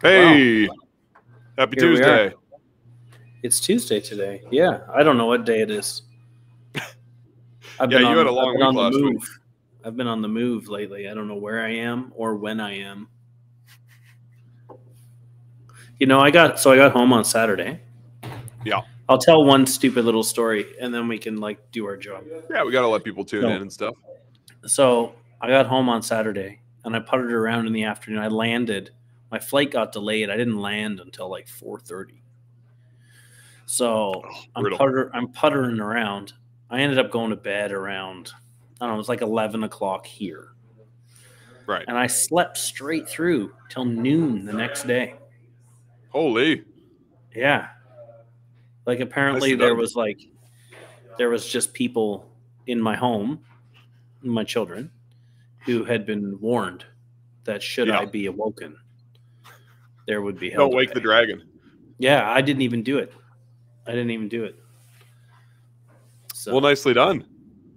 Hey, happy Here Tuesday. It's Tuesday today. Yeah, I don't know what day it is. I've Yeah, you on, had a long week last week. move. I've been on the move lately. I don't know where I am or when I am. You know, I got so I got home on Saturday. Yeah. I'll tell one stupid little story and then we can like do our job. Yeah, we got to let people tune No. in and stuff. So I got home on Saturday and I putted around in the afternoon. I landed. My flight got delayed. I didn't land until like four thirty. So I'm putter, I'm puttering around. I ended up going to bed around I don't know, it was like eleven o'clock here. Right. And I slept straight through till noon the next day. Holy. Yeah. Like apparently there was like there was just people in my home, my children, who had been warned that should Yeah. I be awoken, there would be hell. Don't wake pay. the dragon. Yeah, I didn't even do it. I didn't even do it. So Well, nicely done.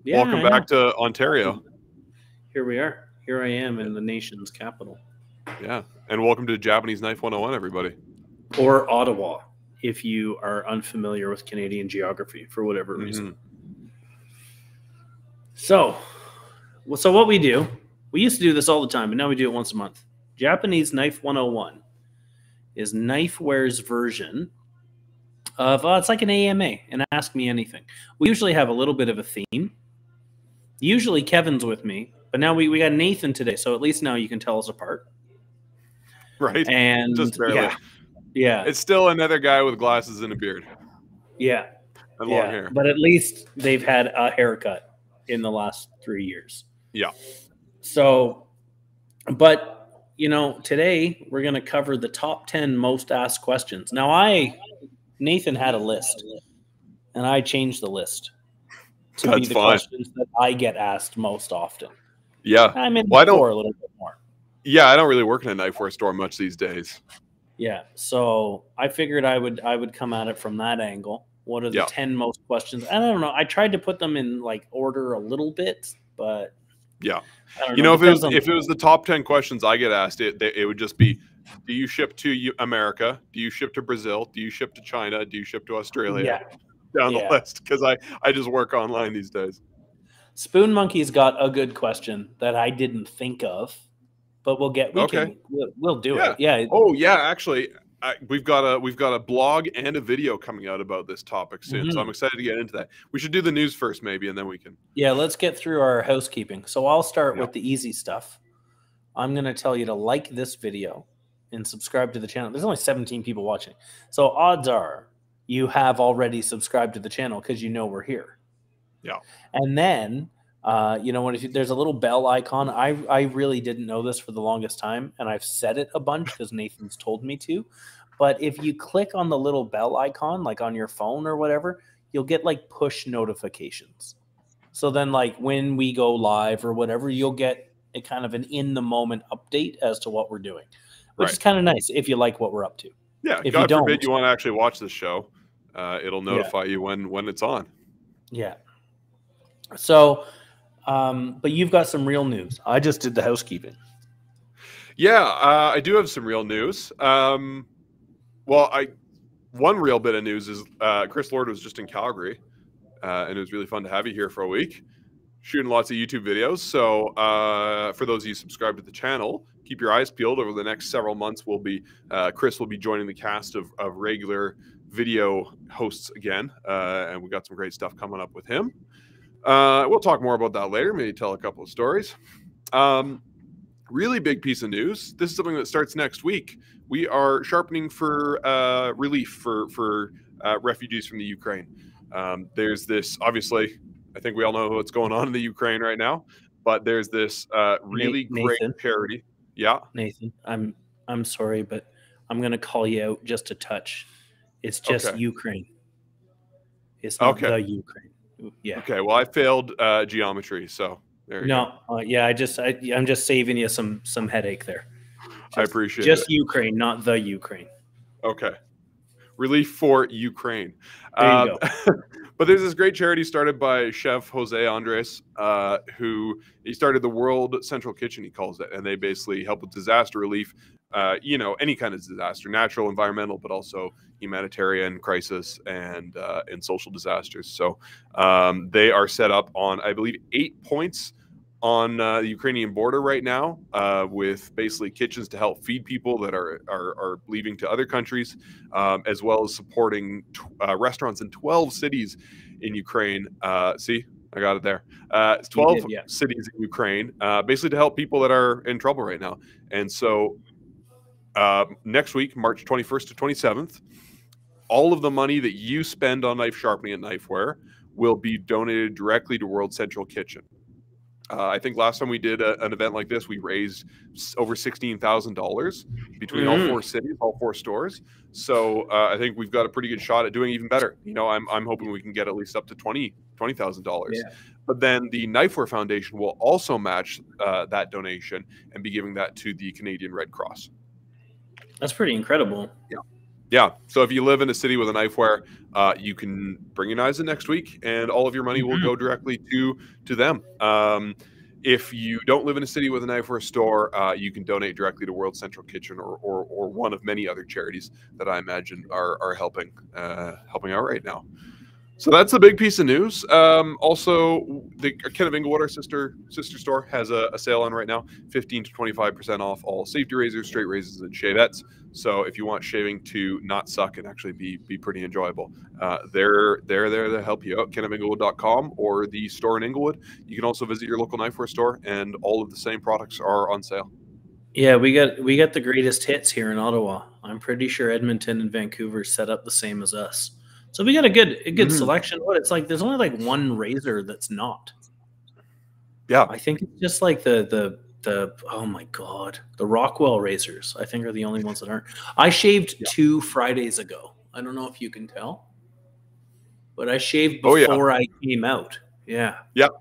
yeah, Welcome I back know. to Ontario. Here we are. Here I am in the nation's capital. Yeah. And welcome to Japanese Knife 101, everybody. Or Ottawa, if you are unfamiliar with Canadian geography for whatever reason. Mhm. So, well, so what we do, we used to do this all the time, but now we do it once a month. Japanese Knife 101 is Knifewear's version of, uh, it's like an AMA, and Ask Me Anything. We usually have a little bit of a theme. Usually Kevin's with me, but now we, we got Nathan today, so at least now you can tell us apart. Right. And Just barely. yeah, yeah, It's still another guy with glasses and a beard yeah, and long hair. But at least they've had a haircut in the last three years. Yeah. So, but you know, today we're going to cover the top 10 most asked questions. Now, I, Nathan had a list and I changed the list to be the fine. questions that I get asked most often. Yeah. I'm in Well, the don't- store a little bit more. Yeah. I don't really work in a Knifewear store much these days. Yeah. So I figured I would, I would come at it from that angle. What are the Yeah. 10 most questions? I don't know. I tried to put them in like order a little bit, but Yeah. You know, if it was on- if it was the top ten questions I get asked, it it would just be: Do you ship to America? Do you ship to Brazil? Do you ship to China? Do you ship to Australia? yeah. Down yeah. the list because I I just work online these days. Spoon Monkey's got a good question that I didn't think of, but we'll get we Okay. can we'll, we'll do Yeah. it. Yeah. Oh yeah, actually, I, we've got a we've got a blog and a video coming out about this topic soon, so Mhm. I'm excited to get into that. We should do the news first, maybe, and then we can. Yeah, let's get through our housekeeping. So I'll start Yeah. with the easy stuff. I'm going to tell you to like this video and subscribe to the channel. There's only 17 people watching. So odds are you have already subscribed to the channel because you know we're here. Yeah. And then, uh, you know, when if you, there's a little bell icon, I, I really didn't know this for the longest time, and I've said it a bunch because Nathan's told me to. But if you click on the little bell icon, like on your phone or whatever, you'll get like push notifications. So then, like when we go live or whatever, you'll get a kind of an in the moment update as to what we're doing, which is kind of nice if you like what we're up to. Yeah, If you God forbid don't- you want to actually watch the show, uh, it'll notify you when when it's on. Yeah. So, um, but you've got some real news. I just did the housekeeping. Yeah, uh, I do have some real news. Um, well, I one real bit of news is uh, Chris Lord was just in Calgary, uh, and it was really fun to have you here for a week, shooting lots of YouTube videos. So, uh, for those of you subscribed to the channel, keep your eyes peeled. Over the next several months, we'll be uh, Chris will be joining the cast of, of regular video hosts again, uh, and we got some great stuff coming up with him. Uh, we'll talk more about that later. Maybe tell a couple of stories. Um, really big piece of news. This is something that starts next week. We are sharpening for uh, relief for for uh, refugees from the Ukraine. Um, there's this obviously. I think we all know what's going on in the Ukraine right now, but there's this uh, really great Nathan? charity. Yeah, Nathan, I'm I'm sorry, but I'm going to call you out just a touch. It's just Okay. Ukraine. It's not Okay. the Ukraine. Yeah. Okay, well, I failed uh, geometry, so there you go. No, uh, yeah, I just I, I'm just saving you some some headache there. I appreciate just it. Ukraine, not the Ukraine. Okay, relief for Ukraine. Uh, but there's this great charity started by Chef Jose Andres, uh, who he started the World Central Kitchen, he calls it, and they basically help with disaster relief uh, you know any kind of disaster, natural, environmental, but also humanitarian crisis and uh, and social disasters. So um, they are set up on, I believe, eight points on uh, the Ukrainian border right now, uh, with basically kitchens to help feed people that are are, are leaving to other countries, um, as well as supporting t- uh, restaurants in 12 cities in Ukraine. Uh, see, I got it there. Uh, it's 12 did, yeah. cities in Ukraine, uh, basically to help people that are in trouble right now. And so uh, next week, March 21st to 27th, all of the money that you spend on knife sharpening and Knifewear will be donated directly to World Central Kitchen. Uh, I think last time we did a, an event like this, we raised over sixteen thousand dollars between all Mm. four cities, all four stores. So uh, I think we've got a pretty good shot at doing even better. You know, I'm, I'm hoping we can get at least up to twenty twenty thousand dollars. Yeah. But then the Knifewear Foundation will also match uh, that donation and be giving that to the Canadian Red Cross. That's pretty incredible. Yeah. So if you live in a city with a Knifewear, uh, you can bring your knives in next week, and all of your money will Mhm. go directly to to them. Um, if you don't live in a city with a Knifewear store, uh, you can donate directly to World Central Kitchen or, or, or one of many other charities that I imagine are, are helping uh, helping out right now. So that's a big piece of news. Um, also, the Kent of Inglewood, our sister sister store, has a, a sale on right now, fifteen to twenty five percent off all safety razors, straight razors, and shavettes. So if you want shaving to not suck and actually be be pretty enjoyable, uh, they're they're there to help you out. KentofInglewood.com or the store in Inglewood. You can also visit your local Knifewear store, and all of the same products are on sale. Yeah, we got we got the greatest hits here in Ottawa. I'm pretty sure Edmonton and Vancouver set up the same as us. So we got a good a good Mhm. selection. What it's like there's only like one razor that's not. Yeah. I think it's just like the the the oh my god, the Rockwell razors. I think are the only ones that aren't. I shaved Yeah. two Fridays ago. I don't know if you can tell, but I shaved Oh, yeah. before I came out. Yeah. Yep.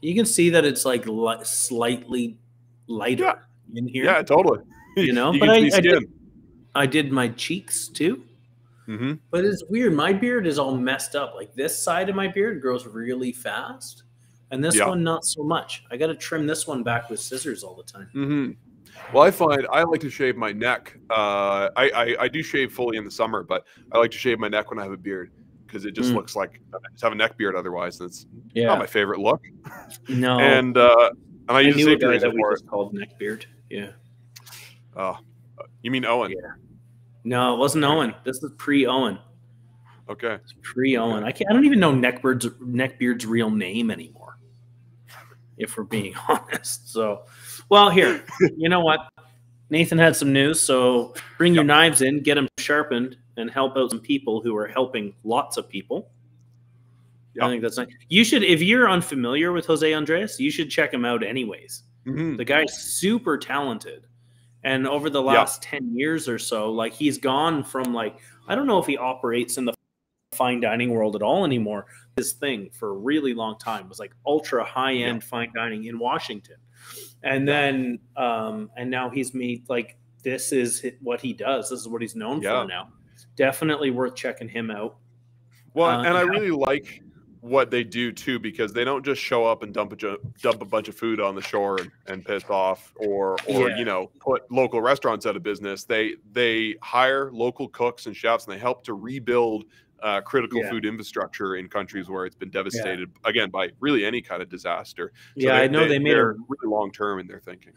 You can see that it's like li- slightly lighter in here. Yeah, totally. You know, you but I- I did- I did my cheeks too. hmm But it's weird. My beard is all messed up. Like this side of my beard grows really fast, and this Yeah. one not so much. I got to trim this one back with scissors all the time. hmm Well, I find I like to shave my neck. Uh, I, I I do shave fully in the summer, but I like to shave my neck when I have a beard because it just Mm. looks like I just have a neck beard. Otherwise, and it's Yeah. not my favorite look. no. And uh, and I I use knew a guy that we for it. just called neckbeard. Yeah. Oh, you mean Owen? Yeah. No, it wasn't Owen. This is pre Owen. Okay. Pre Owen. I can't. I don't even know Neckbeard's Neckbeard's real name anymore. If we're being honest. So, well, here. You know what? Nathan had some news. So bring your knives in, get them sharpened, and help out some people who are helping lots of people. Yeah. I think that's nice. You should, if you're unfamiliar with Jose Andres, you should check him out anyways. Mhm. The guy's super talented. And over the last 10 years or so, like he's gone from like, I don't know if he operates in the fine dining world at all anymore. His thing for a really long time was like ultra high end fine dining in Washington. And then, um, and now he's made like, this is what he does. This is what he's known Yeah. for now. Definitely worth checking him out. Well, Uh, and I yeah. really like what they do too because they don't just show up and dump a ju- dump a bunch of food on the shore and, and piss off or or Yeah. you know put local restaurants out of business. They they hire local cooks and chefs and they help to rebuild uh, critical Yeah. food infrastructure in countries where it's been devastated again by really any kind of disaster. So yeah, I know they, made a really long term in their thinking.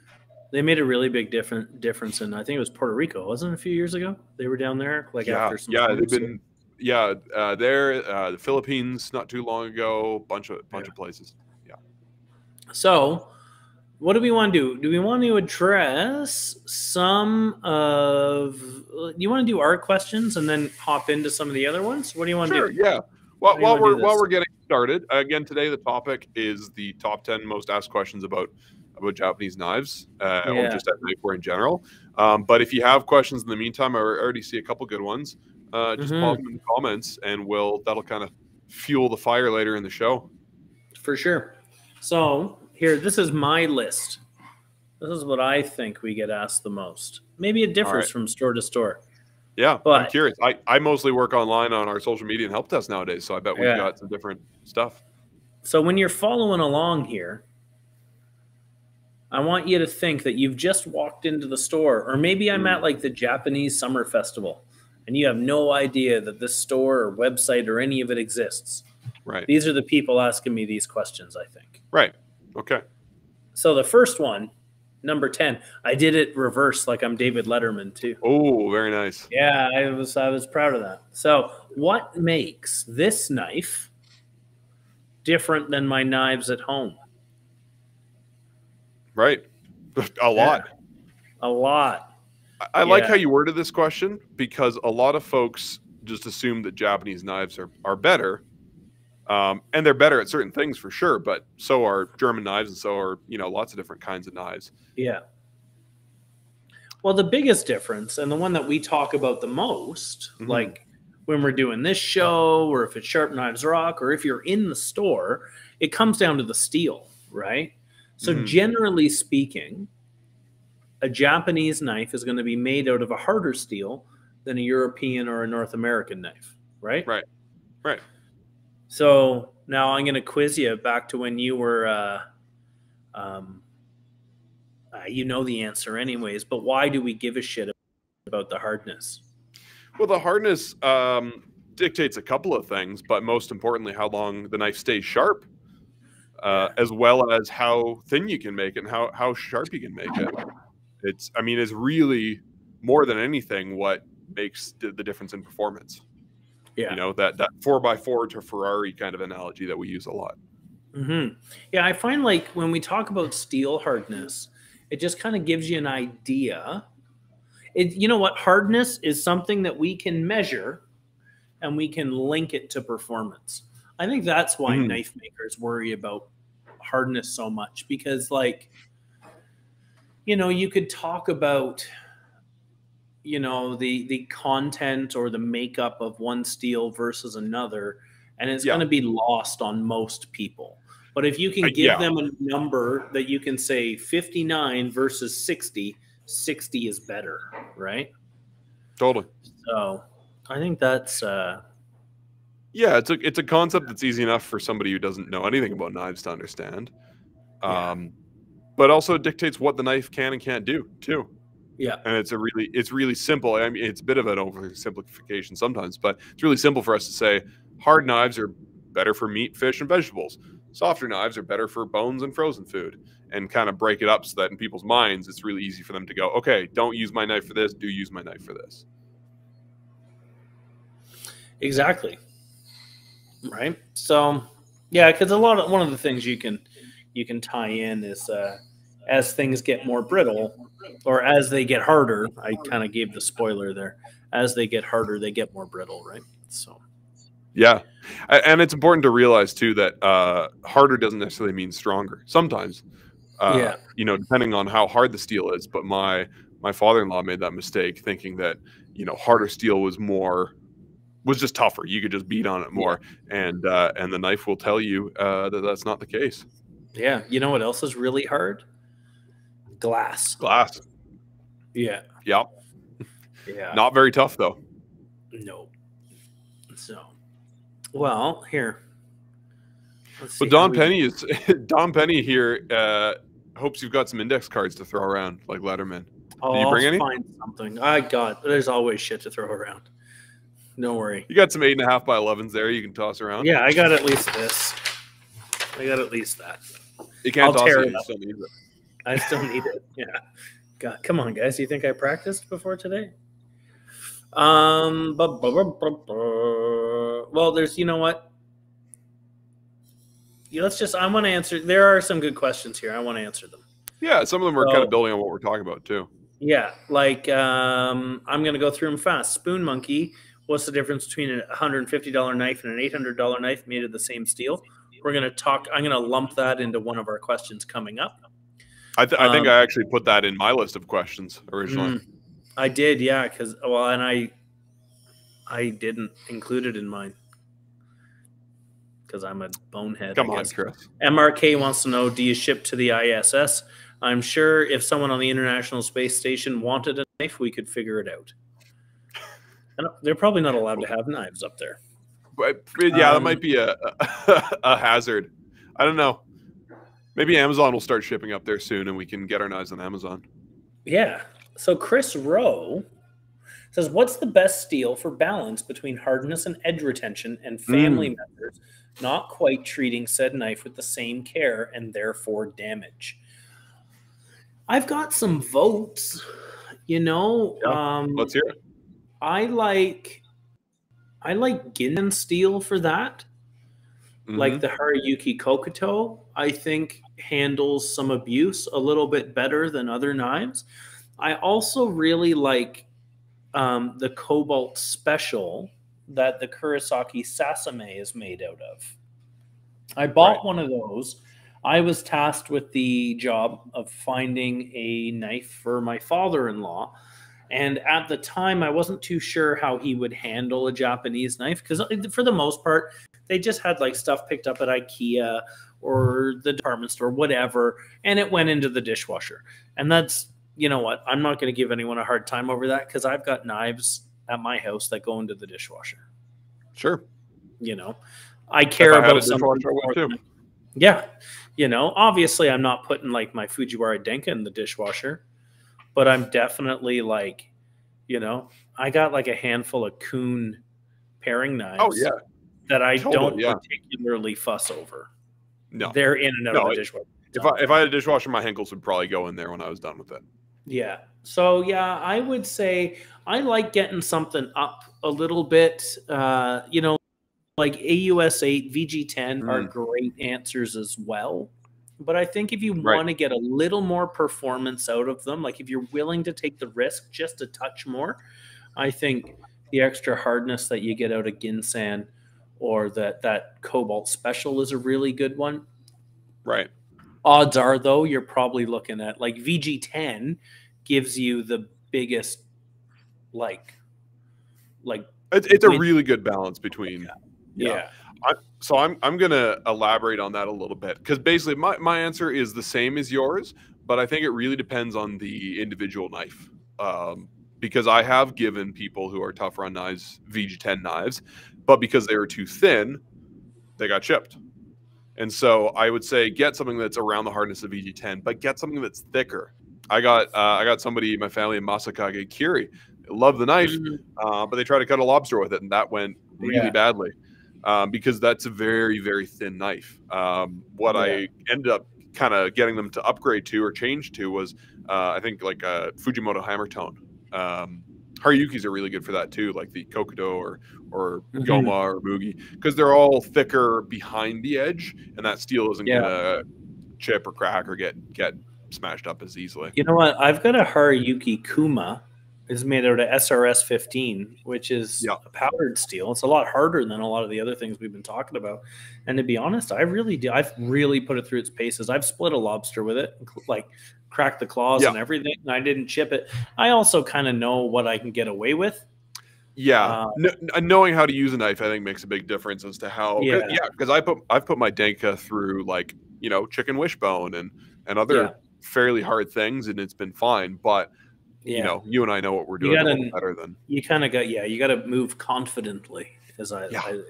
they made a really big different difference in I think it was Puerto Rico, wasn't it a few years ago? They were down there like yeah, after some yeah, they've been yeah uh, there uh, the Philippines not too long ago, bunch of bunch Yeah. of places. Yeah. So, what do we want to do? Do we want to address some of? You want to do our questions and then hop into some of the other ones? What do you want Sure, to do? yeah. While, How do you while we're while we're getting started, again today the topic is the top ten most asked questions about about Japanese knives uh, or Yeah. just at Knifewear in general. Um, but if you have questions in the meantime, I already see a couple good ones. Uh, just Mhm. pop them in the comments, and we'll that'll kind of fuel the fire later in the show. For sure. So here, this is my list. This is what I think we get asked the most. Maybe it differs right. from store to store. Yeah, I'm curious. I, I mostly work online on our social media and help desk nowadays, so I bet we've Yeah. got some different stuff. So when you're following along here, I want you to think that you've just walked into the store, or maybe I'm at like the Japanese Summer Festival, and you have no idea that this store or website or any of it exists. Right. These are the people asking me these questions, I think. Right. Okay. So the first one, number 10, I did it reverse like I'm David Letterman too. Oh, very nice. Yeah, I was I was proud of that. So, what makes this knife different than my knives at home? Right. A lot. A lot. I, I like how you worded this question because a lot of folks just assume that Japanese knives are, are better. Um, and they're better at certain things for sure, but so are German knives and so are, you know, lots of different kinds of knives. Yeah. Well, the biggest difference, and the one that we talk about the most, Mhm. like when we're doing this show, or if it's Sharp Knives Rock, or if you're in the store, it comes down to the steel, right? So, Mhm. generally speaking, a Japanese knife is going to be made out of a harder steel than a European or a North American knife, right? Right. Right. So now I'm going to quiz you back to when you were, uh, um, uh, you know the answer anyways, but why do we give a shit about the hardness? Well, the hardness um, dictates a couple of things, but most importantly, how long the knife stays sharp, uh, as well as how thin you can make it and how, how sharp you can make it. It's, I mean, it's really more than anything what makes the, the difference in performance. Yeah. You know, that, that four by four to Ferrari kind of analogy that we use a lot. hmm Yeah, I find like when we talk about steel hardness, it just kind of gives you an idea. It, you know what? Hardness is something that we can measure and we can link it to performance. I think that's why Mhm. knife makers worry about hardness so much because, like, you know, you could talk about you know the the content or the makeup of one steel versus another and it's Yeah. going to be lost on most people but if you can give yeah. them a number that you can say 59 versus 60 60 is better right Totally. so i think that's uh Yeah, it's a it's a concept that's easy enough for somebody who doesn't know anything about knives to understand. Yeah. But also dictates what the knife can and can't do too. yeah And it's a really it's really simple. I mean, it's a bit of an oversimplification sometimes, but it's really simple for us to say hard knives are better for meat, fish, and vegetables. Softer knives are better for bones and frozen food, and kind of break it up so that in people's minds it's really easy for them to go, okay, don't use my knife for this, do use my knife for this. exactly right so yeah because a lot of one of the things you can you can tie in is uh as things get more brittle or as they get harder i kind of gave the spoiler there as they get harder they get more brittle right so Yeah, and it's important to realize too that uh, harder doesn't necessarily mean stronger. Sometimes, uh, Yeah. you know, depending on how hard the steel is. But my my father-in-law made that mistake, thinking that you know harder steel was more was just tougher. You could just beat on it more, and uh, and the knife will tell you uh, that that's not the case. Yeah you know what else is really hard glass Glass, yeah Yep. yeah not very tough though. no so well here Let's But see how Don we- Penny is Don Penny here. Uh, hopes you've got some index cards to throw around like Letterman. Oh, you bring I'll any? Find something. I got. There's always shit to throw around. Don't worry. You got some eight and a half by elevens there. You can toss around. Yeah, I got at least this. I got at least that. You can't I'll tear it. up. still need it. I still need it. Yeah. God, come on, guys. You think I practiced before today? Um. bu- bu- bu- Well, there's. You know what? Yeah, let's just. I want to answer. There are some good questions here. I want to answer them. Yeah, some of them are kind of building on what we're talking about too. Yeah, like um, I'm gonna go through them fast. Spoon Monkey. What's the difference between a $150 knife and an $800 knife made of the same steel? We're gonna talk. I'm gonna lump that into one of our questions coming up. I, th- I think Um, I actually put that in my list of questions originally. Mm, I did, yeah, because well, and I, I didn't include it in mine because I'm a bonehead. Come on. Chris. MRK wants to know: Do you ship to the ISS? I'm sure if someone on the International Space Station wanted a knife, we could figure it out. And they're probably not allowed to have knives up there. Yeah, that Um, might be a, a a hazard. I don't know. Maybe Amazon will start shipping up there soon, and we can get our knives on Amazon. Yeah. So Chris Rowe says, "What's the best steel for balance between hardness and edge retention, and family Mm. members not quite treating said knife with the same care and therefore damage?" I've got some votes. You know, Yeah, um, Let's hear it. I like I like Ginsan steel for that. Like Mhm. the Haruyuki Kokuto, I think handles some abuse a little bit better than other knives. I also really like um, the Cobalt Special that the Kurosaki Sasame is made out of. I bought Right. one of those. I was tasked with the job of finding a knife for my father in law. And at the time, I wasn't too sure how he would handle a Japanese knife because, uh, for the most part, they just had like stuff picked up at IKEA or the department store, whatever, and it went into the dishwasher. And that's, you know what, I'm not going to give anyone a hard time over that because I've got knives at my house that go into the dishwasher. Sure. You know, I care I about something. dishwasher, I would more too. than- Yeah, you know, obviously, I'm not putting like my Fujiwara Denka in the dishwasher, but I'm definitely like, you know, I got like a handful of Kuhn pairing knives. Oh yeah. that I Totally, don't yeah. particularly fuss over. No. They're in and out No, of the dishwasher. If I if I had a dishwasher, my Henckels would probably go in there when I was done with it. Yeah. So yeah, I would say I like getting something up a little bit. Uh, you know, like AUS eight, VG ten are Mm. great answers as well. But I think if you Right. want to get a little more performance out of them, like if you're willing to take the risk just a touch more, I think the extra hardness that you get out of Ginsan or that that Cobalt Special is a really good one. Right. odds are though you're probably looking at like vg10 gives you the biggest like like It's, it's a really good balance between. yeah, So I'm I'm gonna elaborate on that a little bit because basically my, my answer is the same as yours, but I think it really depends on the individual knife. Um, because I have given people who are tough run knives VG10 knives, but because they were too thin, they got chipped. And so I would say get something that's around the hardness of VG10, but get something that's thicker. I got uh, I got somebody in my family in Masakage Kiri, love the knife, uh, but they tried to cut a lobster with it, and that went really Yeah. badly um, because that's a very very thin knife. Um, what I ended up kind of getting them to upgrade to or change to was uh, I think like a Fujimoto hammer tone. Um, Haruyukis are really good for that too, like the Kokuto or or Mhm. Goma or Mugi, because they're all thicker behind the edge, and that steel isn't Yeah. gonna chip or crack or get get smashed up as easily. you know what i've got a haruyuki kuma it's made out of srs 15 which is Yeah. a powdered steel it's a lot harder than a lot of the other things we've been talking about and to be honest i really do i've really put it through its paces i've split a lobster with it like cracked the claws Yeah. and everything and i didn't chip it i also kind of know what i can get away with Yeah, Uh, Kn- kn- knowing how to use a knife, I think, makes a big difference as to how. Yeah. yeah, because I put I've put my Denka through like you know chicken wishbone and and other Yeah. fairly hard things, and it's been fine. But yeah you know, you and I know what we're doing gotta- better than. you kind of got yeah you got to move confidently as i, Yeah. I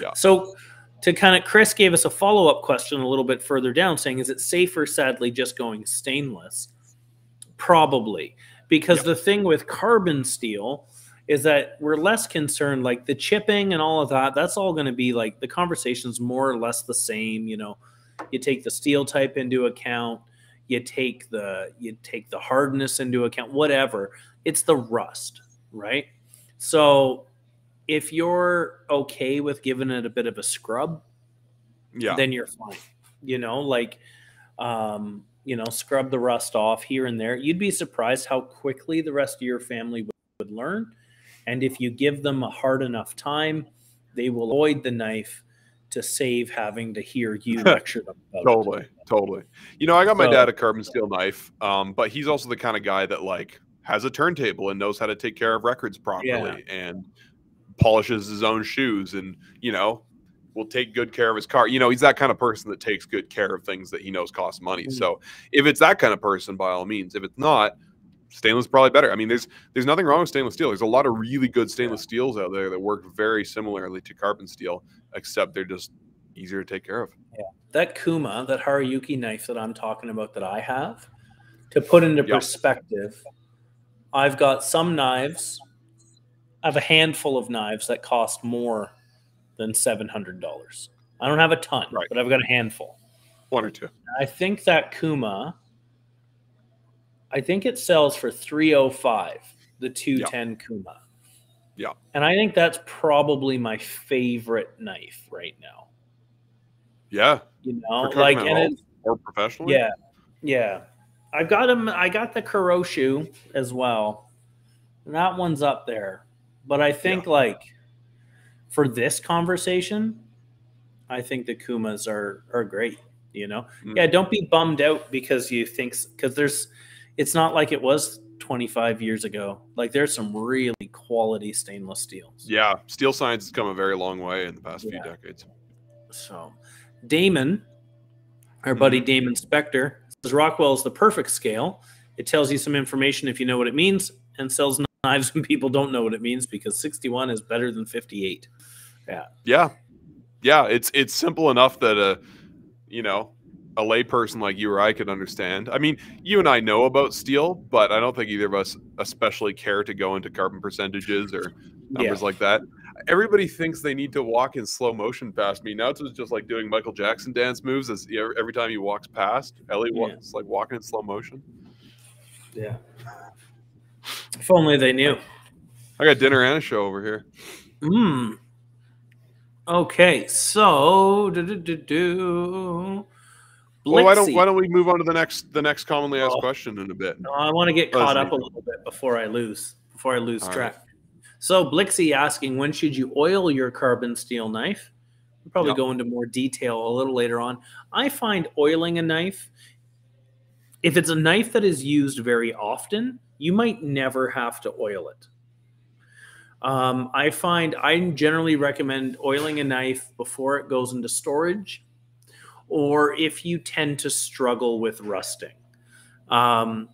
Yeah. so to kind of chris gave us a follow-up question a little bit further down saying is it safer sadly just going stainless probably because the thing with carbon steel is that we're less concerned like the chipping and all of that that's all going to be like the conversation's more or less the same you know you take the steel type into account you take the you take the hardness into account whatever. It's the rust right? So if you're okay with giving it a bit of a scrub Yeah, then you're fine you know? Like um you know scrub the rust off here and there. You'd be surprised how quickly the rest of your family would, would learn. And if you give them a hard enough time they will avoid the knife to save having to hear you lecture them about it. totally, totally. You know, I got my So- dad a carbon steel knife, um, but he's also the kind of guy that like has a turntable and knows how to take care of records properly and polishes his own shoes and you know will take good care of his car. You know, he's that kind of person that takes good care of things that he knows cost money. Mhm. So if it's that kind of person, by all means. If it's not, stainless probably better. I mean, there's there's nothing wrong with stainless steel. There's a lot of really good stainless steels out there that work very similarly to carbon steel, except they're just easier to take care of. Yeah. That Kuma, that Haruyuki knife that I'm talking about that I have, to put into yep. perspective, I've got some knives. I have a handful of knives that cost more than seven hundred dollars. I don't have a ton, right. but I've got a handful. One or two. I think that Kuma, I think it sells for three oh five. The two ten yeah. Kuma. Yeah. And I think that's probably my favorite knife right now. Yeah. You know, like and it, or professionally. Yeah. Yeah. I've got them I got the Kuroshu as well. And that one's up there. But I think yeah. like for this conversation, I think the Kumas are are great. You know, mm. yeah. Don't be bummed out because you think because there's, it's not like it was 25 years ago. Like there's some really quality stainless steels. Yeah, steel science has come a very long way in the past yeah. few decades. So, Damon, our mm-hmm. buddy Damon Spector, says Rockwell is the perfect scale. It tells you some information if you know what it means, and sells knives when people don't know what it means because 61 is better than 58. Yeah. Yeah. Yeah. It's it's simple enough that a you know a layperson like you or I could understand. I mean, you and I know about steel, but I don't think either of us especially care to go into carbon percentages or numbers yeah. like that. Everybody thinks they need to walk in slow motion past me. Now it's just like doing Michael Jackson dance moves as every time he walks past. Ellie yeah. walks like walking in slow motion. Yeah. If only they knew. I got dinner and a show over here. Hmm. Okay, so do, do, do, do. Well, why don't why don't we move on to the next the next commonly asked oh. question in a bit? No, I want to get caught up a little bit before I lose before I lose All track. Right. So Blixie asking when should you oil your carbon steel knife? We'll probably yep. go into more detail a little later on. I find oiling a knife, if it's a knife that is used very often, you might never have to oil it. Um, I find I generally recommend oiling a knife before it goes into storage or if you tend to struggle with rusting. Um,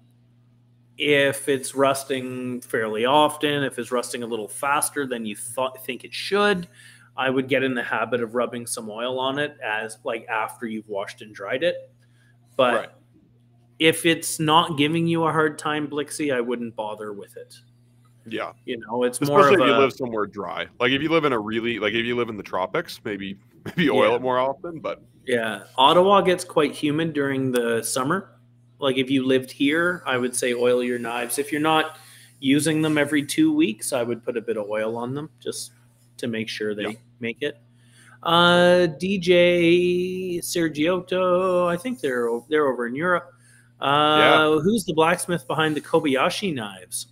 if it's rusting fairly often, if it's rusting a little faster than you thought think it should, I would get in the habit of rubbing some oil on it as like after you've washed and dried it. But right. if it's not giving you a hard time, Blixie, I wouldn't bother with it. Yeah, you know, it's Especially more. if you a, live somewhere dry, like if you live in a really like if you live in the tropics, maybe maybe oil yeah. it more often. But yeah, Ottawa gets quite humid during the summer. Like if you lived here, I would say oil your knives. If you're not using them every two weeks, I would put a bit of oil on them just to make sure they yeah. make it. Uh, DJ Sergiotto, I think they're they're over in Europe. Uh, yeah. Who's the blacksmith behind the Kobayashi knives?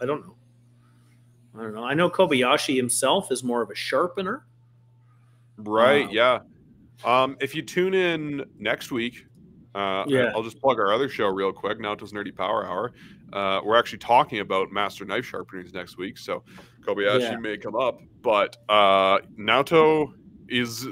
I don't know. I don't know. I know Kobayashi himself is more of a sharpener. Right. Um, yeah. Um, if you tune in next week, uh, yeah. I'll just plug our other show real quick. Naoto's Nerdy Power Hour. Uh, we're actually talking about master knife sharpeners next week, so Kobayashi yeah. may come up. But uh, Naoto is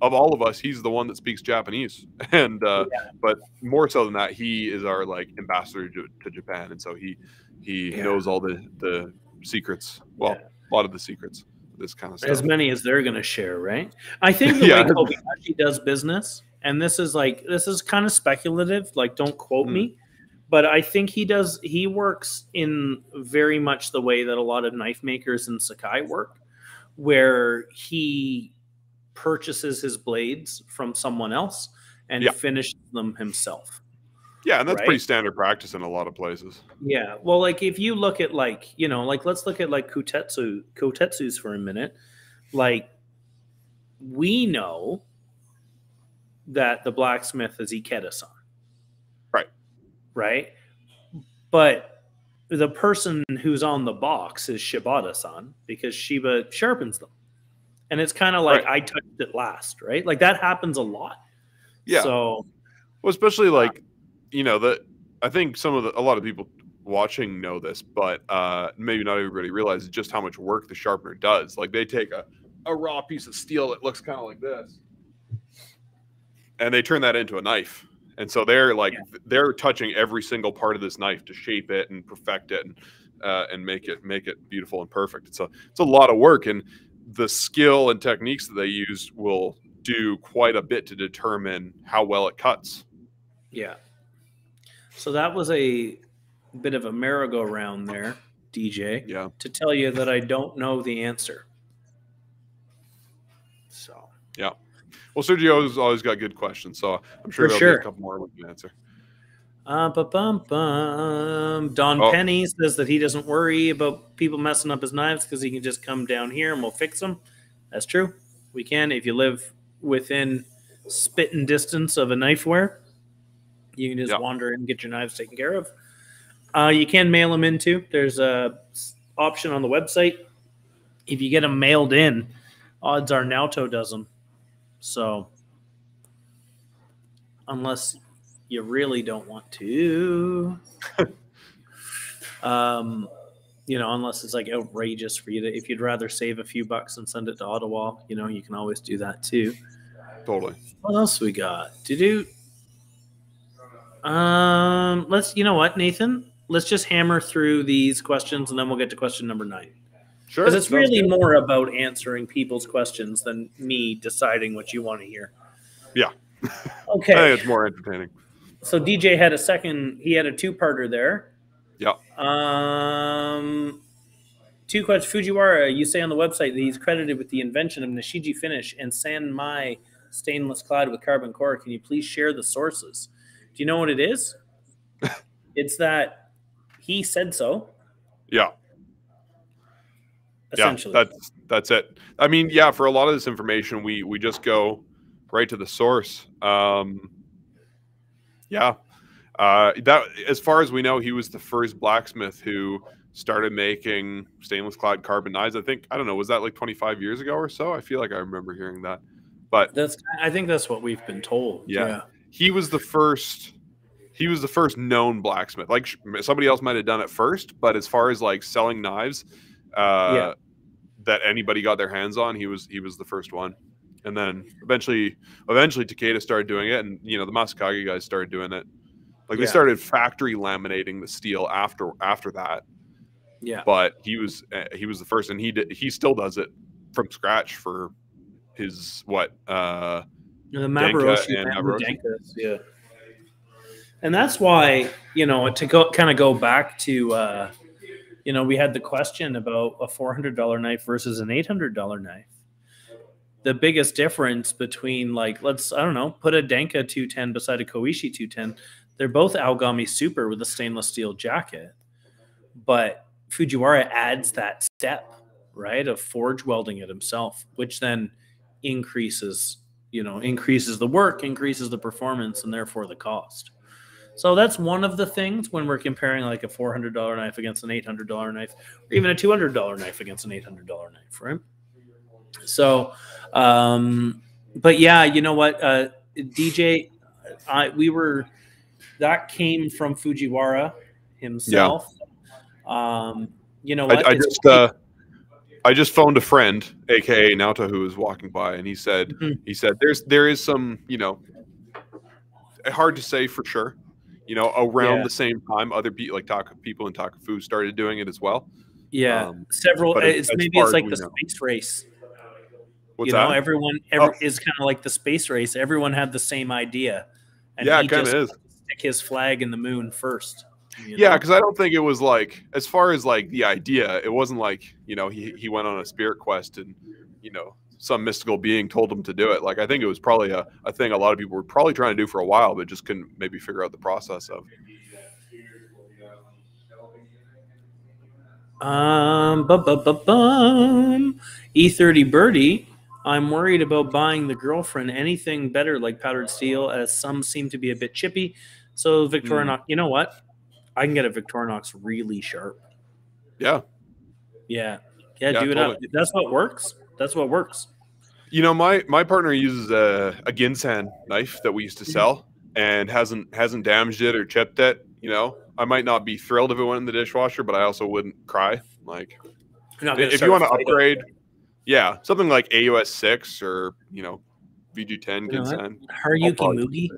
of all of us, he's the one that speaks Japanese, and uh, yeah. but more so than that, he is our like ambassador to, to Japan, and so he he yeah. knows all the the secrets. Well, a lot of the secrets this kind of stuff. As many as they're going to share, right? I think the yeah. way Kobayashi does business, and this is like this is kind of speculative. Like, don't quote mm. me, but I think he does. He works in very much the way that a lot of knife makers in Sakai work, where he purchases his blades from someone else and yeah. finishes them himself. Yeah, and that's right? pretty standard practice in a lot of places. Yeah. Well, like if you look at like, you know, like let's look at like Kotetsu Kotetsu's for a minute. Like we know that the blacksmith is Ikeda-san. Right. Right? But the person who's on the box is Shibata-san because Shiba sharpens them. And it's kind of like right. I touched it last, right? Like that happens a lot. Yeah. So well, especially like you know that I think some of the a lot of people watching know this, but uh, maybe not everybody realizes just how much work the sharpener does. Like they take a, a raw piece of steel that looks kind of like this, and they turn that into a knife. And so they're like yeah. they're touching every single part of this knife to shape it and perfect it and uh, and make it make it beautiful and perfect. It's a it's a lot of work, and the skill and techniques that they use will do quite a bit to determine how well it cuts. Yeah. So that was a bit of a merry-go-round there, DJ, Yeah. to tell you that I don't know the answer. So Yeah. Well, Sergio's always got good questions, so I'm sure there'll sure. be a couple more we can answer. Uh, bum bum. Don Oh. Penny says that he doesn't worry about people messing up his knives because he can just come down here and we'll fix them. That's true. We can if you live within spitting distance of a Knifewear. You can just Yeah. wander in and get your knives taken care of. Uh, you can mail them in too. There's a option on the website. If you get them mailed in, odds are Naoto does them. So unless you really don't want to. um, you know, unless it's like outrageous for you to, if you'd rather save a few bucks and send it to Ottawa, you know, you can always do that too. Totally. What else we got to do? Um, let's, you know what, Nathan? Let's just hammer through these questions and then we'll get to question number nine. Sure. Because it's really good. more about answering people's questions than me deciding what you want to hear. Yeah. Okay. I think it's more entertaining. so DJ had a second. He had a two-parter there. Yeah. Um, two questions. Fujiwara, you say on the website that he's credited with the invention of Nashiji finish and San Mai stainless clad with carbon core. Can you please share the sources? Do you know what it is? it's that he said so. Yeah. Essentially, Yeah, that's that's it. I mean, yeah, for a lot of this information, we we just go right to the source. Um, yeah, uh, that as far as we know, he was the first blacksmith who started making stainless clad carbon knives. I think I don't know, was that like 25 years ago or so? I feel like I remember hearing that. But that's. I think that's what we've been told. Yeah. He was the first he was the first known blacksmith. Like somebody else might have done it first but as far as like selling knives uh Yeah. that anybody got their hands on he was he was the first one. And then eventually eventually Takeda started doing it and you know the Masakage guys started doing it. Like they started factory laminating the steel after after that. Yeah. but he was uh, he was the first and he did he still does it from scratch for his what uh The Maboroshi and. Denkas, yeah. And that's why, you know, to go kind of go back to, uh, you know, we had the question about a $400 knife versus an $800 knife. The biggest difference between, like, let's, I don't know, put a Denka 210 beside a Koishi 210. They're both Aogami Super with a stainless steel jacket. But Fujiwara adds that step, right, of forge welding it himself, which then increases you know increases the work increases the performance and therefore the cost. So that's one of the things when we're comparing like a $400 knife against an $800 knife or even a $200 knife against an $800 knife right? So um but yeah you know what uh dj i we were that came from fujiwara himself. Um you know what I, I just uh, I just phoned a friend, aka Naoto, who was walking by, and he said Mhm. he said there's there is some you know hard to say for sure. You know, around Yeah. the same time, other people like Taka people in Takefu started doing it as well. yeah um, several it's maybe it's like the know. space race What's you know, that? everyone every, Oh. is kind of like the space race. Everyone had the same idea. and yeah, he just of is. stick his flag in the moon first. You Yeah, because I don't think it was like as far as like the idea, it wasn't like you know he he went on a spirit quest and you know some mystical being told him to do it. Like I think it was probably a, a thing a lot of people were probably trying to do for a while, but just couldn't maybe figure out the process of. Um, bum, bum, bum, bum. E30 Birdie. I'm worried about buying the girlfriend anything better like powdered steel, as some seem to be a bit chippy. So Victorinox, you know what? I can get a Victorinox really sharp. Yeah, Yeah, yeah, Yeah, do it up. If that's what works. That's what works. You know, my my partner uses a, a Ginsan knife that we used to mm-hmm. sell and hasn't hasn't damaged it or chipped it. You know, I might not be thrilled if it went in the dishwasher, but I also wouldn't cry. Like You're not gonna if you want to upgrade, it. yeah, something like AUS six or you know VG10 You know? Ginsan. Haruki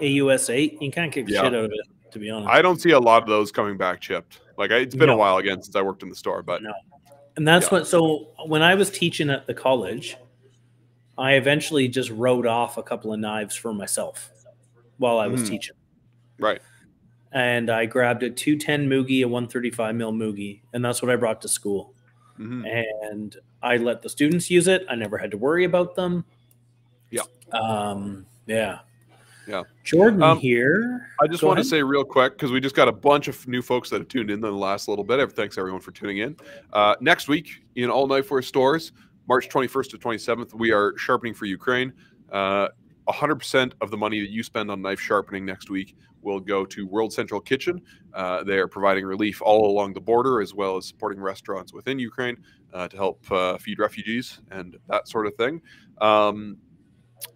Mugi, AUS eight. You can't kick Yeah. shit out of it, to be honest. I don't see a lot of those coming back chipped. Like I, it's been No. a while again since I worked in the store, but No. and that's yeah. what. So when I was teaching at the college, I eventually just wrote off a couple of knives for myself while I was Mhm. teaching. Right. And I grabbed a 210 Mugi, a 135 mil Mugi, and that's what I brought to school. Mhm. And I let the students use it. I never had to worry about them. Yeah. Um, yeah. Yeah. Jordan Um, here. I just Go want to say real quick because we just got a bunch of new folks that have tuned in the last little bit. Thanks everyone for tuning in. Uh, next week in all Knifewear stores, March 21st to 27th, we are sharpening for Ukraine. Uh, 100% of the money that you spend on knife sharpening next week will go to World Central Kitchen. Uh, they are providing relief all along the border as well as supporting restaurants within Ukraine uh, to help uh, feed refugees and that sort of thing. Um,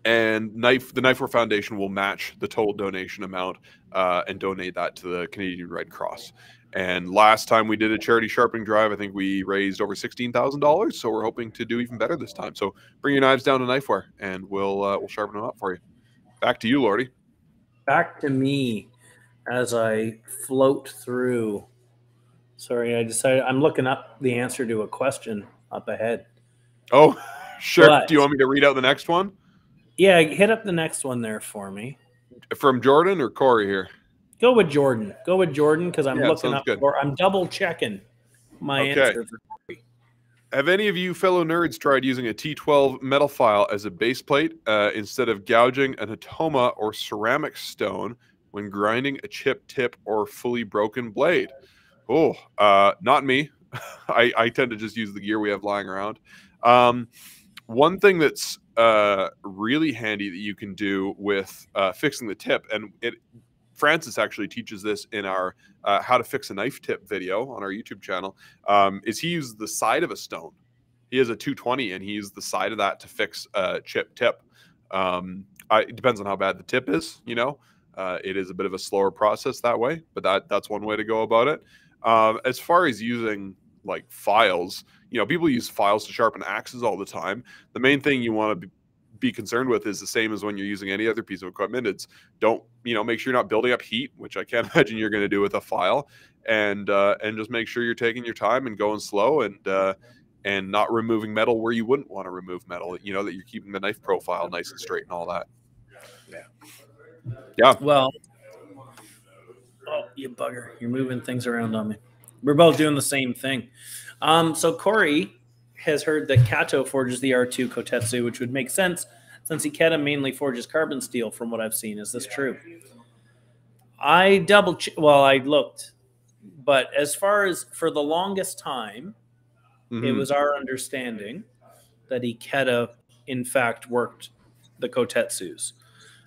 and knife the Knifewear foundation will match the total donation amount uh, and donate that to the canadian red cross. And last time we did a charity sharpening drive i think we raised over $16000 so we're hoping to do even better this time. So bring your knives down to Knifewear and we'll uh, we'll sharpen them up for you. Back to you lordy. Back to me as I float through. Sorry, I decided I'm looking up the answer to a question up ahead. oh sure. But- do you want me to read out the next one Yeah, hit up the next one there for me. from jordan or corey here Go with Jordan. Go with Jordan because I'm Yeah, looking up or I'm double checking my Okay. answer. For, Have any of you fellow nerds tried using a T12 metal file as a base plate uh, instead of gouging an atoma or ceramic stone when grinding a chip tip or fully broken blade? Oh, uh, not me. I, I tend to just use the gear we have lying around. Um, one thing that's uh, really handy that you can do with uh, fixing the tip, and it Francis actually teaches this in our uh, how to fix a knife tip video on our YouTube channel um, is he uses the side of a stone. He has a 220 and he used the side of that to fix a chip tip. Um, I, it depends on how bad the tip is, you know. Uh, it is a bit of a slower process that way, but that that's one way to go about it. Um, as far as using like files, you know, people use files to sharpen axes all the time. The main thing you want to be, concerned with is the same as when you're using any other piece of equipment. It's don't you know make sure you're not building up heat, which I can't imagine you're going to do with a file, and uh, and just make sure you're taking your time and going slow and uh, and not removing metal where you wouldn't want to remove metal. You know that you're keeping the knife profile nice and straight and all that. Yeah. Yeah. Well, oh, you bugger! You're moving things around on me. We're both doing the same thing. Um, so Corey has heard that Kato forges the R2 Kotetsu, which would make sense since Ikeda mainly forges carbon steel. From what I've seen, is this true? I double ch- well, I looked, but as far as for the longest time, it Mhm. was our understanding that Ikeda, in fact, worked the Kotetsus.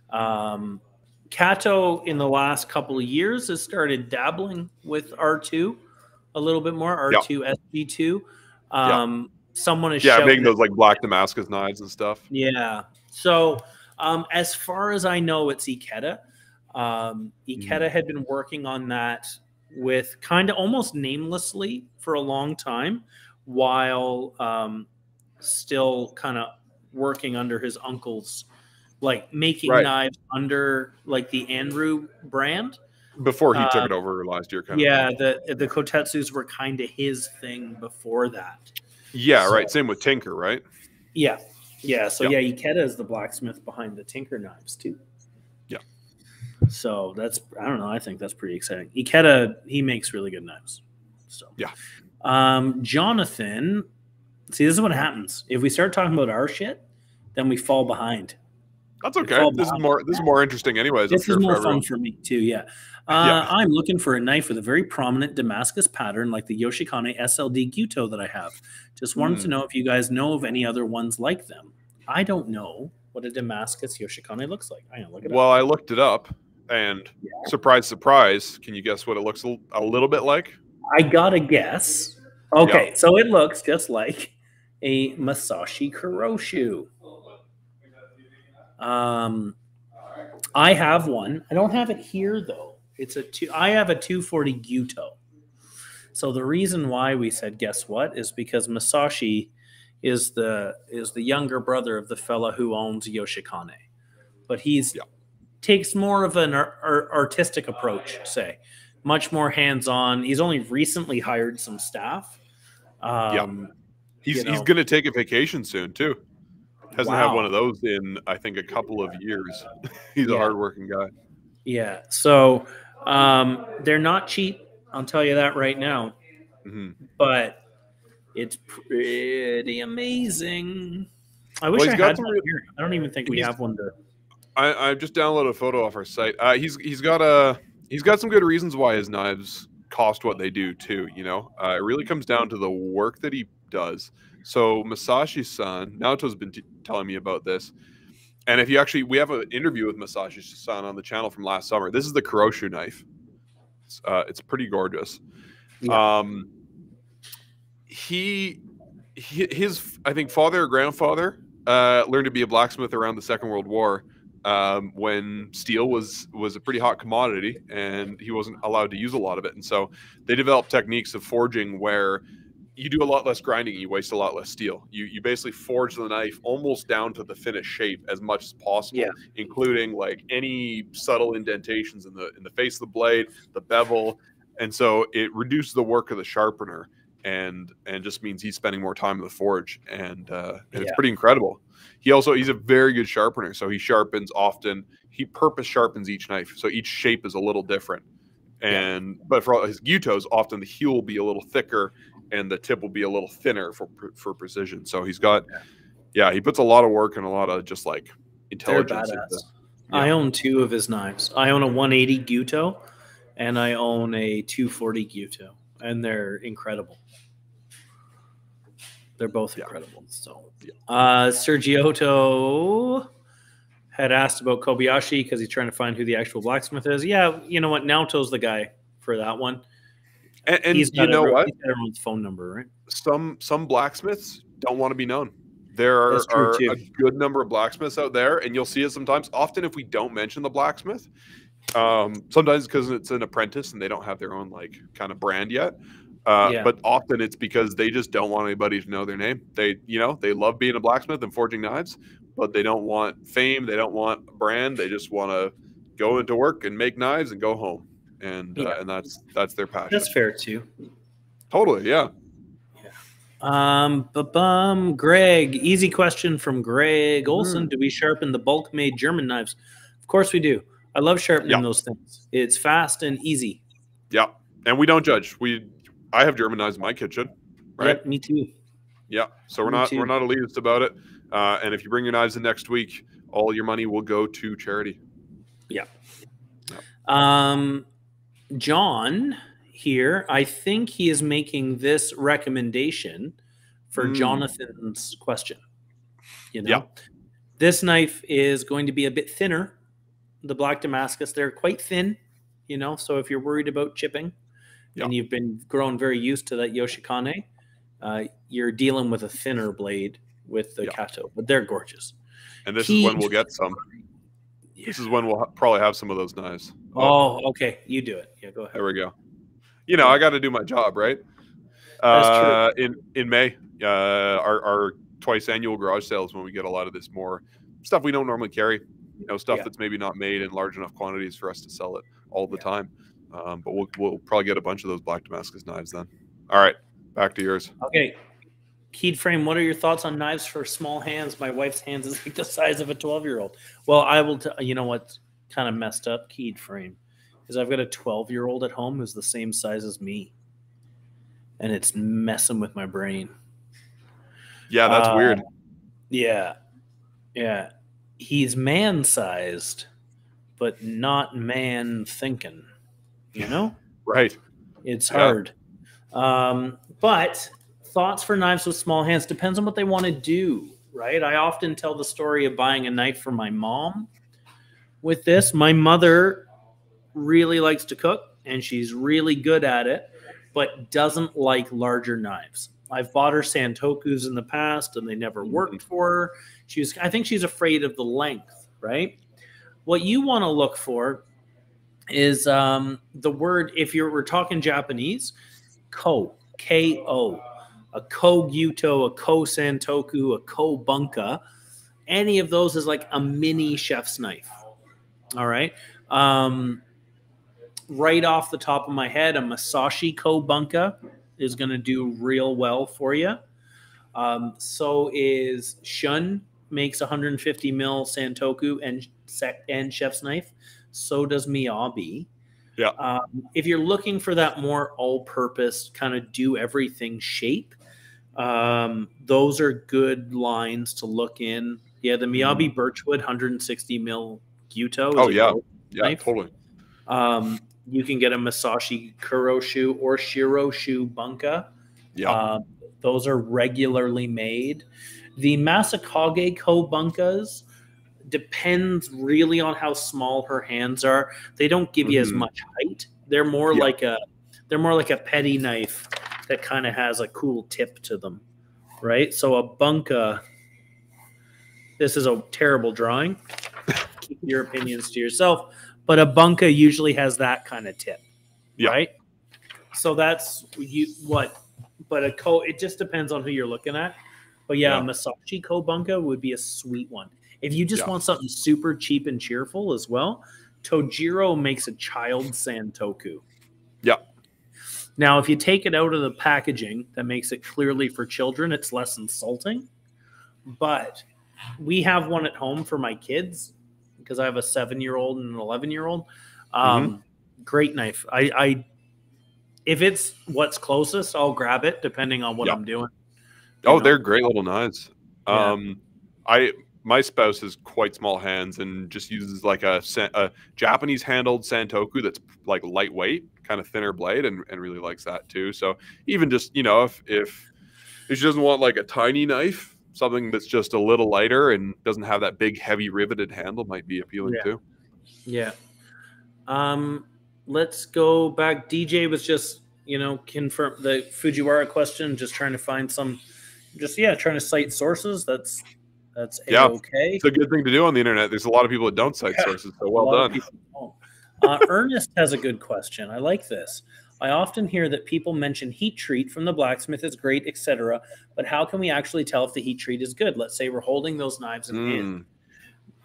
Um, Kato, in the last couple of years, has started dabbling with R2 a little bit more, R2 SG2. Um, Someone is yeah, making those like black Damascus knives and stuff. yeah. So, um, as far as I know, it's Ikeda. Um, Ikeda had been working on that with kind of almost namelessly for a long time, while um, still kind of working under his uncle's, like making Right. knives under like the Anryu brand. Before he took Um, it over last year, kind of. Yeah, the the Kotetsus were kind of his thing before that. Yeah, right. Same with Tinker, right? Yeah. Yeah. So Yeah. yeah, Ikeda is the blacksmith behind the Tinker knives too. Yeah. So that's I don't know. I think that's pretty exciting. Ikeda he makes really good knives. So Yeah. Um, Jonathan, see this is what happens if we start talking about our shit, then we fall behind. That's okay. This is more. This is more interesting, anyways. I'm This sure is more fun for me too. Yeah. Uh, Yeah. I'm looking for a knife with a very prominent Damascus pattern like the Yoshikane SLD Gyuto that I have. Just wanted to Hmm. know if you guys know of any other ones like them. I don't know what a Damascus Yoshikane looks like. I know, look it Well, up. I looked it up, and surprise, surprise. Can you guess what it looks a, little bit like? I got a guess. Okay, so it looks just like a Masashi Kuroshu. Um, I have one. I don't have it here though. It's a two. I have a 240 Gyuto. So the reason why we said guess what is because Masashi is the is the younger brother of the fella who owns Yoshikane, but he's Yeah. takes more of an ar- ar- artistic approach. Say, much more hands on. He's only recently hired some staff. Um, He's You he's going to take a vacation soon too. Hasn't had one of those in I think a couple of years. He's Yeah. a hardworking guy. Yeah. So um, they're not cheap. I'll tell you that right now. hmm But it's pretty amazing. I wish Well, I had one here. I don't even think we have one to. I, I just downloaded a photo off our site. Uh, he's he's got a he's got some good reasons why his knives cost what they do too. You know, uh, it really comes down to the work that he does. So Masashi's son, Naoto's been t- telling me about this, and if you actually, we have an interview with Masashi son on the channel from last summer. This is the Kuroshu knife. It's, uh, it's pretty gorgeous. Yeah. Um, he, he, his, I think, father or grandfather uh, learned to be a blacksmith around the Second World War um, when steel was was a pretty hot commodity and he wasn't allowed to use a lot of it. And so they developed techniques of forging where you do a lot less grinding, you waste a lot less steel. You you basically forge the knife almost down to the finished shape as much as possible, Yeah. including like any subtle indentations in the in the face of the blade, the bevel, and so it reduces the work of the sharpener and and just means he's spending more time in the forge and uh, and it's pretty incredible. He also he's a very good sharpener, so he sharpens often. He purpose sharpens each knife, so each shape is a little different. And but for all his gyutos, often the heel will be a little thicker and the tip will be a little thinner for for precision. So he's got, yeah, he puts a lot of work and a lot of just like They're intelligence. badass. into- I own two of his knives. I own a 180 Gyuto, and I own a 240 Gyuto, and they're incredible. They're both Yeah. incredible. So, Yeah. uh, Sergioto had asked about Kobayashi because he's trying to find who the actual blacksmith is. Yeah, you know what? Naoto's the guy for that one. And, and he's you know every- what? Everyone's phone number, right? some some blacksmiths don't want to be known. There are, are a good number of blacksmiths out there, and you'll see it sometimes. Often, if we don't mention the blacksmith, um, sometimes because it's an apprentice and they don't have their own like kind of brand yet. Uh, Yeah. But often it's because they just don't want anybody to know their name. They, you know, they love being a blacksmith and forging knives, but they don't want fame. They don't want a brand. They just want to go into work and make knives and go home, and Yeah. uh, and that's that's their passion. That's fair too. totally, yeah. yeah. Um, bum, Greg, easy question from Greg Mm-hmm. Olson. Do we sharpen the bulk made German knives? Of course we do. I love sharpening Yeah. those things. It's fast and easy. Yeah, and we don't judge. We, I have German knives in my kitchen, right? Yep, me too. Yeah. So we're Me not too. we're not elitist about it. Uh, and if you bring your knives in next week, all your money will go to charity. Yeah. Um, John here, I think he is making this recommendation for Mm. Jonathan's question. You know, Yeah. this knife is going to be a bit thinner. The Black Damascus, they're quite thin, you know. So if you're worried about chipping Yeah. and you've been grown very used to that Yoshikane, uh, you're dealing with a thinner blade with the Yeah. Kato, but they're gorgeous. And this He- is when we'll get some. This is when we'll ha- probably have some of those knives. Oh, okay. You do it. Yeah, go ahead. There we go. You know, I got to do my job, right? That's true. uh, In in May, uh, our our twice annual garage sales when we get a lot of this more stuff we don't normally carry. You know, stuff Yeah. that's maybe not made in large enough quantities for us to sell it all the time. Um, but we'll we'll probably get a bunch of those black Damascus knives then. All right, back to yours. Okay. Keyed frame, what are your thoughts on knives for small hands? My wife's hands is like the size of a 12 year old. Well, I will tell you know what's kind of messed up, keyed frame, is I've got a 12 year old at home who's the same size as me. And it's messing with my brain. Yeah, that's Uh, weird. Yeah. Yeah. He's man sized, but not man thinking. You know? Right. It's Yeah. hard. Um, but thoughts for knives with small hands depends on what they want to do, right? I often tell the story of buying a knife for my mom. With this, my mother really likes to cook and she's really good at it, but doesn't like larger knives. I've bought her Santokus in the past and they never worked for her. She was, I think she's afraid of the length, right? What you want to look for is um, the word, if you're we're talking Japanese, ko, K O, a ko gyuto, a ko santoku, a ko bunka. Any of those is like a mini chef's knife. All right. Um, right off the top of my head, a Masashi ko bunka is going to do real well for you. Um, so is Shun makes 150 mil Santoku and and chef's knife. So does Miyabi. Yeah. Um, if you're looking for that more all-purpose kind of do everything shape, um, those are good lines to look in. Yeah, the Miyabi Birchwood 160 mil Gyuto. is Oh, yeah. Yeah, knife. totally. Um, you can get a Masashi Kuroshu or Shiroshu Bunka. Yeah. Um, those are regularly made. The Masakage Kobunkas depends really on how small her hands are. They don't give you as Mhm. much height. They're more Yeah. like a they're more like a petty knife that kind of has a cool tip to them, right? So a bunka. This is a terrible drawing. Keep your opinions to yourself, but a bunka usually has that kind of tip, Yeah. right? So that's you what, but a co. It just depends on who you're looking at. But yeah, Yeah. a Masashi Kobunka would be a sweet one. If you just Yeah. want something super cheap and cheerful as well, Tojiro makes a child Santoku. Yeah. Now, if you take it out of the packaging that makes it clearly for children, it's less insulting. But we have one at home for my kids because I have a seven year old and an 11 year old. Um, Great knife. I, I, if it's what's closest, I'll grab it depending on what Yeah. I'm doing. Oh, know? they're great little knives. Yeah. Um, I my spouse has quite small hands and just uses like a, a Japanese handled Santoku that's like lightweight, kind of thinner blade, and, and really likes that too. So even just you know if if if she doesn't want like a tiny knife, something that's just a little lighter and doesn't have that big heavy riveted handle might be appealing Yeah. too. Yeah. Um, let's go back. DJ was just, you know, confirm the Fujiwara question, just trying to find some, just yeah, trying to cite sources. That's that's Yeah. okay. It's a good thing to do on the internet. There's a lot of people that don't cite Yeah. sources, so well done. Uh, Ernest has a good question. I like this. I often hear that people mention heat treat from the blacksmith is great, etc. But how can we actually tell if the heat treat is good? Let's say we're holding those knives in hand. Mm,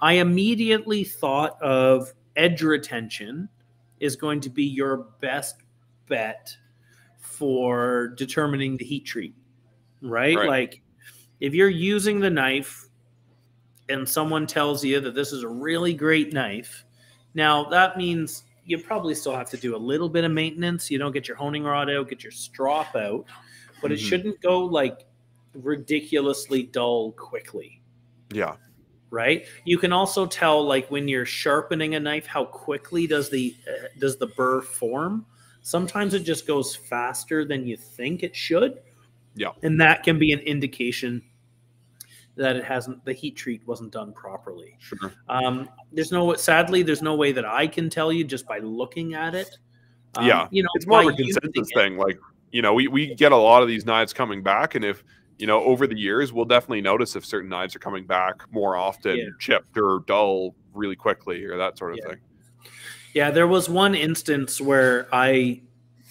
I immediately thought of edge retention is going to be your best bet for determining the heat treat, right? Right. Like if you're using the knife and someone tells you that this is a really great knife, now that means you probably still have to do a little bit of maintenance. You don't get your honing rod out, get your strop out, but it Mhm. shouldn't go like ridiculously dull quickly yeah. right you can also tell like when you're sharpening a knife how quickly does the uh, does the burr form sometimes it just goes faster than you think it should Yeah. and that can be an indication that it hasn't the heat treat wasn't done properly Sure. um, there's no sadly there's no way that i can tell you just by looking at it Um, Yeah. you know it's more of a consensus it- thing. Like, you know, we, we get a lot of these knives coming back, and if you know, over the years, we'll definitely notice if certain knives are coming back more often, Yeah. chipped or dull really quickly, or that sort of Yeah. thing. Yeah, there was one instance where I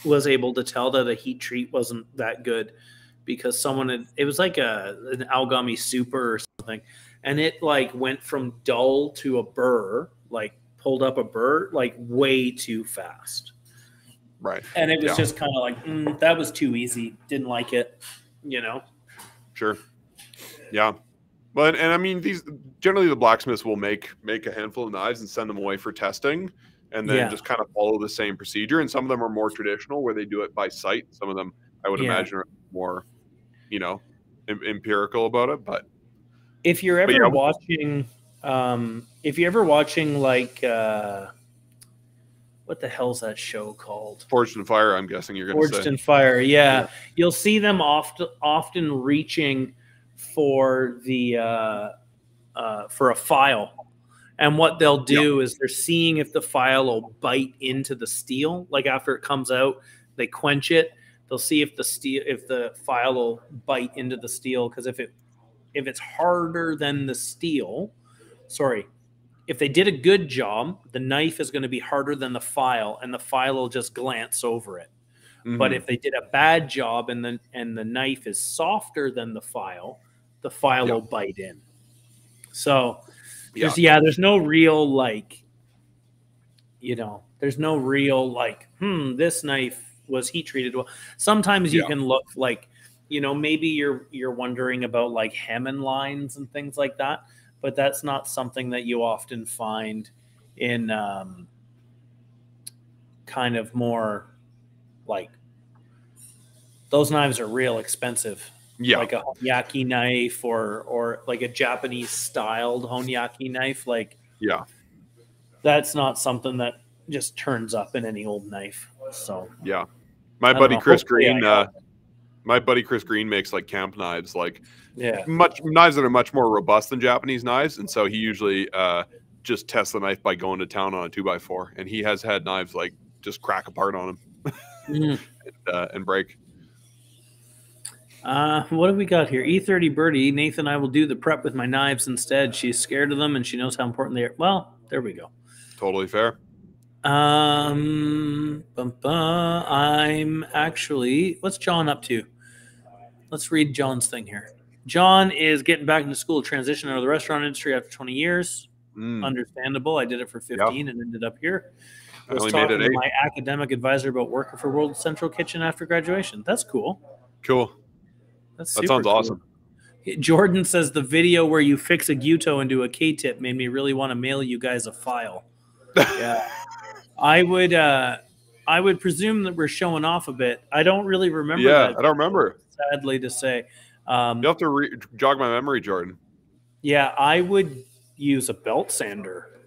was able to tell that a heat treat wasn't that good because someone had it was like a an Aogami Super or something, and it like went from dull to a burr, like pulled up a burr like way too fast, Right. and it was Yeah. just kind of like mm, that was too easy. Didn't like it, you know. Sure. Yeah. But and I mean these generally the blacksmiths will make make a handful of knives and send them away for testing and then Yeah. just kind of follow the same procedure. And some of them are more traditional where they do it by sight. Some of them I would Yeah. imagine are more, you know, em- empirical about it. But if you're ever yeah. watching um if you're ever watching like uh what the hell's that show called Forged in Fire, I'm guessing you're gonna forged say. in fire yeah. Yeah. you'll see them often often reaching for the uh uh for a file and what they'll do is they're seeing if the file will bite into the steel like after it comes out they quench it they'll see if the steel if the file will bite into the steel because if it if it's harder than the steel sorry if they did a good job the knife is going to be harder than the file and the file will just glance over it but Mhm. if they did a bad job and the and the knife is softer than the file the file Yeah. will bite in so yeah. there's yeah there's no real like you know there's no real like hmm this knife was he treated well sometimes you Yeah. can look like you know, maybe you're you're wondering about like hamon lines and things like that, but that's not something that you often find in um, kind of more like those knives are real expensive. Yeah. Like a honyaki knife or or like a Japanese styled honyaki knife. Like yeah. that's not something that just turns up in any old knife. So Yeah. My buddy know. Chris Green, uh, my buddy Chris Green makes like camp knives, like yeah. much knives that are much more robust than Japanese knives, and so he usually uh, just tests the knife by going to town on a two by four, and he has had knives like just crack apart on him Mm. uh, and break. Uh, what have we got here? E30 Birdie. Nathan, I will do the prep with my knives instead. She's scared of them and she knows how important they are. Well, there we go. Totally fair. Um, bum, bum. I'm actually. What's John up to? Let's read John's thing here. John is getting back into school, transition out of the restaurant industry after 20 years. Mm, Understandable. I did it for 15 and ended up here. I was only made talking it to eight. my academic advisor about working for World Central Kitchen after graduation. That's cool. Cool. That's That sounds cool. awesome. Jordan says the video where you fix a Gyuto into a K-tip made me really want to mail you guys a file. Yeah, I would. uh I would presume that we're showing off a bit. I don't really remember. yeah, that, I don't remember. sadly to say. Um, You'll have to re- jog my memory, Jordan. Yeah, I would use a belt sander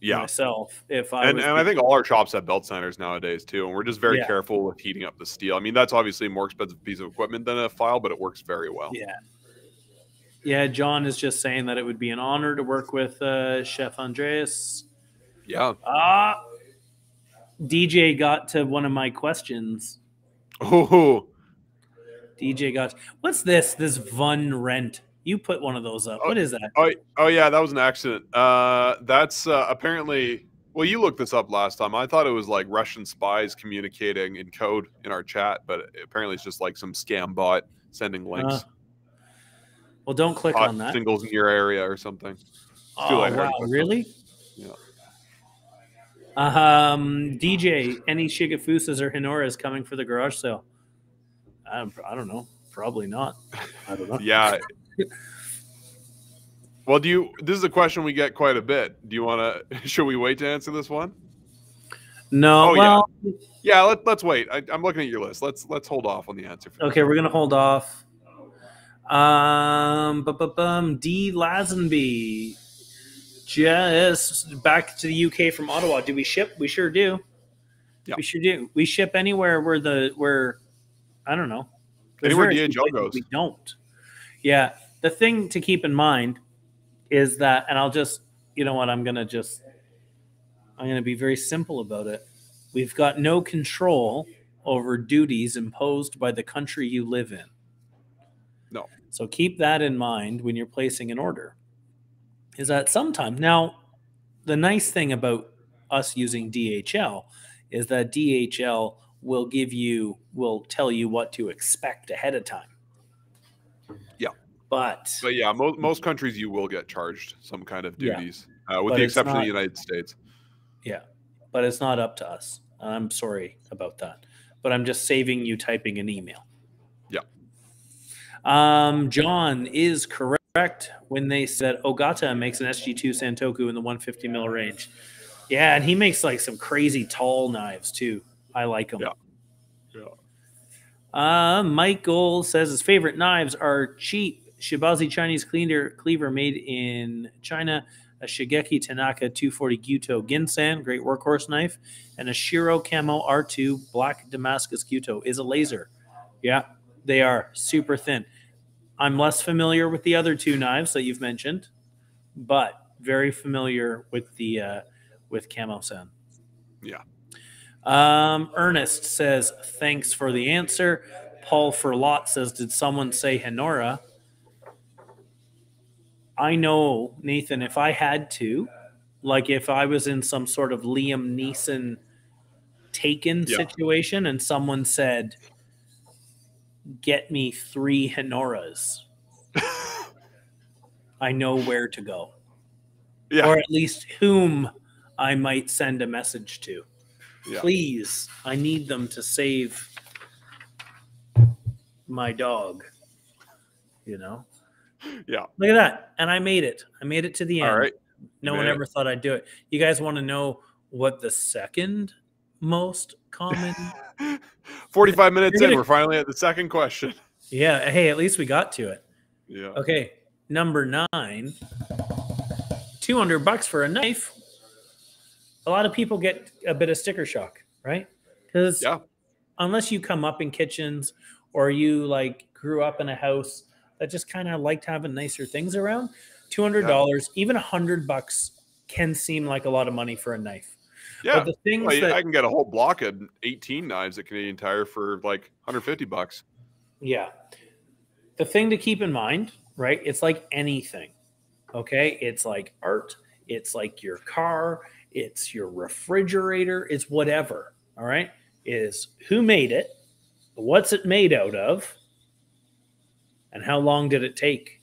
Yeah. myself if I And, was. and I think all our shops have belt sanders nowadays too, and we're just very Yeah. careful with heating up the steel. I mean, that's obviously a more expensive piece of equipment than a file, but it works very well. yeah. Yeah, John is just saying that it would be an honor to work with uh, Chef Andreas. Yeah. Ah, DJ got to one of my questions. Oh, DJ got what's this? This Vun rent. You put one of those up. Oh, What is that? oh, oh yeah, that was an accident. Uh, that's uh, apparently. Well, you looked this up last time. I thought it was like Russian spies communicating in code in our chat, but apparently it's just like some scam bot sending links, Uh, Well, don't click hot on that. singles in your area or something. too Oh wow, really? Yeah. Um, DJ, any Shigefusas or Hinouras coming for the garage sale? I don't, I don't know. Probably not. I don't know. Yeah. well, do you? This is a question we get quite a bit. Do you want to? Should we wait to answer this one? No. Oh, yeah. well, Yeah, let, let's wait. I, I'm looking at your list. Let's let's hold off on the answer. For okay, we're gonna hold off. Um, bu- bu- bum, D Lazenby, just back to the UK from Ottawa. Do we ship? We sure do. Yeah. We sure do. We ship anywhere where the where I don't know. There's Anywhere few DHL goes. We don't. Yeah. The thing to keep in mind is that, and I'll just, you know what, I'm gonna just, I'm gonna be very simple about it. We've got no control over duties imposed by the country you live in. No. So keep that in mind when you're placing an order. Is that sometimes now the nice thing about us using DHL is that DHL will give you will tell you what to expect ahead of time. Yeah. But But yeah, most most countries you will get charged some kind of Yeah. duties, uh, with the exception of the United States. yeah, but it's not up to us. I'm sorry about that. But I'm just saving you typing an email. Yeah. Um, John is correct when they said Ogata makes an SG2 Santoku in the 150 mil range. Yeah, and he makes like some crazy tall knives too. I like them. Yeah. Yeah. Uh, Michael says his favorite knives are cheap Shibazi Chinese cleaner cleaver made in China, a Shigeki Tanaka 240 Gyuto Ginsan, great workhorse knife, and a Shiro Kamo R2 Black Damascus Gyuto is a laser. Yeah, they are super thin. I'm less familiar with the other two knives that you've mentioned, but very familiar with the uh, with Kamo San. Yeah. Um, Ernest says, thanks for the answer. Paul Ferlot says, did someone say Hinoura? I know, Nathan, if I had to, like if I was in some sort of Liam Neeson taken Yeah. situation and someone said, get me three Hinouras, I know where to go. Yeah. Or at least whom I might send a message to Yeah. please i need them to save my dog. You know, Yeah. look at that, and I made it. I made it to the end. All right. No You one ever thought I'd do it. You guys want to know what the second most common? 45 minutes in, we're finally at the second question. yeah. Hey, at least we got to it. Yeah. Okay, number nine. Two hundred bucks for a knife. A lot of people get a bit of sticker shock, right? Because Yeah. unless you come up in kitchens or you like grew up in a house that just kind of liked having nicer things around, two hundred dollars, even a hundred bucks, can seem like a lot of money for a knife. Yeah. But the things Well, that I can get a whole block of 18 knives at Canadian Tire for like 150 bucks. Yeah. The thing to keep in mind, right? It's like anything. Okay. It's like art. It's like your car. It's your refrigerator. It's whatever. All right. Is who made it? What's it made out of? And how long did it take?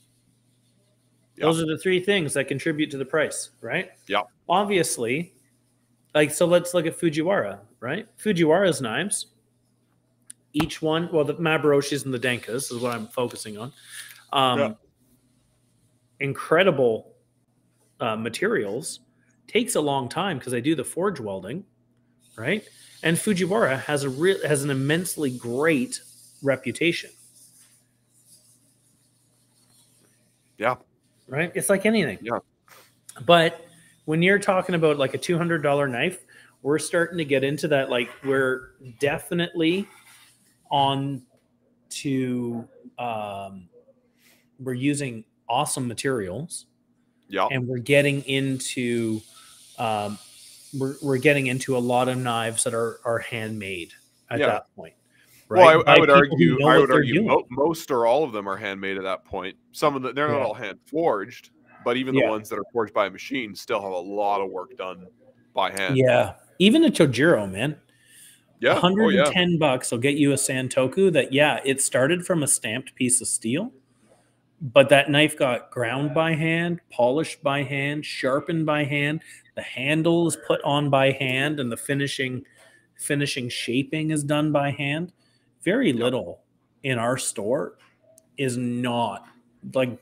Yeah. Those are the three things that contribute to the price, right? Yeah. Obviously, like, so let's look at Fujiwara, right? Fujiwara's knives each one well the Maboroshis and the denkas is what i'm focusing on um Yeah. incredible uh, materials takes a long time because they do the forge welding right and fujiwara has a real has an immensely great reputation Yeah. right it's like anything Yeah. but when you're talking about like a $200 knife we're starting to get into that like we're definitely on to um, we're using awesome materials Yeah. and we're getting into um, we're, we're getting into a lot of knives that are are handmade at Yeah. that point Well, I, I would argue. I would argue mo- most or all of them are handmade at that point. Some of them they're not Yeah. all hand forged, but even the Yeah. ones that are forged by a machine still have a lot of work done by hand. yeah even a Tojiro man Yeah. Oh, yeah. 110 bucks will get you a Santoku that, yeah, it started from a stamped piece of steel, but that knife got ground by hand, polished by hand, sharpened by hand. The handle is put on by hand, and the finishing finishing shaping is done by hand. Very little in our store is not like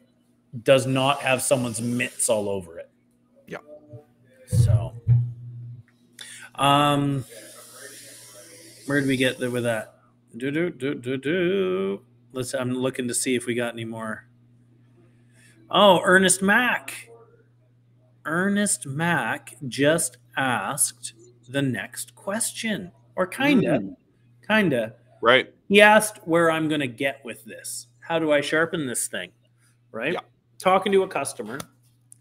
does not have someone's mitts all over it. Yeah. So um where did we get there with that? Do do do do do. Let's. I'm looking to see if we got any more. Oh, Ernest Mack. Ernest Mack just asked the next question, or kinda, Mm. kinda. Right. He asked where I'm going to get with this. How do I sharpen this thing? Right? Yeah. Talking to a customer,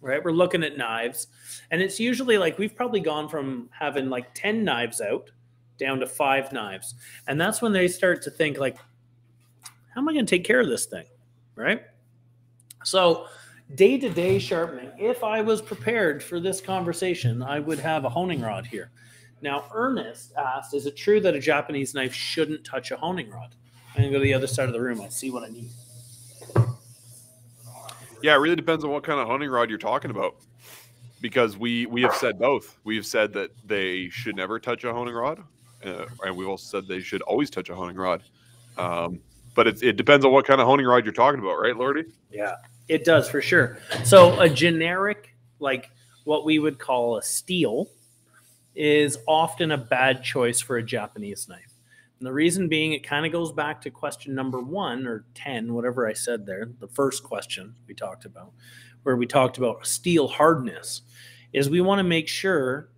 right? We're looking at knives, and it's usually like we've probably gone from having like 10 knives out down to five knives. And that's when they start to think, like, how am I going to take care of this thing? Right? So, day to day sharpening, if I was prepared for this conversation, I would have a honing rod here. Now, Ernest asked, is it true that a Japanese knife shouldn't touch a honing rod? I'm going to go to the other side of the room. I see what I need. Yeah, it really depends on what kind of honing rod you're talking about. Because we we have said both. We've said that they should never touch a honing rod, uh, and we've also said they should always touch a honing rod. Um, but it, it depends on what kind of honing rod you're talking about, right, Lordy? Yeah, it does for sure. So a generic, like what we would call a steel, is often a bad choice for a Japanese knife. And the reason being, it kind of goes back to question number one or 10, whatever I said there, the first question we talked about, where we talked about steel hardness, is we want to make sure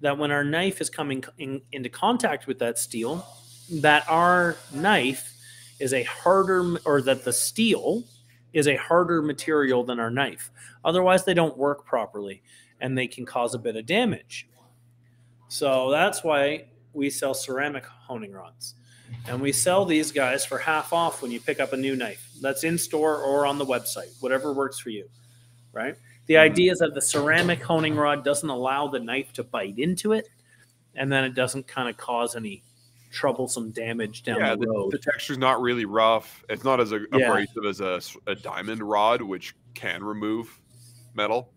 that when our knife is coming in, into contact with that steel, that our knife is a harder, or that the steel is a harder material than our knife. Otherwise, they don't work properly and they can cause a bit of damage. So that's why we sell ceramic honing rods. And we sell these guys for half off when you pick up a new knife. That's in store or on the website, whatever works for you. Right? The mm-hmm. idea is that the ceramic honing rod doesn't allow the knife to bite into it, and then it doesn't kind of cause any troublesome damage down yeah, the the, road. the texture's not really rough. It's not as a- Yeah. abrasive as a diamond rod, which can remove metal.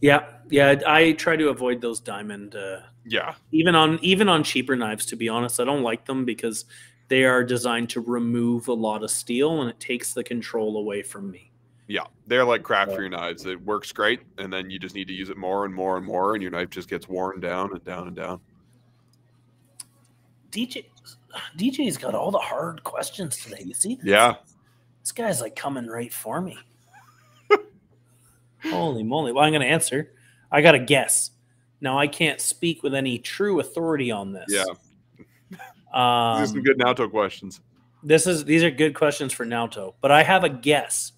Yeah, yeah. I try to avoid those diamond, uh, Yeah, even on even on cheaper knives. To be honest, I don't like them because they are designed to remove a lot of steel and it takes the control away from me. Yeah, they're like craft Yeah. knives. It works great, and then you just need to use it more and more and more, and your knife just gets worn down and down and down. DJ DJ's got all the hard questions today. You see? Yeah, This guy's like coming right for me. Holy moly. Well, I'm going to answer. I got to guess. Now, I can't speak with any true authority on this. yeah. Um, These are some good Naoto questions. this is these are good questions for Naoto, but I have a guess.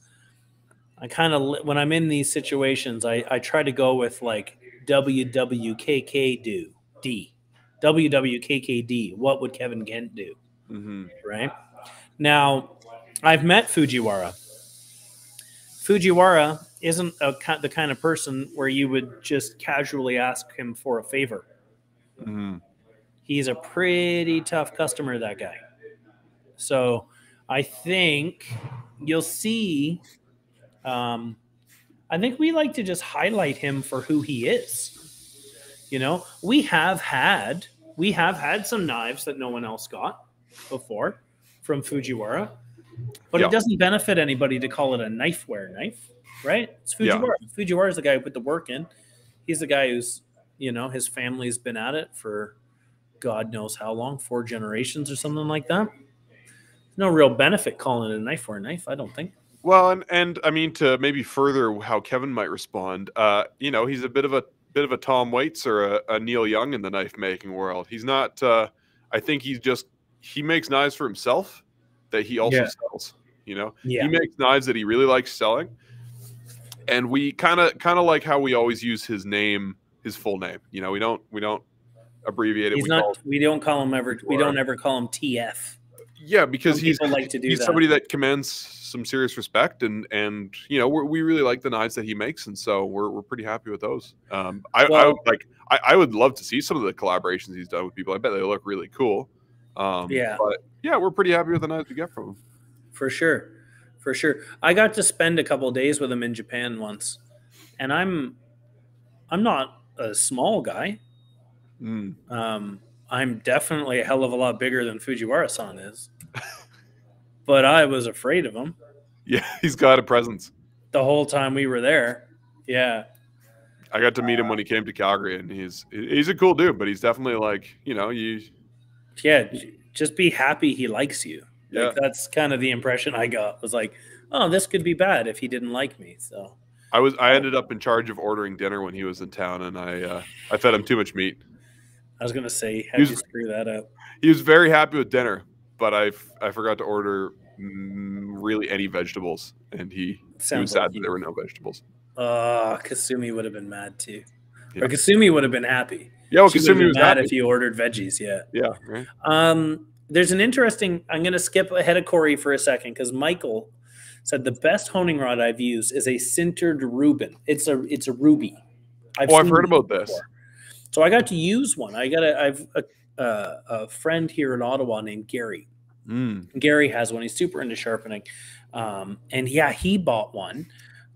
I kind of when I'm in these situations, I I try to go with like WWKK do D, WWKKD. What would Kevin Kent do? hmm Right now, I've met Fujiwara. Fujiwara isn't a, the kind of person where you would just casually ask him for a favor. hmm He's a pretty tough customer, that guy. So I think you'll see. Um, I think we like to just highlight him for who he is. You know, we have had we have had some knives that no one else got before from Fujiwara, but Yeah. it doesn't benefit anybody to call it a Knifewear knife, right? It's Yeah. Fujiwara. Fujiwara is the guy who put the work in. He's the guy who's you know his family's been at it for God knows how long, four generations or something like that. No real benefit calling it a knife or a knife, I don't think. Well, and and I mean to maybe further how Kevin might respond. Uh, you know, he's a bit of a bit of a Tom Waits or a, a Neil Young in the knife making world. He's not. Uh, I think he's just he makes knives for himself that he also Yeah. sells. You know, Yeah. he makes knives that he really likes selling, and we kind of kind of like how we always use his name, his full name. You know, we don't we don't abbreviate it. He's we not we don't call him ever we don't ever call him TF. yeah, because Some he's like to do he's that. somebody that commands some serious respect and and you know we're, we really like the knives that he makes and so we're, we're pretty happy with those um i, I Well- would like I, I would love to see some of the collaborations he's done with people i bet they look really cool um Yeah. but yeah we're pretty happy with the knives we get from him for sure for sure. I got to spend a couple of days with him in japan once and i'm i'm not a small guy. Mm. um, i'm definitely a hell of a lot bigger than fujiwara-san is but i was afraid of him. Yeah he's got a presence. The whole time we were there yeah. I got to meet him when he came to calgary and he's he's a cool dude but he's definitely like you know you yeah just be happy he likes you yeah like that's kind of the impression i got was like oh this could be bad if he didn't like me so i was i ended up in charge of ordering dinner when he was in town and i uh i fed him too much meat i was gonna say how He would was- you screw that up He was very happy with dinner, but I I forgot to order mm, really any vegetables, and he, he was sad like that you. there were no vegetables. Uh, Kasumi would have been mad too. Yeah. Or Kasumi would have been happy. Yeah, well, she would have Kasumi been was mad happy. if you ordered veggies. Yeah. yeah, right. Um, there's an interesting. I'm going to skip ahead of Corey for a second because Michael said the best honing rod I've used is a sintered Reuben. It's a it's a ruby. Oh, I've heard about this. So I got to use one. I got a I've a, uh, a friend here in Ottawa named Gary. Mm. Gary has one. He's super into sharpening. Um, and yeah, he bought one.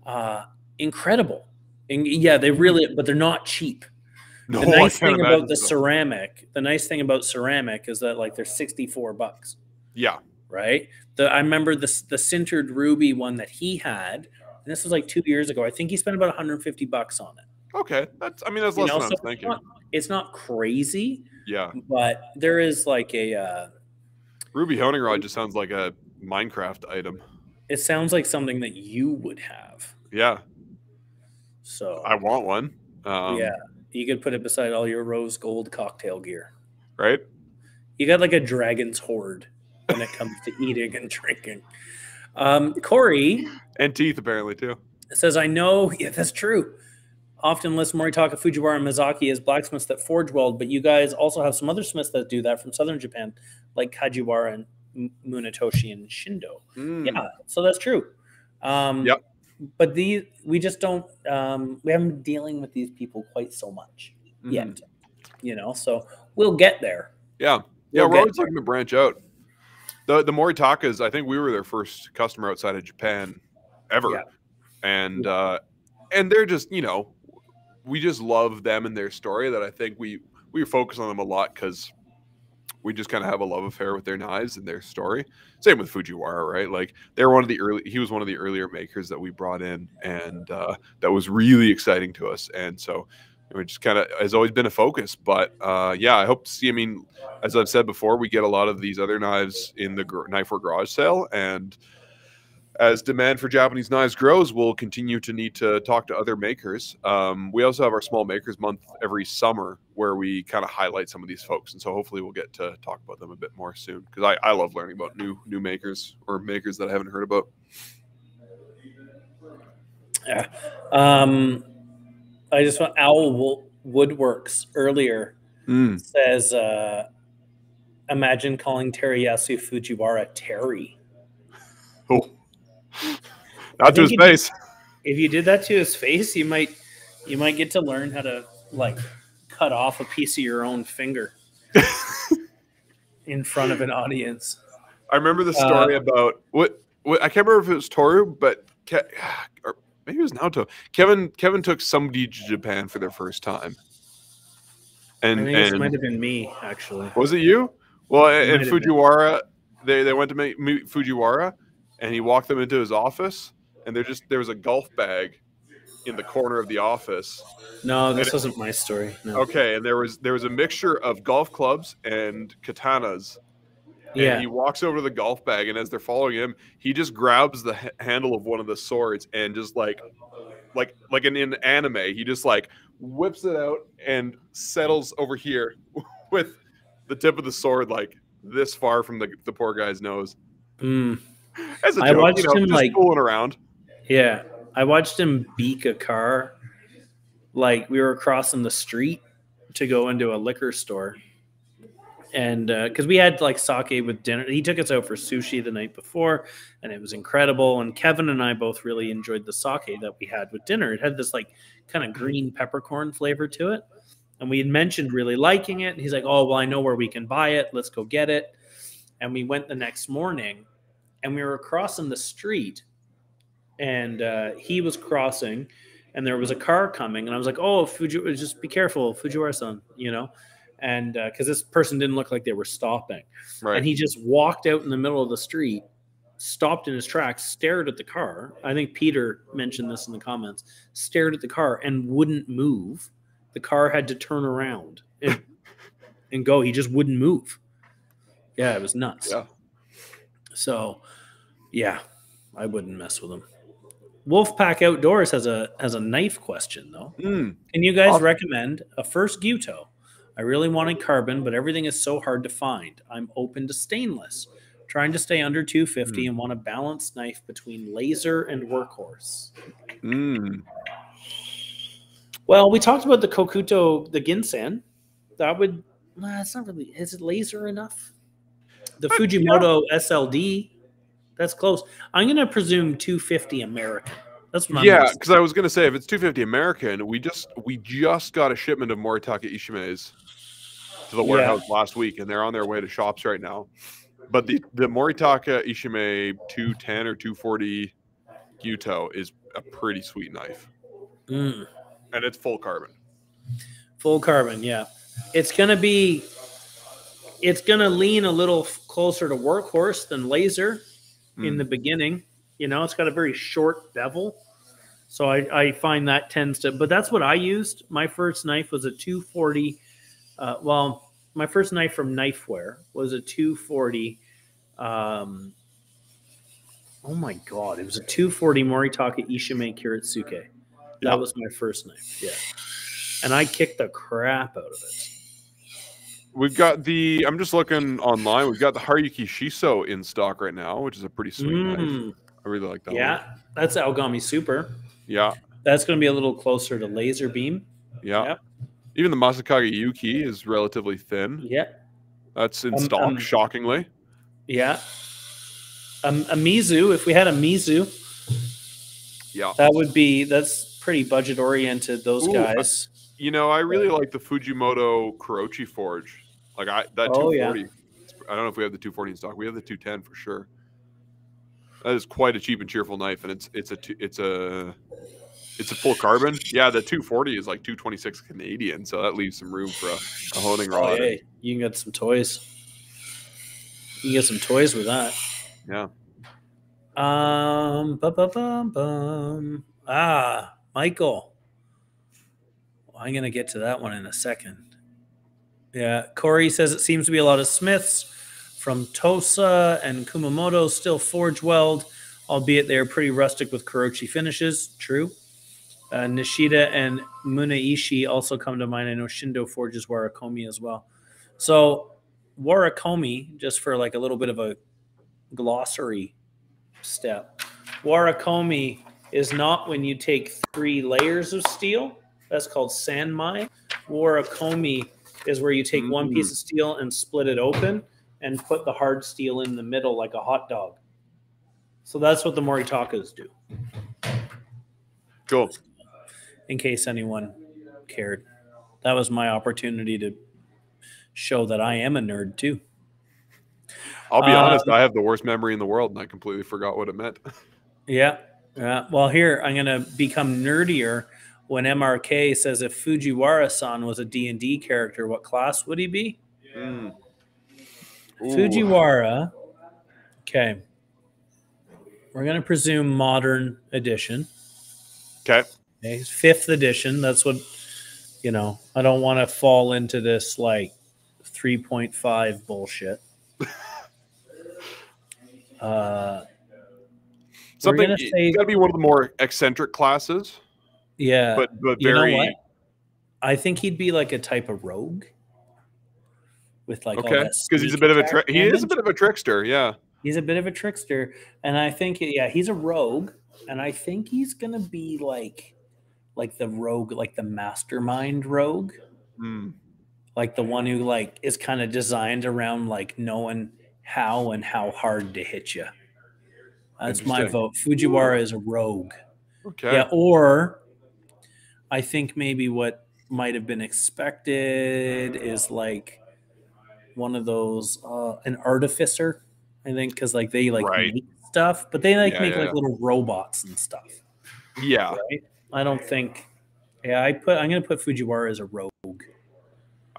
Uh, incredible. And yeah, they really, but they're not cheap. No, The nice thing about the so. ceramic, the nice thing about ceramic is that like they're 64 bucks, Yeah, right? The I remember the the sintered ruby one that he had, and this was like two years ago. I think he spent about 150 bucks on it. okay. That's I mean that's You less know, than so it's not, it's not crazy, Yeah, but there is like a. Uh, Ruby honing rod just sounds like a Minecraft item. it sounds like something that you would have. Yeah, So I want one. Um, yeah, you could put it beside all your rose gold cocktail gear. right. You got like a dragon's horde when it comes to eating and drinking. Um, Corey And teeth apparently too. says, "I know, yeah, that's true. Often listen Moritaka, Fujiwara, and Mizaki as blacksmiths that forge weld, but you guys also have some other smiths that do that from southern Japan, like Kajiwara and M- Munetoshi and Shindo. Mm. Yeah, so that's true. Um, Yep. But these, we just don't. Um, we haven't been dealing with these people quite so much Mhm. yet. You know, so we'll get there. Yeah, yeah. We'll we're always looking to branch out. The the Moritakas, I think we were their first customer outside of Japan ever, Yeah. and uh, and they're just you know, we just love them and their story. That I think we we focus on them a lot because we just kind of have a love affair with their knives and their story. Same with Fujiwara, right? Like they're one of the early. He was one of the earlier makers that we brought in, and uh, that was really exciting to us. And so it just kind of has always been a focus. But uh, yeah, I hope to see. I mean, as I've said before, we get a lot of these other knives in the knife work garage sale, and as demand for Japanese knives grows, we'll continue to need to talk to other makers. Um, we also have our small makers month every summer where we kind of highlight some of these folks, and so hopefully we'll get to talk about them a bit more soon because I, I love learning about new new makers or makers that I haven't heard about. Yeah. Um, I just want Owl Woodworks earlier Mm. says, uh, imagine calling Teruyasu Fujiwara Terry. Oh, not to his think face. If you did that to his face, you might you might get to learn how to like cut off a piece of your own finger in front of an audience. I remember the story Uh, about what, what I can't remember if it was Toru, but Ke- or maybe it was Naoto. Kevin Kevin took somebody to Japan for their first time, I and think this and might have been me actually. was it you? Well, It and might been. Fujiwara, they they went to meet, meet Fujiwara, and he walked them into his office, and there just there was a golf bag in the corner of the office. No, this And- wasn't my story. No. Okay, and there was there was a mixture of golf clubs and katanas. And Yeah. he walks over to the golf bag, and as they're following him, he just grabs the h- handle of one of the swords and just like, like, like in, in anime, he just like whips it out and settles over here with the tip of the sword like this far from the, the poor guy's nose. Mm, As a I joke, watched you know, him, like- fooling around. yeah. I watched him beak a car. Like we were crossing the street to go into a liquor store. And uh, because we had like sake with dinner, he took us out for sushi the night before, and it was incredible. And Kevin and I both really enjoyed the sake that we had with dinner. It had this like kind of green peppercorn flavor to it. And we had mentioned really liking it. And he's like, Oh, well, I know where we can buy it. Let's go get it. And we went the next morning and we were crossing the street and uh, he was crossing and there was a car coming and i was like oh Fuji, just be careful fujiwara-san you know? And because this person didn't look like they were stopping. Right. and he just walked out in the middle of the street stopped in his tracks stared at the car. I think peter mentioned this in the comments. Stared at the car and wouldn't move. The car had to turn around and, and go. He just wouldn't move. Yeah it was nuts. Yeah. So yeah i wouldn't mess with him wolfpack outdoors has a has a knife question though Mm. can you guys Awesome. recommend a first Gyuto? I really wanted carbon, but everything is so hard to find. I'm open to stainless. Trying to stay under 250 Hmm. and want a balanced knife between laser and workhorse. Mm. Well, we talked about the Kokuto, the Ginsan. That would, nah, it's not really, is it laser enough? The Fujimoto SLD, that's close. I'm going to presume 250 American. That's what I'm Yeah, because I was gonna say if it's 250 American, we just we just got a shipment of Moritaka Ishime's to the Yeah. warehouse last week, and they're on their way to shops right now. But the the Moritaka Ishime 210 or 240 Gyuto is a pretty sweet knife, Mm. and it's full carbon. Full carbon, yeah. It's gonna be, it's gonna lean a little closer to workhorse than laser in Mm. the beginning. You know, it's got a very short bevel, so I, I find that tends to. But that's what I used. My first knife was a 240. Uh, well, my first knife from Knifewear was a 240. Um, oh my god, it was a 240 Moritaka Ishime Kiritsuke. That was my first knife. Yeah and I kicked the crap out of it. We've got the. I'm just looking online. We've got the Haruki Shiso in stock right now, which is a pretty sweet knife. Mm, I really like that. one. yeah, that's Aogami Super. yeah, That's going to be a little closer to laser beam. yeah. Even the Masakage Yuki is relatively thin. Yeah, That's in Um, stock, um, shockingly. yeah. Um, a Mizu, if we had a Mizu, Yeah. that would be that's pretty budget oriented. Those Ooh, guys. You know, I really like the Fujimoto Kurochi Forge. Like I that Oh, yeah. 240. I don't know if we have the 240 in stock. We have the 210 for sure. That is quite a cheap and cheerful knife, and it's it's a it's a it's a full carbon. Yeah, the 240 is like 226 Canadian, so that leaves some room for a, a honing Oh, rod. hey, you can get some toys. You can get some toys with that. Yeah. Um, bum, bum, bum, bum. Ah, Michael. I'm going to get to that one in a second. Yeah, Corey says it seems to be a lot of Smiths from Tosa and Kumamoto still forge weld, albeit they are pretty rustic with Kurochi finishes. True. Uh, Nishida and Muneishi also come to mind. I know Shindo forges Warikomi as well. So Warikomi, just for like a little bit of a glossary step, Warikomi is not when you take three layers of steel. That's called sanmai. Warikomi is where you take mm. one piece of steel and split it open and put the hard steel in the middle like a hot dog. So that's what the Moritakas do. Cool. In case anyone cared, that was my opportunity to show that I am a nerd too. I'll be uh, honest, I have the worst memory in the world and I completely forgot what it meant. Yeah. Yeah. Well, here I'm going to become nerdier when MRK says if Fujiwara-san was a D&D character, what class would he be? Mm. Fujiwara. Okay. We're going to presume modern edition. Okay. okay. Fifth edition. That's what, you know, I don't want to fall into this like 3.5 bullshit. uh, Something, say, got to be one of the more eccentric classes. Yeah, but but very. You know I think he'd be like a type of rogue. With like okay, because he's a bit of a tri- he is a bit of a trickster. Yeah, he's a bit of a trickster, and I think yeah he's a rogue, and I think he's gonna be like like the rogue, like the mastermind rogue, mm. like the one who like is kind of designed around like knowing how and how hard to hit you. That's my vote. Fujiwara is a rogue. Okay. Yeah, or I think maybe what might have been expected is like one of those uh, an artificer. I think because like they like right. make stuff, but they like yeah, make yeah, like little robots and stuff. Yeah. Right? I don't think. Yeah, I put. I'm gonna put Fujiwara as a rogue.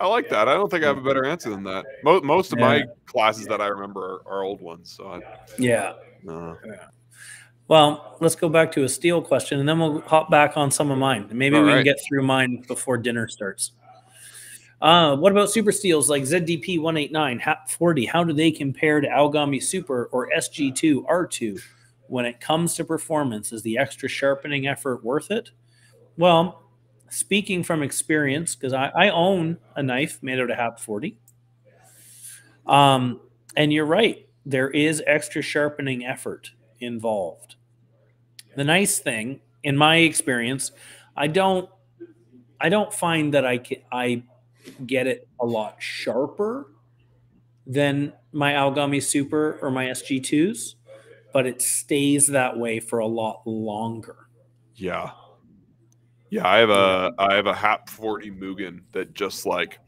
I like that. I don't think I have a better answer than that. Most most of my classes that I remember are, are old ones. So I, yeah. Uh, yeah. Well, let's go back to a steel question, and then we'll hop back on some of mine. Maybe All we right. can get through mine before dinner starts. Uh, what about super steels like ZDP 189, HAP 40? How do they compare to Aogami Super or SG2 R2 when it comes to performance? Is the extra sharpening effort worth it? Well, speaking from experience, because I, I, own a knife made out of HAP 40. Um, and you're right, there is extra sharpening effort involved. The nice thing, in my experience, I don't I don't find that I can, I get it a lot sharper than my Aogami Super or my SG2s, but it stays that way for a lot longer. Yeah. Yeah, I have a I have a Hap 40 Mugen that just like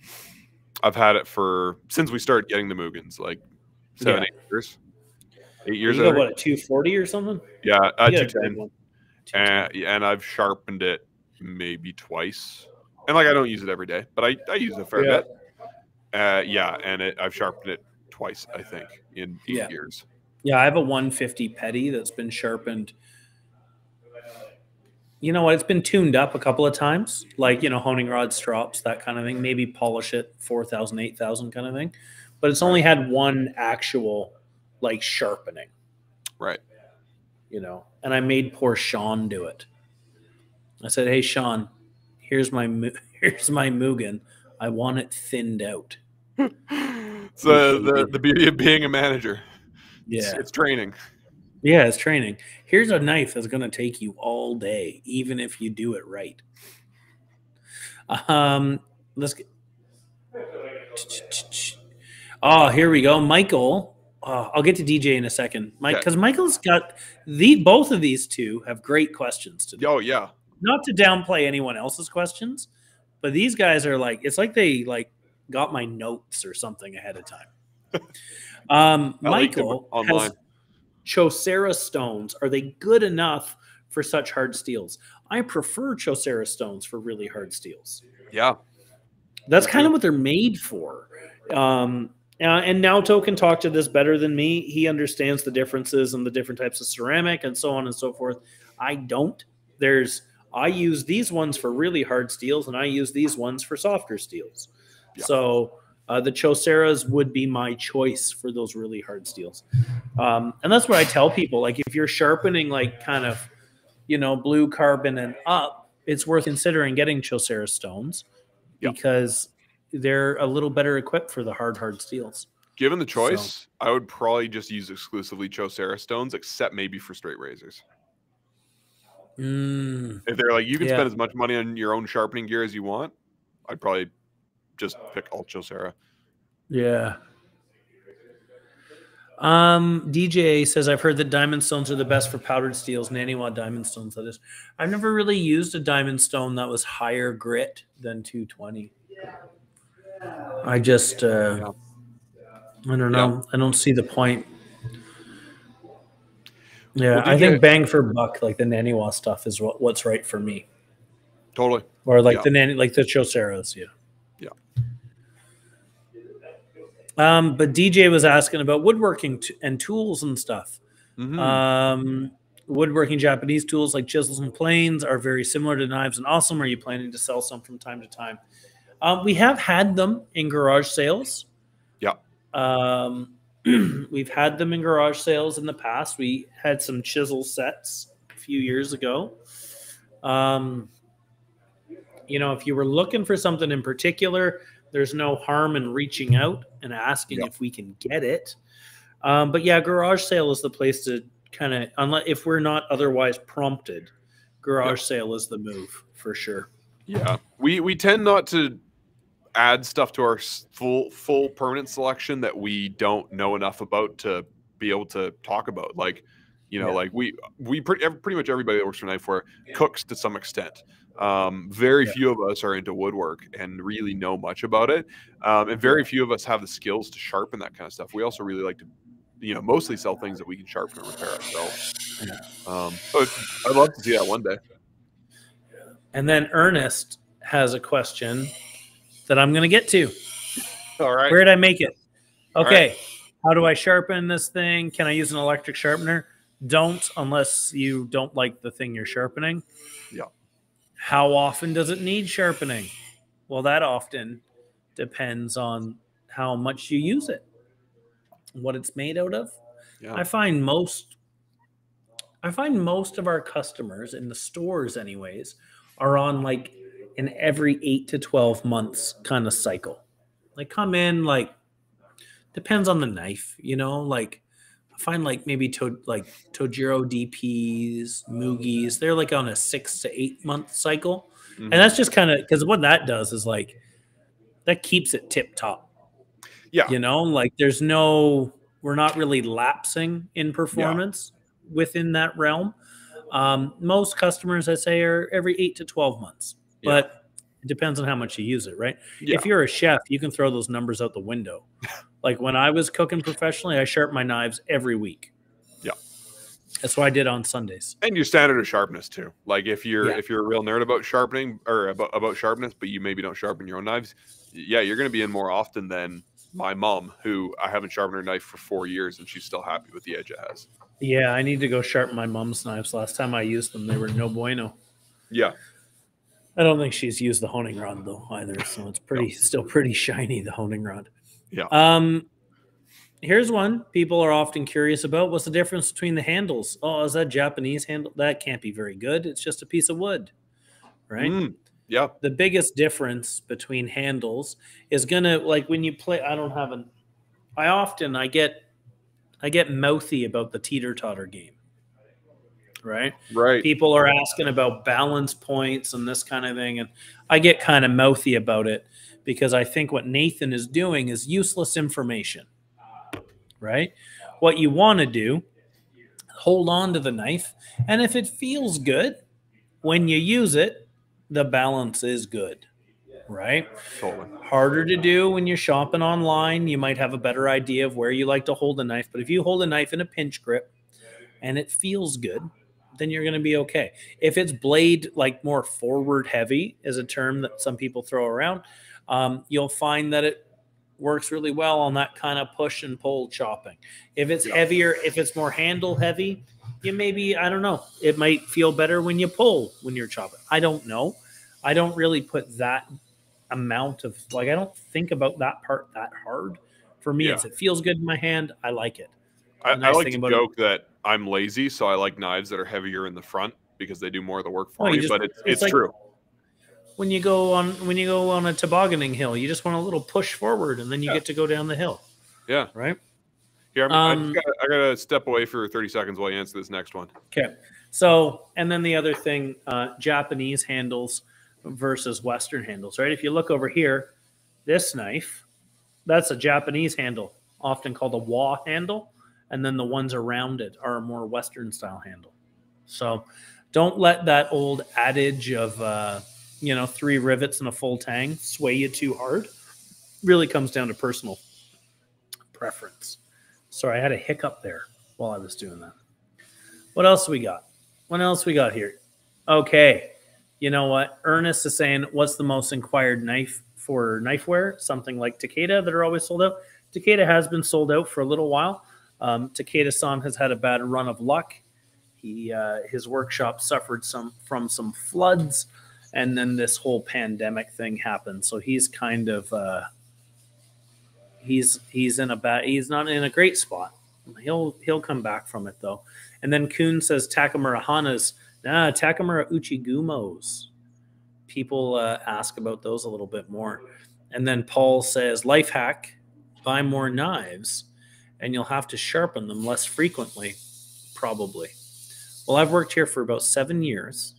I've had it for since we started getting the Mugens, like seven, yeah. eight years. Eight years You ago. What, a 240 or something? Yeah, uh, 210. And, and I've sharpened it maybe twice. And like I don't use it every day, but I, I use it a fair yeah. bit. Uh, yeah, and it, I've sharpened it twice, I think, in eight yeah. years. Yeah, I have a 150 petty that's been sharpened. You know what? It's been tuned up a couple of times, like, you know, honing rod strops, that kind of thing. Maybe polish it 4,000, 8,000 kind of thing. But it's only had one actual like sharpening. Right. You know, and I made poor Sean do it. I said, "Hey, Sean, here's my here's my Mugen. I want it thinned out." so the the beauty of being a manager. Yeah, it's, it's training. Yeah, it's training. Here's a knife that's going to take you all day, even if you do it right. Um, let's get. Oh, here we go. Michael uh, I'll get to DJ in a second, Mike, because okay. Michael's got the both of these two have great questions to. Oh yeah. Not to downplay anyone else's questions, but these guys are like it's like they like got my notes or something ahead of time. Um, Michael has Chosera stones. Are they good enough for such hard steels? I prefer Chosera stones for really hard steels. Yeah, that's kind of what they're made for. Um, Uh, and Naoto can talk to this better than me. He understands the differences and the different types of ceramic and so on and so forth. I don't. There's I use these ones for really hard steels, and I use these ones for softer steels. Yeah. So uh, the Choseras would be my choice for those really hard steels. Um, and that's what I tell people. Like if you're sharpening like kind of, you know, blue carbon and up, it's worth considering getting Chosera stones because they're a little better equipped for the hard, hard steels. Given the choice, I would probably just use exclusively Chosera stones, except maybe for straight razors. Mm, If they're like, you can Yeah. spend as much money on your own sharpening gear as you want, I'd probably just pick all Chosera. yeah. Um, DJ says I've heard that diamond stones are the best for powdered steels, Naniwa diamond stones. That is, I've never really used a diamond stone that was higher grit than 220. I just, uh, I don't know. I don't see the point. Yeah, Well, I think bang for buck, like the Naniwa stuff, is what, what's right for me, Totally. or like Yeah. the nanny, like the Choseras. Yeah. Yeah. Um, but DJ was asking about woodworking and tools and stuff. Mhm. Um, woodworking Japanese tools like chisels and planes are very similar to knives and awesome. Are you planning to sell some from time to time? Um, we have had them in garage sales. Yeah. Um, we've had them in garage sales in the past. We had some chisel sets a few years ago. Um, you know, if you were looking for something in particular, there's no harm in reaching out and asking Yeah. if we can get it. Um, but yeah, garage sale is the place to kind of, unless if we're not otherwise prompted, garage sale is the move for sure. Yeah, we we tend not to add stuff to our full full permanent selection that we don't know enough about to be able to talk about. Like, you know, Yeah. like we we pretty pretty much everybody that works for Knifewear cooks to some extent. Um, very Yeah. few of us are into woodwork and really know much about it, um, and very few of us have the skills to sharpen that kind of stuff. We also really like to, you know, mostly sell things that we can sharpen and repair ourselves. Um, but I'd love to see that one day. And then Ernest has a question that I'm going to get to. All right. Where did I make it? Okay. How do I sharpen this thing? Can I use an electric sharpener? Don't unless you don't like the thing you're sharpening. Yeah. How often does it need sharpening? Well, that often depends on how much you use it, what it's made out of. Yeah. I find most I find most of our customers in the stores anyways are on like an every 8 to 12 months kind of cycle. Like come in like depends on the knife, you know, like I find like maybe to like Tojiro DPs, Mugis, they're like on a 6 to 8 month cycle. Mhm. And that's just kind of cuz what that does is like that keeps it tip top. Yeah. You know, like there's no we're not really lapsing in performance within that realm. Um, most customers, I say, are every eight to 12 months, Yeah. but it depends on how much you use it, right? Yeah. If you're a chef, you can throw those numbers out the window. like when I was cooking professionally, I sharpened my knives every week. Yeah. That's what I did on Sundays. and your standard of sharpness too. Like if you're Yeah. if you're a real nerd about sharpening or about, about sharpness, but you maybe don't sharpen your own knives, yeah, you're going to be in more often than my mom, who I haven't sharpened her knife for four years, and she's still happy with the edge it has. Yeah, I need to go sharpen my mom's knives. Last time I used them, they were no bueno. Yeah, I don't think she's used the honing rod though either, so it's pretty still pretty shiny the honing rod. Yeah. Um here's one people are often curious about. What's the difference between the handles? Oh, is that Japanese handle? That can't be very good. It's just a piece of wood. Right? Mm, yeah, The biggest difference between handles is gonna like when you play I don't have an I often I get I get mouthy about the teeter totter game. Right? right. people are asking about balance points and this kind of thing and i get kind of mouthy about it because i think what nathan is doing is useless information right what you want to do hold on to the knife and if it feels good when you use it the balance is good right Totally. harder to do when you're shopping online. You might have a better idea of where you like to hold a knife, but if you hold a knife in a pinch grip and it feels good, then you're going to be okay. If it's blade like more forward heavy, is a term that some people throw around, um, you'll find that it works really well on that kind of push and pull chopping. If it's Yeah. heavier, if it's more handle heavy, you maybe I don't know. It might feel better when you pull when you're chopping. I don't know. I don't really put that amount of like I don't think about that part that hard. For me, Yeah. it's it feels good in my hand. I like it. I, nice I like to it- joke that I'm lazy, so I like knives that are heavier in the front because they do more of the work for you me. just- but it's, it's it's like- true. When you go on when you go on a tobogganing hill, you just want a little push forward, and then you Yeah. get to go down the hill. Yeah. Right. Here, I'm, Um, I gotta step away for 30 seconds while you answer this next one. Okay. So, and then the other thing, uh, Japanese handles versus Western handles, right? If you look over here, this knife, that's a Japanese handle, often called a wa handle. And then the ones around it are a more Western style handle. So don't let that old adage of, uh, you know, three rivets and a full tang sway you too hard. Really comes down to personal preference. Sorry, I had a hiccup there while I was doing that. What else we got? What else we got here? Okay. You know what? Ernest is saying, what's the most inquired knife for Knifewear? Something like Takeda that are always sold out. Takeda has been sold out for a little while. Um, Takeda san has had a bad run of luck. He uh, his workshop suffered some from some floods, and then this whole pandemic thing happened. So he's kind of uh, he's he's in a bad he's not in a great spot. He'll he'll come back from it though. And then Kuhn says Takamura Hana's nah Takamura Uchigumos. People uh, ask about those a little bit more. And then Paul says life hack: buy more knives, and you'll have to sharpen them less frequently, probably. Well, I've worked here for about seven years,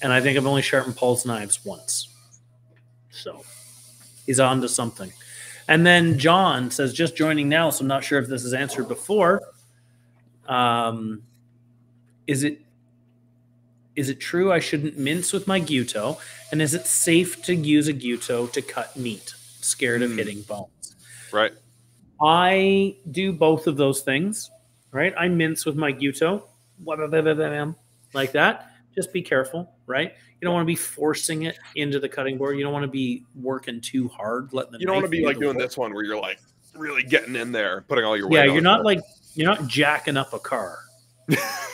and I think I've only sharpened Paul's knives once. So he's on to something. And then John says, just joining now, so I'm not sure if this is answered before. Um, is it is it true I shouldn't mince with my gyuto? And is it safe to use a gyuto to cut meat? Scared of Hmm. hitting bones. Right. I do both of those things, right? I mince with my gyuto, like that. Just be careful, right? You don't want to be forcing it into the cutting board. You don't want to be working too hard. Letting the You don't want to be like doing this one where you're like really getting in there, putting all your weight. Yeah, you're not like you're not jacking up a car.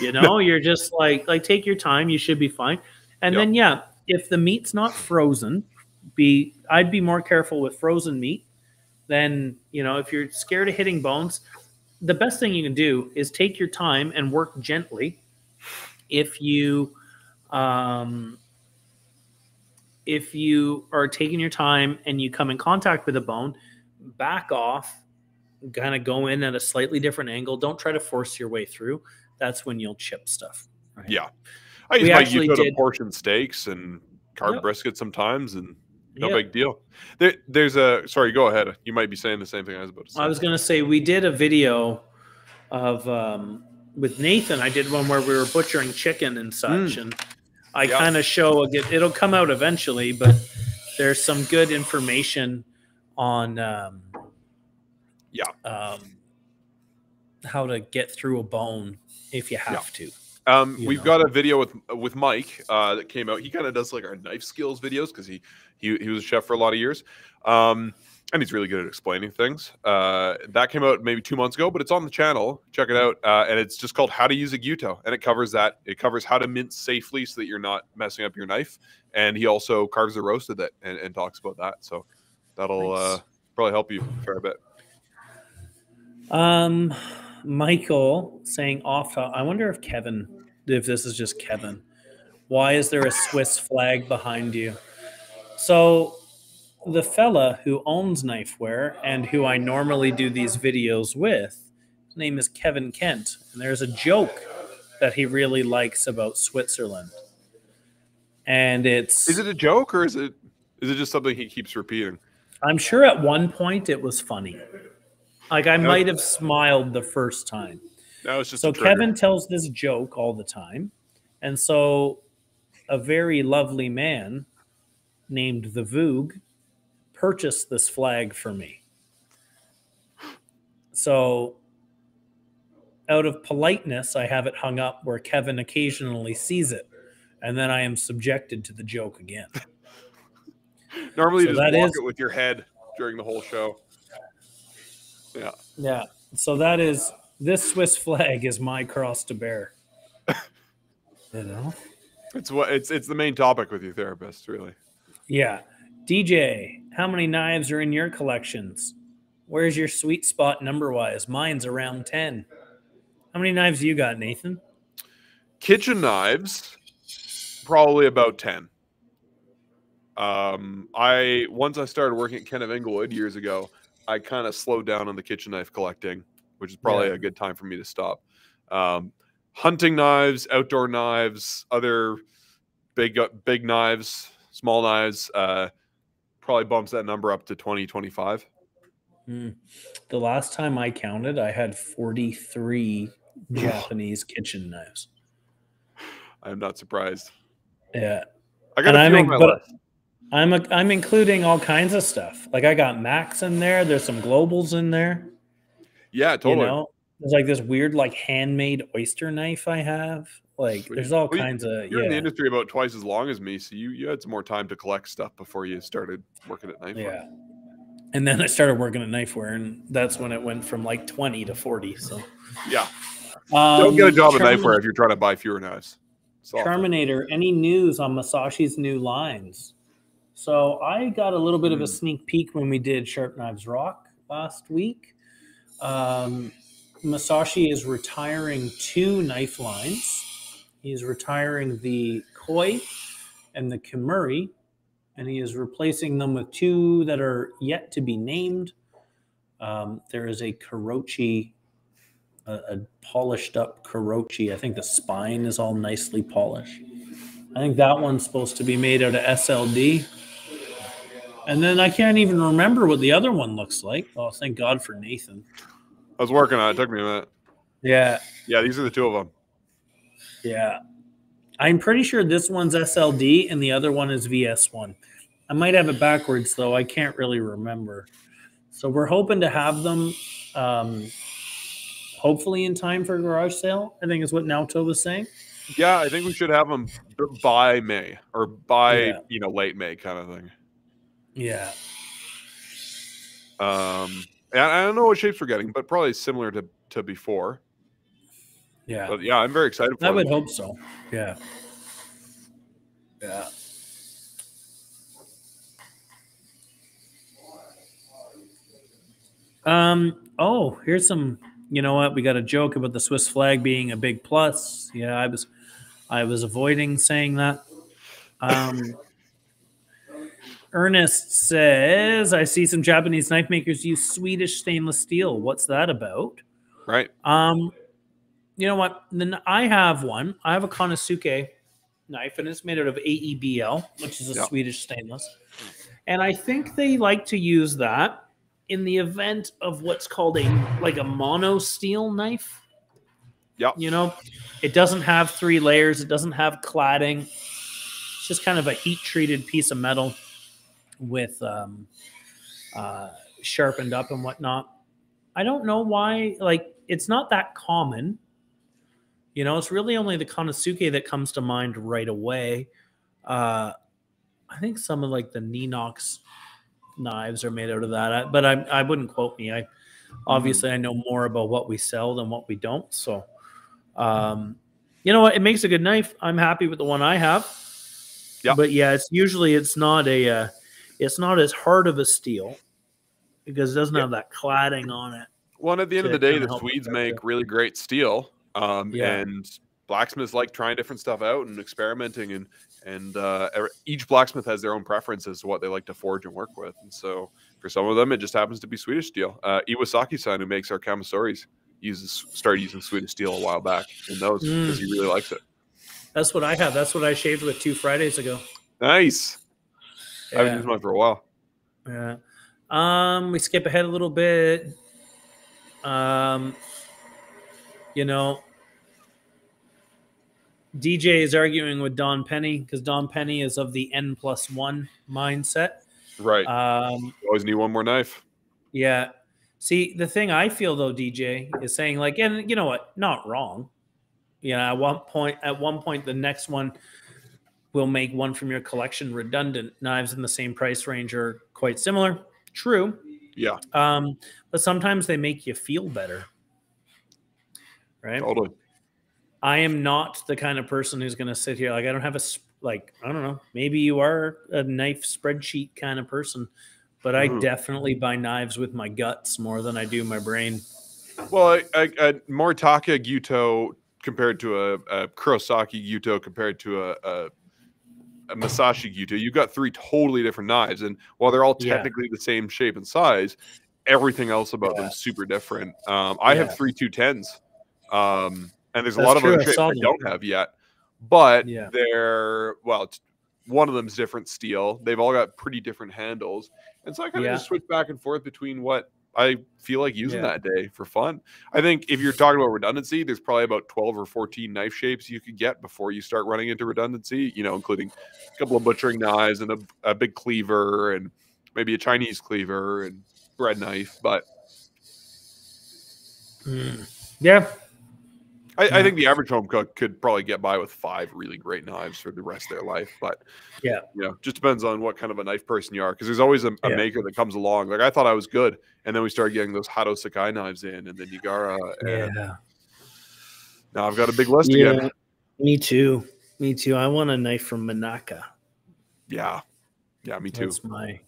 You know, you're just like like take your time. You should be fine. And Yep. then yeah, if the meat's not frozen, be I'd be more careful with frozen meat than you know if you're scared of hitting bones. The best thing you can do is take your time and work gently. If you um, if you are taking your time and you come in contact with a bone, back off, kind of go in at a slightly different angle. Don't try to force your way through. That's when you'll chip stuff. Right? Yeah. I use We my actually gyuto to did- portion steaks and carb Yep. brisket sometimes, and no Yep. big deal. There, there's a sorry. Go ahead. You might be saying the same thing I was about to say. I was going to say we did a video of um, with Nathan. I did one where we were butchering chicken and such, and I Yeah. kind of show again, it'll come out eventually, but there's some good information on um, Yeah. um, how to get through a bone if you have to. Um, we've know. got a video with with Mike uh, that came out. He kind of does like our knife skills videos because he, he he was a chef for a lot of years, um, and he's really good at explaining things. Uh, that came out maybe two months ago, but it's on the channel. Check it out, uh, and it's just called "How to Use a Gyuto," and it covers that. It covers how to mince safely so that you're not messing up your knife, and he also carves a roasted it and, and talks about that. So that'll Nice. uh, probably help you a fair bit. Um, Michael saying off. I wonder if Kevin, if this is just Kevin. Why is there a Swiss flag behind you? So, the fella who owns Knifewear and who I normally do these videos with, his name is Kevin Kent, and there's a joke that he really likes about Switzerland, and it's. Is it a joke or is it is it just something he keeps repeating? I'm sure at one point it was funny. Like I might have smiled the first time. No, it's just so. Kevin tells this joke all the time, and so a very lovely man named the Voog purchased this flag for me. So, out of politeness, I have it hung up where Kevin occasionally sees it, and then I am subjected to the joke again. Normally, So you that just walk is- it with your head. during the whole show. Yeah. Yeah. So that is this Swiss flag is my cross to bear. you know? It's what it's it's the main topic with your therapist, really. Yeah. DJ, how many knives are in your collections? Where's your sweet spot number wise? Mine's around 10. How many knives you got, Nathan? Kitchen knives, probably about 10. Um, I once I started working at Kent of Inglewood years ago, I kind of slowed down on the kitchen knife collecting, which is probably Yeah. a good time for me to stop. Um, hunting knives, outdoor knives, other big uh, big knives, small knives, uh, probably bumps that number up to 20, 25. Hmm. The last time I counted, I had 43 Japanese kitchen knives. I'm not surprised. Yeah. I got And I'm on in- my but- list. I'm a, I'm including all kinds of stuff. Like I got Max in there. There's some globals in there. Yeah, totally. You know, there's like this weird like handmade oyster knife I have. Like Sweet. there's all Well, you- kinds of You're in the yeah, industry about twice as long as me, so you, you had some more time to collect stuff before you started working at Knife. Yeah. And then I started working at Knifewear, and that's when it went from like 20 to 40. So Yeah. um, Don't get a job at Charmin- Knifewear if you're trying to buy fewer knives. Terminator, any news on Masashi's new lines? So I got a little bit of a Hmm. sneak peek when we did Sharp Knives Rock last week. Um, Masashi is retiring two knife lines. He's retiring the Koi and the Kamuri, and he is replacing them with two that are yet to be named. Um, there is a Kurochi, a, a polished up Kurochi. I think the spine is all nicely polished. I think that one's supposed to be made out of SLD. And then I can't even remember what the other one looks like. Oh, thank God for Nathan. I was working on it. It took me a minute. Yeah, Yeah, these are the two of them. yeah. I'm pretty sure this one's SLD and the other one is VS1. I might have it backwards though. I can't really remember. So we're hoping to have them um, hopefully in time for garage sale. I think is what Naoto was saying. Yeah, I think we should have them by May or by Yeah. you know late May kind of thing. Yeah. Um, I don't know what shapes we're getting, but probably similar to to before. Yeah. But yeah, I'm very excited for I them. would hope so. Yeah. Yeah. Um. Oh, here's some. You know what? We got a joke about the Swiss flag being a big plus. Yeah, I was, I was avoiding saying that. Um. Ernest says, "I see some Japanese knife makers use Swedish stainless steel. What's that about?" right. Um, you know what? Then I have one. I have a Konosuke knife, and it's made out of AEBL, which is a Yeah. Swedish stainless. And I think they like to use that in the event of what's called a like a mono steel knife. Yeah. You know, it doesn't have three layers. It doesn't have cladding. It's just kind of a heat treated piece of metal with um, uh, sharpened up and whatnot. I don't know why. Like, it's not that common. You know, it's really only the Konosuke that comes to mind right away. Uh, I think some of like the Ninox knives are made out of that, I- but I, I wouldn't quote me. I obviously I know more about what we sell than what we don't. So, um, you know what? It makes a good knife. I'm happy with the one I have. Yeah. But yeah, it's usually it's not a uh, it's not as hard of a steel because it doesn't Yeah. have that cladding on it. Well, and at the end of the day, the Swedes make it. really great steel, um, Yeah. and blacksmiths like trying different stuff out and experimenting, and and uh, each blacksmith has their own preferences to what they like to forge and work with. And so, for some of them, it just happens to be Swedish steel. Uh, Iwasaki-san, who makes our kamisoris, uses started using Swedish steel a while back in those Mm. because he really likes it. That's what I have. That's what I shaved with two Fridays ago. Nice. I haven't Yeah. used mine for a while. Yeah. Um, we skip ahead a little bit. Um, you know, DJ is arguing with Don Penny because Don Penny is of the N plus one mindset. Right. Um, always need one more knife. yeah. See, the thing I feel though, DJ is saying like, and you know what? Not wrong. You know, at one point, at one point, the next one will make one from your collection redundant. Knives in the same price range are quite similar. True. Yeah, Um, but sometimes they make you feel better. Right. totally. I am not the kind of person who's going to sit here like I don't have a, like I don't know. Maybe you are a knife spreadsheet kind of person, but I Mhm. definitely buy knives with my guts more than I do my brain. Well, a, a, a Moritaka Gyuto compared to a, a Kurosaki Gyuto compared to a, a, a Masashi Gyuto, you've got three totally different knives, and while they're all Yeah. technically the same shape and size, everything else about them Yeah. is super different. Um, I Yeah. have three two tens, um, and there's a That's lot of true, other I shapes saw I don't have yet, but Yeah. they're well. It's, one of them's different steel. They've all got pretty different handles, and so I kind of Yeah. just switch back and forth between what I feel like using Yeah. that day for fun. I think if you're talking about redundancy, there's probably about 12 or 14 knife shapes you could get before you start running into redundancy, you know, including a couple of butchering knives and a, a big cleaver and maybe a Chinese cleaver and bread knife. But hmm. Yeah. I, Yeah. I think the average home cook could probably get by with five really great knives for the rest of their life. But Yeah. you know, just depends on what kind of a knife person you are. Because there's always a, a Yeah. maker that comes along. Like I thought I was good, and then we started getting those Hato Sakai knives in, and then Yagara, and Yeah. now I've got a big list Yeah. again. Me too. Me too. I want a knife from Manaka. Yeah, yeah, me too. That's my.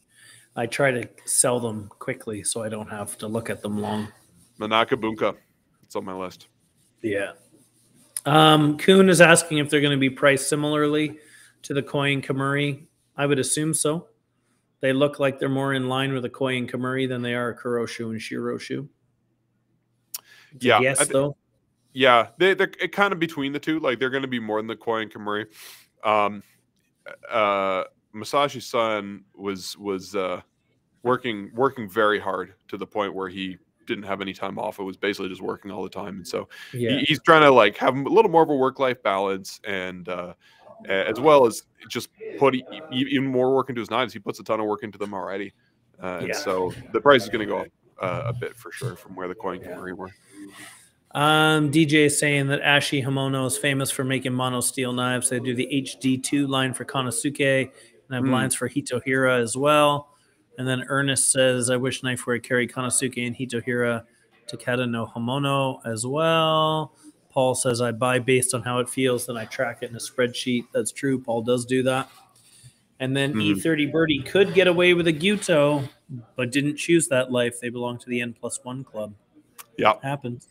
I try to sell them quickly so I don't have to look at them long. Manaka Bunka, it's on my list. Yeah. Um, Kuhn is asking if they're going to be priced similarly to the Koi and Kamuri. I would assume so. They look like they're more in line with a Koi and Kamuri than they are a Kuroshu and Shiroshu. Yeah, Yes, though. Yeah, they they're kind of between the two. Like they're going to be more than the Koi and Kamuri. Um, uh, Masashi's son was was uh, working working very hard to the point where he didn't have any time off. It was basically just working all the time, and so Yeah. he, he's trying to like have a little more of a work life balance, and uh, as well as just put even more work into his knives. He puts a ton of work into them already, uh, and Yeah. so the price is going to go up uh, a bit for sure from where the coin and Kamuri were. Um, DJ is saying that Ashi Hamono is famous for making mono steel knives. They do the HD2 line for Konosuke and have Hmm. lines for Hitohira as well. And then Ernest says, I wish knife would carry Konosuke and Hitohira Takeda no Hamono as well. Paul says, I buy based on how it feels, then I track it in a spreadsheet. That's true. Paul does do that. And then Mhm. E30 Birdie could get away with a Gyuto, but didn't choose that life. They belong to the N plus one club. Yeah, Happens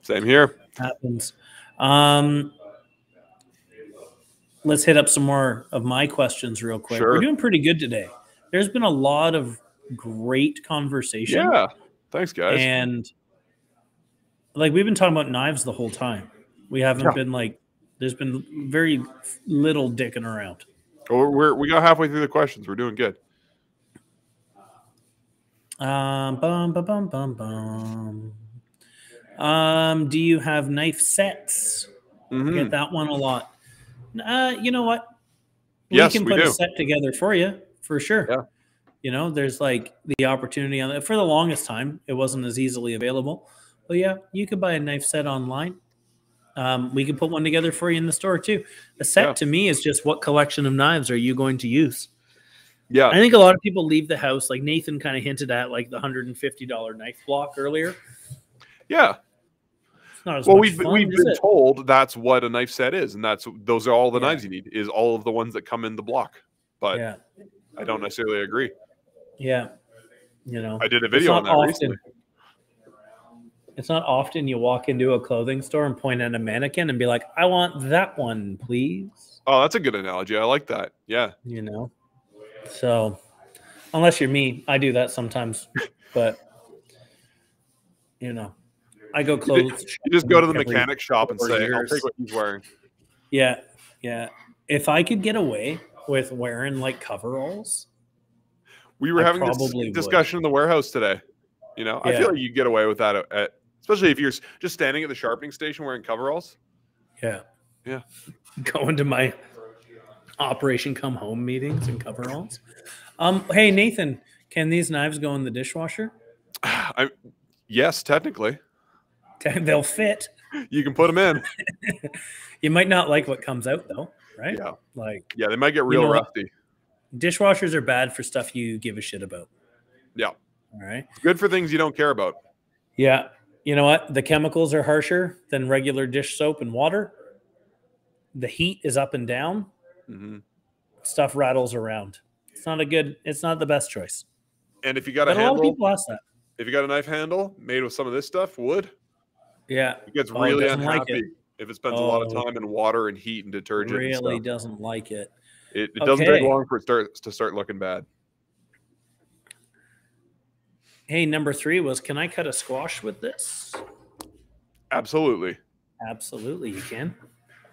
same here. happens. Um, let's hit up some more of my questions real quick. Sure. We're doing pretty good today. There's been a lot of great conversation, Yeah, thanks guys. and like we've been talking about knives the whole time. We haven't Yeah. been like. There's been very little dicking around. We're, we're we got halfway through the questions. We're doing good. Um, bum, bum, bum, bum, bum. Um, do you have knife sets? I Mhm. get that one a lot. Uh, you know what? Yes, we can we put a do. set together for you for sure. Yeah. You know, there's like the opportunity on it. For the longest time, it wasn't as easily available. But yeah, you could buy a knife set online. Um, we can put one together for you in the store too. A set Yeah. to me is just what collection of knives are you going to use? Yeah, I think a lot of people leave the house, like Nathan kind of hinted at, like the hundred and fifty dollar knife block earlier. yeah. Not as Well, we've fun, we've been it? told that's what a knife set is, and that's those are all the Yeah. knives you need. Is all of the ones that come in the block. But yeah, I don't necessarily agree. yeah. You know, I did a video on that often. recently. It's not often you walk into a clothing store and point at a mannequin and be like, "I want that one, please." Oh, that's a good analogy. I like that. Yeah. You know. So, unless you're me, I do that sometimes, but you know, I go clothes. You just go to the mechanic shop and say, "I'll take what he's wearing." Yeah, yeah. If I could get away with wearing like coveralls, We were I having this probably would. discussion in the warehouse today. You know, I feel like you get away with that, at, at, especially if you're just standing at the sharpening station wearing coveralls. yeah, Yeah. Going to my Operation Come Home meetings and coveralls. Um, hey Nathan, can these knives go in the dishwasher? I, yes, technically, They'll fit. you can put them in. You might not like what comes out though, right? Yeah, Like yeah, they might get real know rusty. dishwashers are bad for stuff you give a shit about. Yeah. All right. Good for things you don't care about. Yeah. You know what? The chemicals are harsher than regular dish soap and water. The heat is up and down. hmm Stuff rattles around. It's not a good. It's not the best choice. And if you got a But a lot of people ask that. if you got a knife handle made with some of this stuff, wood, Yeah. it gets Oh, really doesn't like unhappy if it spends a lot of Oh. time in water and heat and detergent. Really stuff. doesn't like it. It, it doesn't take long for it starts to start looking bad. Hey, number three was can I cut a squash with this? Absolutely. Absolutely, you can.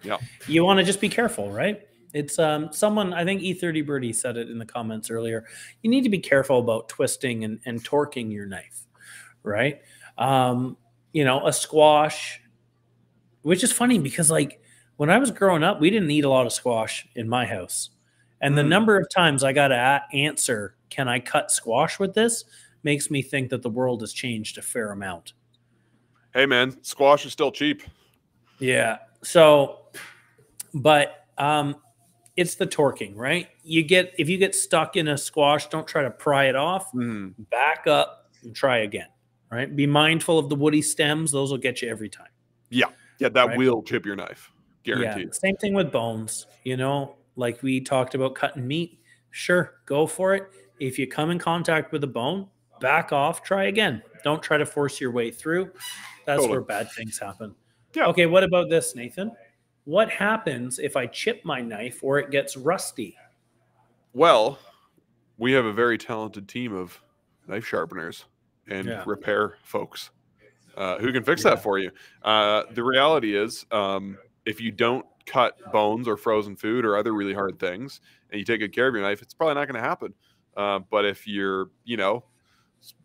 Yeah. You want to just be careful, right? It's um someone I think E30 Birdie said it in the comments earlier. You need to be careful about twisting and, and torquing your knife, right? Um, you know, a squash, which is funny because like when I was growing up, we didn't eat a lot of squash in my house. And the Mm. number of times I got to answer, can I cut squash with this? Makes me think that the world has changed a fair amount. Hey man, squash is still cheap. Yeah. So, but um, it's the torquing, right? You get if you get stuck in a squash, don't try to pry it off. Mhm. Back up and try again. Right. Be mindful of the woody stems; those will get you every time. Yeah, that Right. will chip your knife. Guaranteed. Yeah. Same thing with bones. You know, like we talked about cutting meat. Sure, go for it. If you come in contact with a bone, back off. Try again. Don't try to force your way through. That's Totally. where bad things happen. Yeah. Okay. What about this, Nathan? What happens if I chip my knife or it gets rusty? Well, we have a very talented team of knife sharpeners and Yeah. repair folks uh, who can fix Yeah. that for you. Uh, the reality is, um, if you don't cut bones or frozen food or other really hard things, and you take good care of your knife, it's probably not going to happen. Uh, but if you're, you know,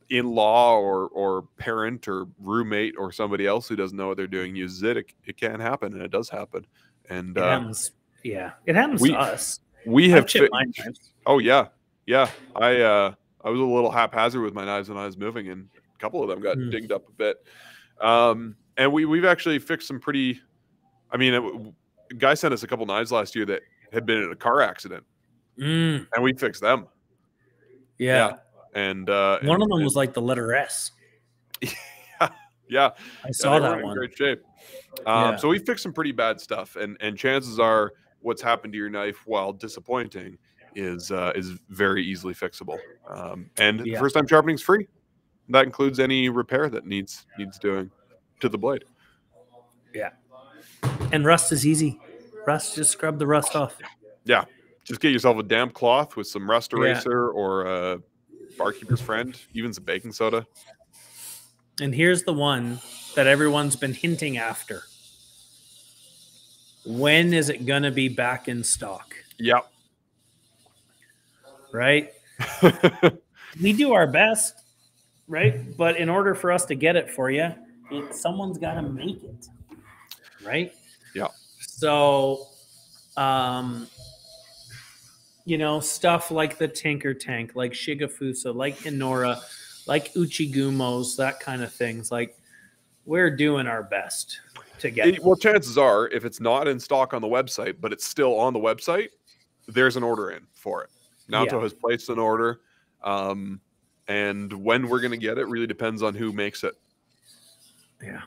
in-law or or parent or roommate or somebody else who doesn't know what they're doing uses it, it, it can happen, and it does happen. And It uh, happens. Yeah, it happens we to us. we have fi- Oh yeah, yeah. I uh, I was a little haphazard with my knives when I was moving, and a couple of them got Hmm. dinged up a bit. Um, and we we've actually fixed some pretty. I mean, a, a guy sent us a couple knives last year that had been in a car accident, Mm, and we fixed them. yeah. And uh, One and- of them and- was like the letter S. yeah, I saw that one. Great shape. Um, Yeah. So we fixed some pretty bad stuff, and and chances are what's happened to your knife, while disappointing, is uh, is very easily fixable. Um, and Yeah. first time sharpening is free. That includes any repair that needs needs doing to the blade. Yeah. And rust is easy. Rust, just scrub the rust off. Yeah, just get yourself a damp cloth with some rust Yeah. eraser or a barkeeper's friend, even some baking soda. And here's the one that everyone's been hinting after. When is it going to be back in stock? Yep. Right? We do our best, right? But in order for us to get it for you, it, someone's got to make it. Right? Yeah. So, um, you know, stuff like the Tinker Tank, like Shigefusa, like Hinoura, like Uchigumos, that kind of things. Like, we're doing our best to get. It- well, chances are, if it's not in stock on the website, but it's still on the website, there's an order in for it. Naoto Yeah. has placed an order, um, and when we're going to get it really depends on who makes it. yeah.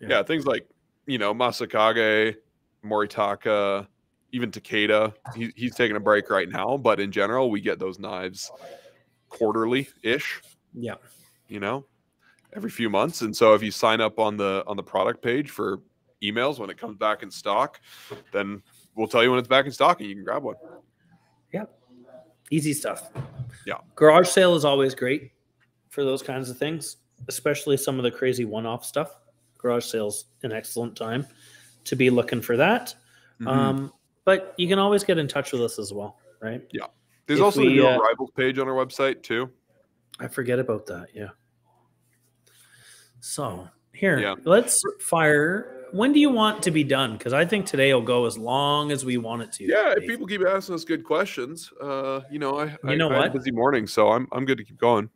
Yeah, Yeah. things like you know Masakage, Moritaka, even Takeda. He, he's taking a break right now, but in general, we get those knives quarterly ish. Yeah. you know every few months and so if you sign up on the on the product page for emails when it comes back in stock then we'll tell you when it's back in stock and you can grab one Easy stuff. Yeah. Garage sale is always great for those kinds of things, especially some of the crazy one off stuff. Garage sale's an excellent time to be looking for that. Mhm. Um, but you can always get in touch with us as well, right? Yeah. There's if also the we, new uh, arrivals page on our website too I forget about that. Yeah. So here, Yeah. let's fire. When do you want to be done? Because I think today will go as long as we want it to. yeah if people keep asking us good questions uh you know i I, know I what? busy morning so i'm, I'm good to keep going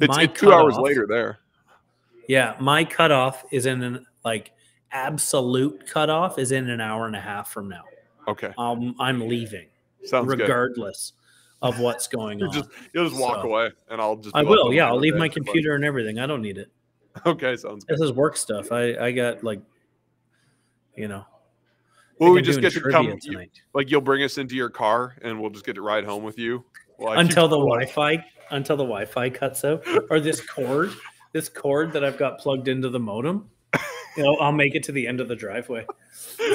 it's, it's two hours later there Yeah, my cutoff is in an like absolute cutoff is in an hour and a half from now. okay Um, I'm leaving sounds good regardless of what's going You'll on. just you'll just walk So- away, and I'll just. I will. "Oh, Yeah, I'll leave my thanks, bud." computer and everything. I don't need it. Okay, sounds good. This is work stuff. I I got like, you know. Well, we just get to come. you- tonight. like you'll bring us into your car, and we'll just get to ride home with you Well, until the going. Wi-Fi until the Wi-Fi cuts out, or this cord, this cord that I've got plugged into the modem. You know, I'll make it to the end of the driveway.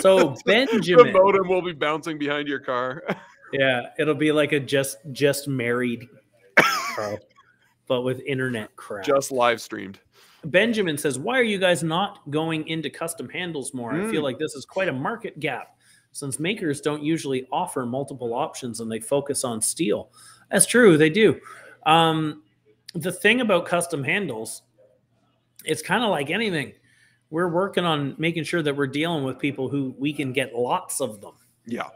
So Benjamin, the modem will be bouncing behind your car. yeah, it'll be like a just just married, Carl, but with internet crap. just live streamed. Benjamin says, "Why are you guys not going into custom handles more? I feel Mm. like this is quite a market gap." Since makers don't usually offer multiple options and they focus on steel. That's true, they do. Um, the thing about custom handles, it's kind of like anything. We're working on making sure that we're dealing with people who we can get lots of them, Yeah,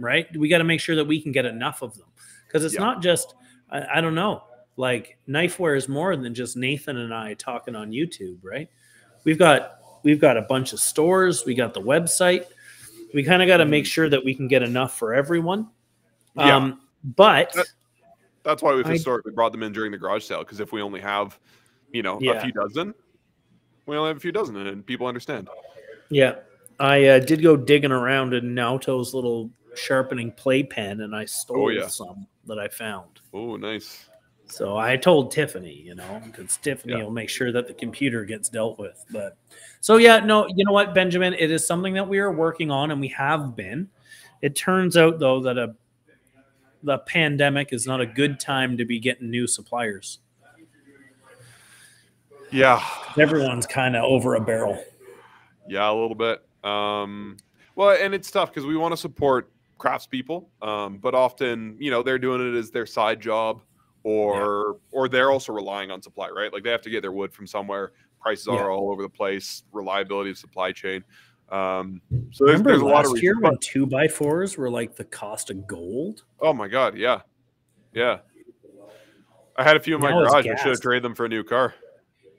right? We got to make sure that we can get enough of them because it's Yeah. not just, I, I don't know, like Knifewear is more than just Nathan and I talking on YouTube, right? We've got we've got a bunch of stores, we got the website. We kind of got to make sure that we can get enough for everyone. Yeah. Um, but That- that's why we've I- historically brought them in during the garage sale. Because if we only have, you know, a few dozen, we only have a few dozen, and people understand. Yeah, I uh, did go digging around in Naoto's little sharpening playpen, and I stole Oh, yeah. some that I found. Oh, nice. So I told Tiffany, you know, because Tiffany Yeah. will make sure that the computer gets dealt with. But so yeah, no, you know what, Benjamin, it is something that we are working on, and we have been. It turns out though that a the pandemic is not a good time to be getting new suppliers. Yeah, Everyone's kind of over a barrel. yeah, a little bit. Um, well, and it's tough because we want to support craftspeople, um, but often, you know, they're doing it as their side job, or or they're also relying on supply, right? Like they have to get their wood from somewhere. Prices Yeah. are all over the place. Reliability of supply chain. Um, so there's, Remember there's a lot of last year when two by fours were like the cost of gold? oh my god, yeah, yeah. I had a few in my Now garage. I should have traded them for a new car.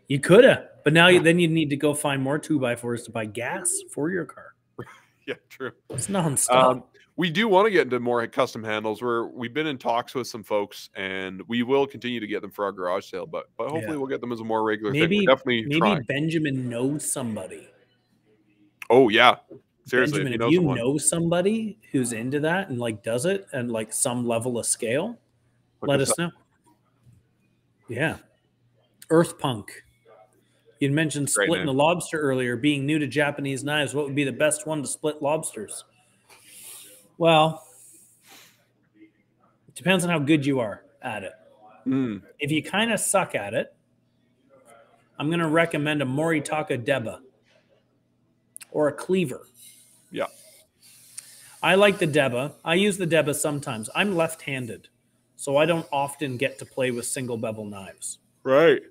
You could have, but now you, then you need to go find more two by fours to buy gas for your car. Yeah, true. It's nonstop. Um, we do want to get into more custom handles. We're we've been in talks with some folks, and we will continue to get them for our garage sale. But but hopefully Yeah. we'll get them as a more regular maybe thing. We're definitely maybe trying. Benjamin knows somebody. Oh yeah, seriously, Benjamin, if if you know someone, know somebody who's into that and like does it and like some level of scale, look let us know. Yeah. Earth Punk. You mentioned splitting the lobster earlier. Being new to Japanese knives, what would be the best one to split lobsters? Well, it depends on how good you are at it. Mm, If you kind of suck at it, I'm going to recommend a Moritaka Deba or a cleaver. yeah, I like the Deba. I use the Deba sometimes. I'm left handed, so I don't often get to play with single bevel knives. right.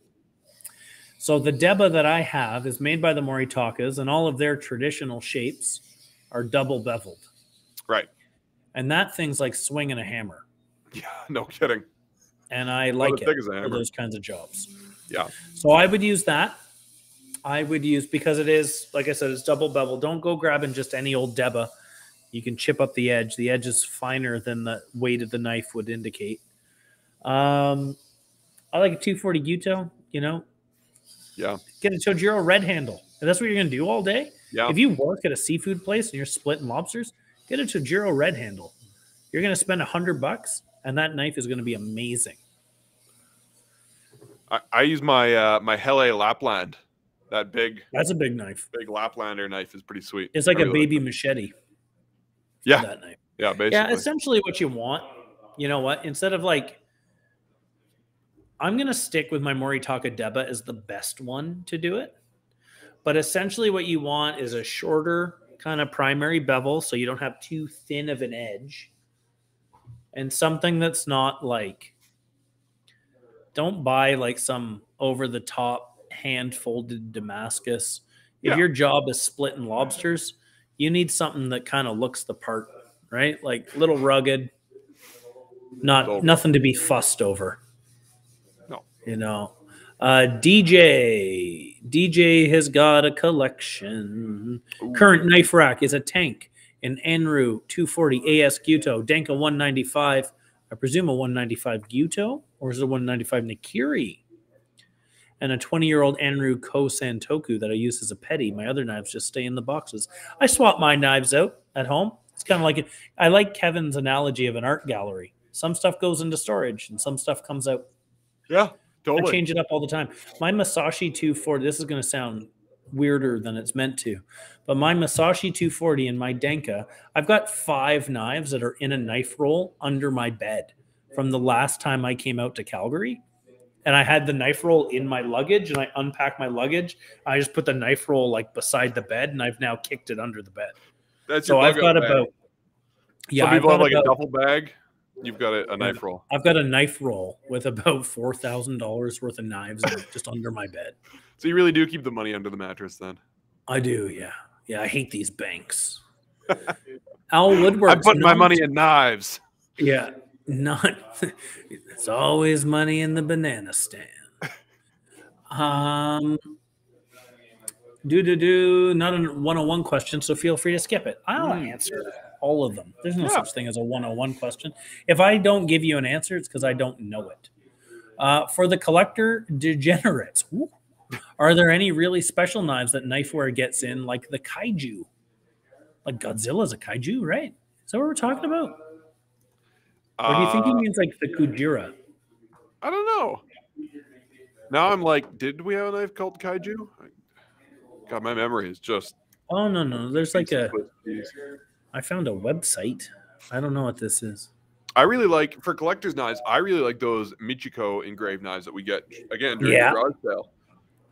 So the Deba that I have is made by the Moritakas, and all of their traditional shapes are double beveled. Right. And that thing's like swinging a hammer. Yeah, no kidding. And I like it big as a for those kinds of jobs. Yeah. So I would use that. I would use because it is, like I said, it's double bevel. Don't go grabbing just any old Deba. You can chip up the edge. The edge is finer than the weight of the knife would indicate. Um, I like a 240 Gyuto. You know, Yeah. get a Tojiro red handle. And that's what you're going to do all day. Yeah. If you work at a seafood place and you're splitting lobsters, get a Tojiro red handle. You're going to spend a hundred bucks, and that knife is going to be amazing. I, I use my uh, my Helle Lapland. That big That's a big knife. big Laplander knife is pretty sweet. It's like I a really baby machete. Yeah. that knife. Yeah, basically. Yeah, essentially what you want. You know what? Instead of like, I'm gonna stick with my Moritaka Deba as the best one to do it. But essentially, what you want is a shorter kind of primary bevel, so you don't have too thin of an edge, and something that's not like. Don't buy like some over the top hand folded Damascus. If Yeah. your job is splitting lobsters, you need something that kind of looks the part, right? Like little rugged, not nothing to be fussed over. No. You know. Uh DJ DJ has got a collection. Ooh. Current knife rack is a tank, an Anryu 240 AS Gyuto, Denka 195, I presume a 195 Gyuto, or is it a 195 Nakiri? And a 20 year old Anryu Ko Santoku that I use as a petty. My other knives just stay in the boxes. I swap my knives out at home. It's kind of like I like Kevin's analogy of an art gallery. Some stuff goes into storage and some stuff comes out. Yeah, I change it up all the time. My Masashi 240, this is going to sound weirder than it's meant to, but my Masashi 240 and my Denka, I've got five knives that are in a knife roll under my bed from the last time I came out to Calgary. And I had the knife roll in my luggage and I unpacked my luggage. I just put the knife roll like beside the bed and I've now kicked it under the bed. That's So I've got bag. about, yeah, Some I've people have got like about- a duffel bag. You've got a, a knife roll. I've got a knife roll with about four thousand dollars worth of knives just under my bed. So you really do keep the money under the mattress then. I do, yeah, yeah. I hate these banks. Al Woodward. I put my money in knives. Yeah, not. It's always money in the banana stand. Um. Do do do. Not a 101 question, so feel free to skip it. I'll Hmm. answer all of them. There's no Yeah. such thing as a 101 question. If I don't give you an answer, it's because I don't know it. Uh, for the collector degenerates, woo, are there any really special knives that Knifewear gets in, like the kaiju? Like Godzilla's a kaiju, right? Is that what we're talking about? Or do you think he Uh, means like the Kujira? I don't know. Now I'm like, did we have a knife called kaiju? I- God, my memory is just. Oh no, no. There's like a. I found a website. I don't know what this is. I really like for collectors' knives. I really like those Michiko engraved knives that we get again during Yeah. the garage sale,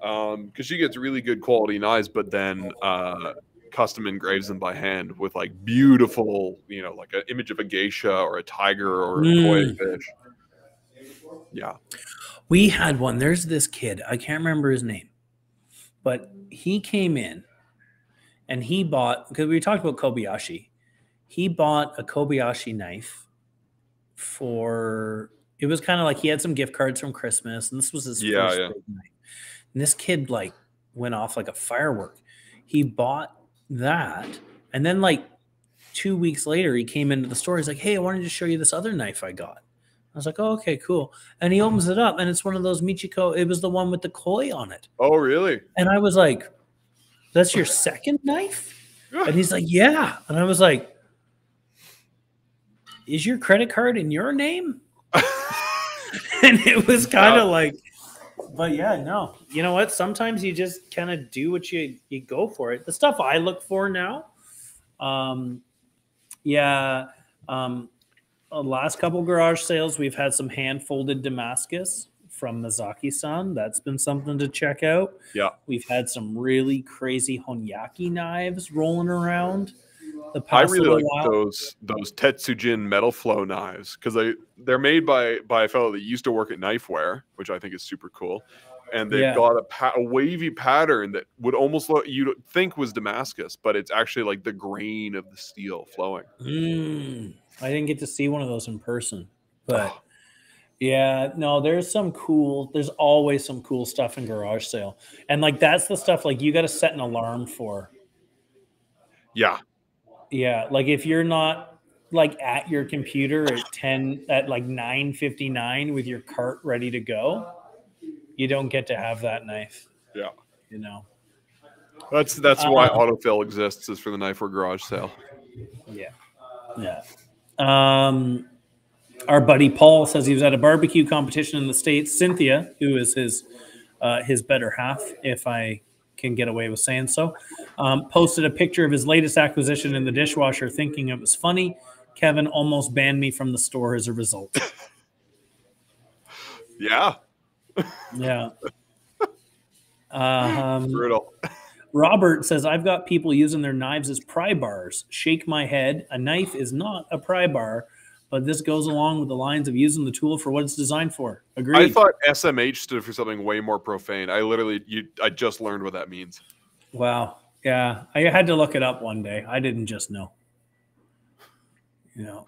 um, because she gets really good quality knives, but then uh, custom engraves them by hand with like beautiful, you know, like an image of a geisha or a tiger or a koi Mm. fish. Yeah, We had one. There's this kid. I can't remember his name, but he came in and he bought because we talked about Kobayashi. He bought a Kobayashi knife for. It was kind of like he had some gift cards from Christmas, and this was his Yeah, first yeah. big. And this kid like went off like a firework. He bought that, and then like two weeks later, he came into the store. He's like, "Hey, I wanted to show you this other knife I got." I was like, oh, okay, cool. And he opens it up, and it's one of those Michiko. It was the one with the koi on it. Oh, really? And I was like, that's your second knife? And he's like, yeah. And I was like, is your credit card in your name? and it was kind of like, but yeah, no. You know what? Sometimes you just kind of do what you you go for it. The stuff I look for now, um, yeah, um, uh, last couple garage sales, we've had some hand folded Damascus from Mizaki-san. That's been something to check out. Yeah. We've had some really crazy Honyaki knives rolling around. The I really like those those Tetsujin metal flow knives because they they're made by by a fellow that used to work at Knifewear, which I think is super cool. And they've Yeah. got a, pa- a wavy pattern that would almost look you'd think was Damascus, but it's actually like the grain of the steel flowing. Mm, I didn't get to see one of those in person, but yeah, no, there's some cool. There's always some cool stuff in garage sale, and like that's the stuff like you got to set an alarm for. Yeah, Yeah, like if you're not like at your computer at ten at like nine fifty nine with your cart ready to go, you don't get to have that knife. yeah. You know. That's that's why Uh, autofill exists is for the Knifewear garage sale. Yeah. Yeah. Um, our buddy Paul says he was at a barbecue competition in the States. Cynthia, who is his uh, his better half, if I can get away with saying so, um, posted a picture of his latest acquisition in the dishwasher, thinking it was funny. Kevin almost banned me from the store as a result. Yeah, Yeah. Um, brutal. Robert says, I've got people using their knives as pry bars. Shake my head. A knife is not a pry bar, but this goes along with the lines of using the tool for what it's designed for. Agreed. I thought SMH stood for something way more profane. I literally you I just learned what that means. wow. Yeah. I had to look it up one day. I didn't just know. You know.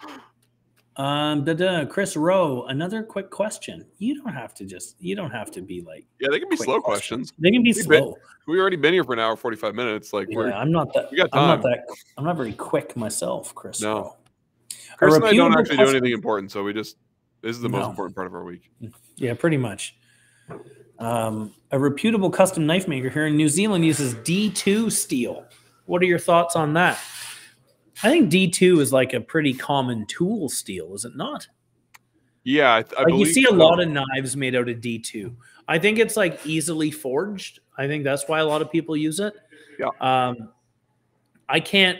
Um, da-da. Chris Rowe, another quick question. You don't have to just, you don't have to be like, Yeah, they can be slow questions. They can be We've been- slow. We've already been here for an hour, forty five minutes. Like Yeah, I'm not that. we got time. I'm not that. I'm not very quick myself, Chris. No. Rowe. Chris and I don't actually do anything important, so we just this is the most No. important part of our week. Yeah, pretty much. Um, a reputable custom knife maker here in New Zealand uses D2 steel. What are your thoughts on that? I think D2 is like a pretty common tool steel, is it not? Yeah, I, I like you see a so. lot of knives made out of D2. I think it's like easily forged. I think that's why a lot of people use it. Yeah. Um, I can't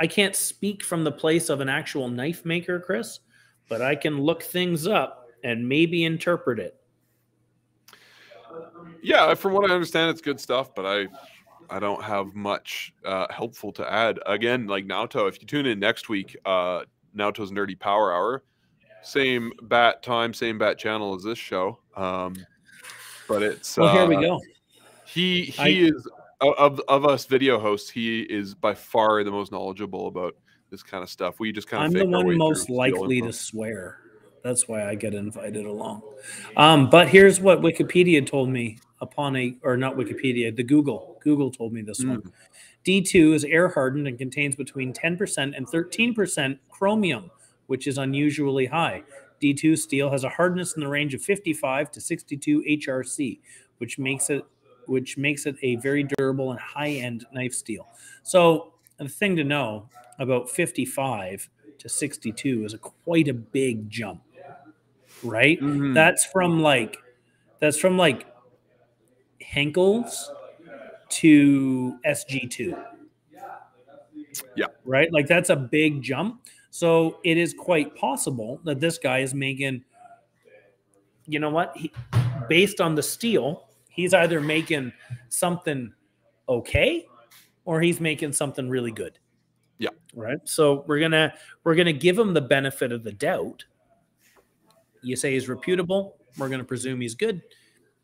I can't speak from the place of an actual knife maker, Chris, but I can look things up and maybe interpret it. Yeah, from what I understand, it's good stuff, but I I don't have much uh, helpful to add. Again, like Naoto, if you tune in next week, uh, Naoto's Nerdy Power Hour, same bat time, same bat channel as this show. Um, but it's Well, here we uh, go. He he I- is of of us video hosts. He is by far the most knowledgeable about this kind of stuff. We just kind of I'm the one most likely to swear. That's why I get invited along. Um, but here's what Wikipedia told me upon a, or not Wikipedia, the Google. Google told me this one. D2 is air hardened and contains between 10% and 13% chromium, which is unusually high. D2 steel has a hardness in the range of 55 to 62 HRC, which makes it which makes it a very durable and high-end knife steel. So the thing to know about 55 to 62 is a quite a big jump, right? Mhm. That's from like that's from like Henckels to SG2. Yeah. Right? Like that's a big jump. So it is quite possible that this guy is making you know what? He, based on the steel, he's either making something okay or he's making something really good. Yeah. Right. So we're gonna we're gonna give him the benefit of the doubt. You say he's reputable. We're gonna presume he's good.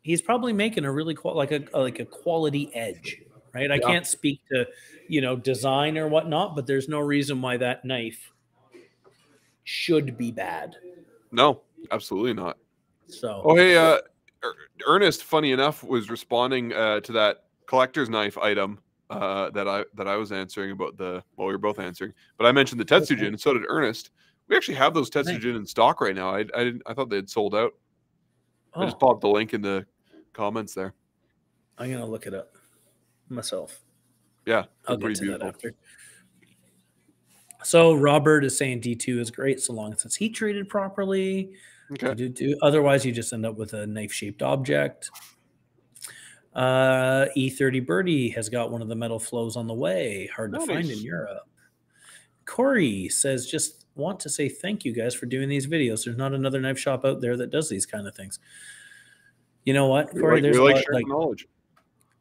He's probably making a really qual- like a like a quality edge, right? I can't speak to you know design or whatnot, but there's no reason why that knife should be bad. No, absolutely not. So Oh, hey, uh, Ernest. Funny enough, was responding uh, to that collector's knife item uh, that I that I was answering about the. Well, we were both answering, but I mentioned the Tetsujin, Okay. and so did Ernest. We actually have those Nice. Tetsujin in stock right now. I I, didn't, I thought they had sold out. I oh, just popped the link in the comments there. I'm gonna look it up myself. Yeah, I'll get to pretty that after. So Robert is saying D2 is great so long as it's heat treated properly. Okay. Do- do- Otherwise, you just end up with a knife shaped object. Uh, E30 Birdie has got one of the metal flows on the way. Hard to find in Europe. Corey says, just want to say thank you guys for doing these videos. There's not another knife shop out there that does these kind of things. You know what, Corey? like, There's like lot, like knowledge.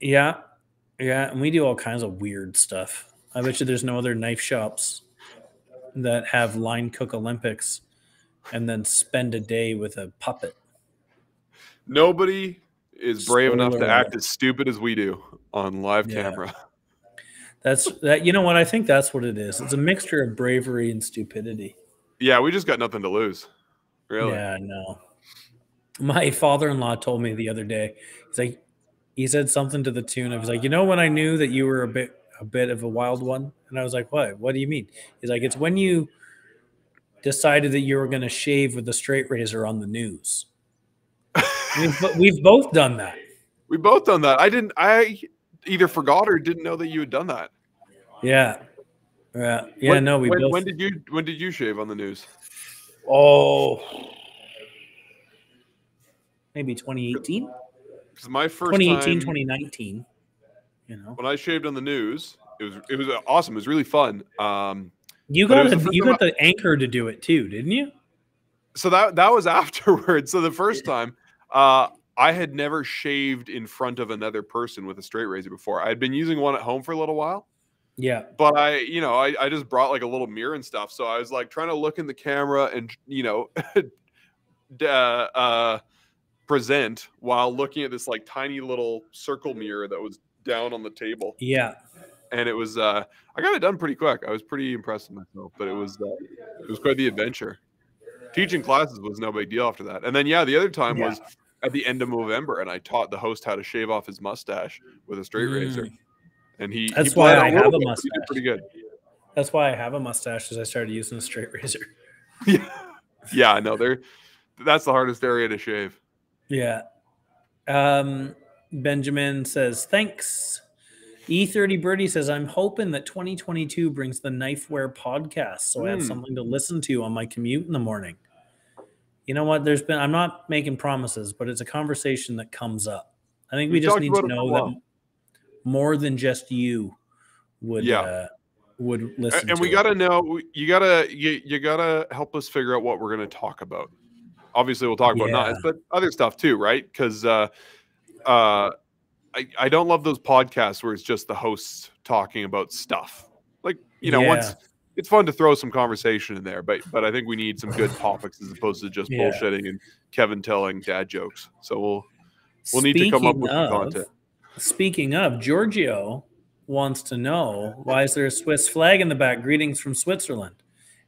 yeah, yeah, and we do all kinds of weird stuff. I bet you there's no other knife shops that have line cook Olympics and then spend a day with a puppet. Nobody is brave enough to act alert. as stupid as we do on live Yeah. camera. That's that. You know what? I think that's what it is. It's a mixture of bravery and stupidity. Yeah, we just got nothing to lose. Really? Yeah, no. My father-in-law told me the other day. He's like, he said something to the tune of, "He's like, you know, when I knew that you were a bit, a bit of a wild one," and I was like, "What? What do you mean?" He's like, "It's when you decided that you were going to shave with a straight razor on the news." We've, we've both done that. we both done that. I didn't. I either forgot or didn't know that you had done that. Yeah, yeah, yeah. When- no, we when, both. when did you when did you shave on the news? oh, maybe 2018, Because my first 2018, time 2019. You know, when I shaved on the news, it was it was awesome. It was really fun. Um, you got the you got the anchor to do it too, didn't you? so that that was afterwards. So the first time, uh, I had never shaved in front of another person with a straight razor before. I had been using one at home for a little while, Yeah. but I, you know, I, I just brought like a little mirror and stuff. So I was like trying to look in the camera and you know, uh, uh, present while looking at this like tiny little circle mirror that was down on the table. Yeah. And it was uh I got it done pretty quick. I was pretty impressed with myself, but it was uh, it was quite the adventure. Teaching classes was no big deal after that. And then yeah, the other time Yeah. was at the end of November, and I taught the host how to shave off his mustache with a straight razor. And he Mm. That's he why I have a bit, but he did mustache. Pretty good. That's why I have a mustache, because I started using a straight razor. Yeah, yeah, I know. They're that's the hardest area to shave. Yeah. Um, Benjamin says, thanks. E30 Birdie says, I'm hoping that 2022 brings the Knifewear podcast so I have Hmm. something to listen to on my commute in the morning. You know what? There's been, I'm not making promises, but it's a conversation that comes up. I think we We've just need to about it for a know that more than just you would, Yeah. uh, would listen and to we got to know you gotta you, you gotta help us figure out what we're going to talk about obviously we'll talk about Yeah. knives but other stuff too right because uh uh I, I don't love those podcasts where it's just the hosts talking about stuff like you know once it's fun to throw some conversation in there but but i think we need some good topics as opposed to just Yeah. bullshitting and kevin telling dad jokes so we'll we'll need to come up with of- content Speaking of, Giorgio wants to know why is there a Swiss flag in the back? Greetings from Switzerland.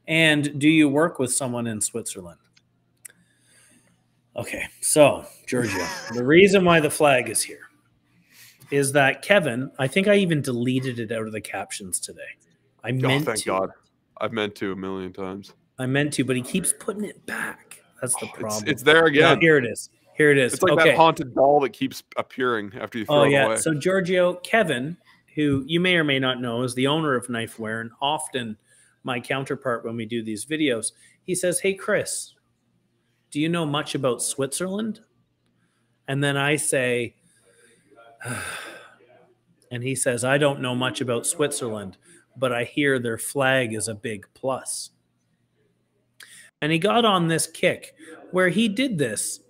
And do you work with someone in Switzerland? Okay, so Giorgio, the reason why the flag is here is that Kevin, I think I even deleted it out of the captions today. I oh meant thank to. god i've meant to a million times I meant to, but he keeps putting it back. That's the Oh, it's, problem. it's there Yeah, again here it is. Here it is. It's like okay. that haunted doll that keeps appearing after you throw Oh it yeah. away. So Giorgio Kevin, who you may or may not know, is the owner of Knifewear and often my counterpart when we do these videos. He says, "Hey Chris, do you know much about Switzerland?" And then I say, and he says, "I don't know much about Switzerland, but I hear their flag is a big plus." And he got on this kick where he did this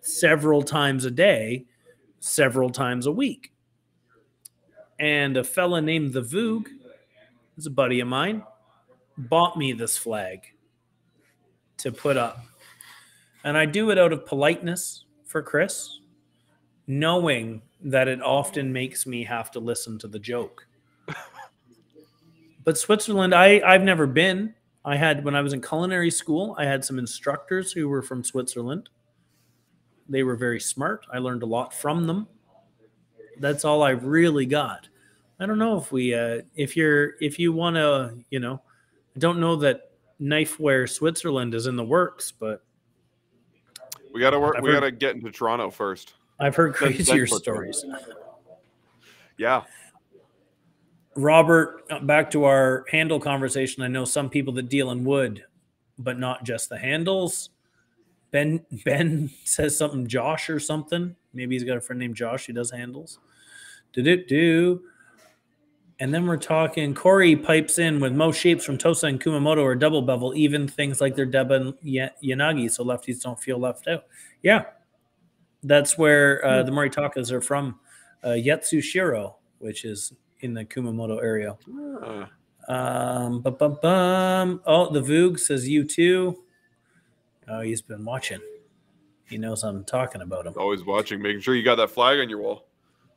several times a day several times a week. And a fella named the Voog, is a buddy of mine, bought me this flag to put up. And I do it out of politeness for Chris, knowing that it often makes me have to listen to the joke. but Switzerland, I, I've never been. I had, when I was in culinary school, I had some instructors who were from Switzerland. They were very smart. I learned a lot from them. That's all I've really got. I don't know if we, uh, if you're, if you want to, you know, I don't know that Knifewear Switzerland is in the works, but we got to work. I've We got to get into Toronto first. I've heard crazier stories. Yeah, Robert, uh, back to our handle conversation. I know some people that deal in wood, but not just the handles. Ben Ben says something Josh or something. Maybe he's got a friend named Josh who does handles. Do it do. And then we're talking. Corey pipes in with most shapes from Tosa and Kumamoto are double bevel, even things like their Deba and Yanagi, so lefties don't feel left out. Yeah, that's where uh, the Moritakas are from. Uh, Yatsushiro, which is in the Kumamoto area. Uh, Um, bum, bum, bum. Oh, the Voog says you too. Oh, he's been watching. He knows I'm talking about him. always watching, making sure you got that flag on your wall.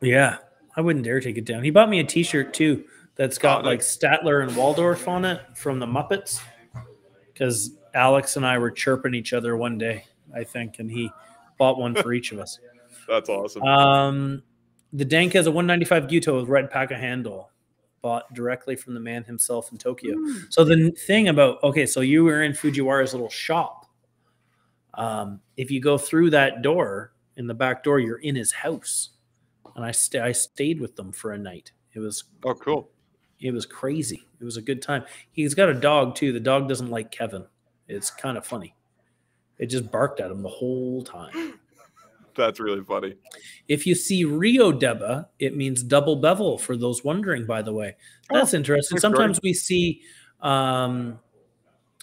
Yeah, I wouldn't dare take it down. He bought me a T-shirt too that's got Oh, like nice. Statler and Waldorf on it from the Muppets. Because Alex and I were chirping each other one day, I think, and he bought one for each of us. That's awesome. Um, the Dank has a 195 Gyuto with red pack handle, bought directly from the man himself in Tokyo. So the thing about okay, so you were in Fujiwara's little shop. Um, if you go through that door in the back door, you're in his house, and I sta I stayed with them for a night. It was oh, cool. it was crazy. It was a good time. He's got a dog too. The dog doesn't like Kevin. It's kind of funny. It just barked at him the whole time. That's really funny. If you see Rio Deba, it means double bevel. For those wondering, by the way, that's interesting. thanks, Jordan. Sometimes we see, um,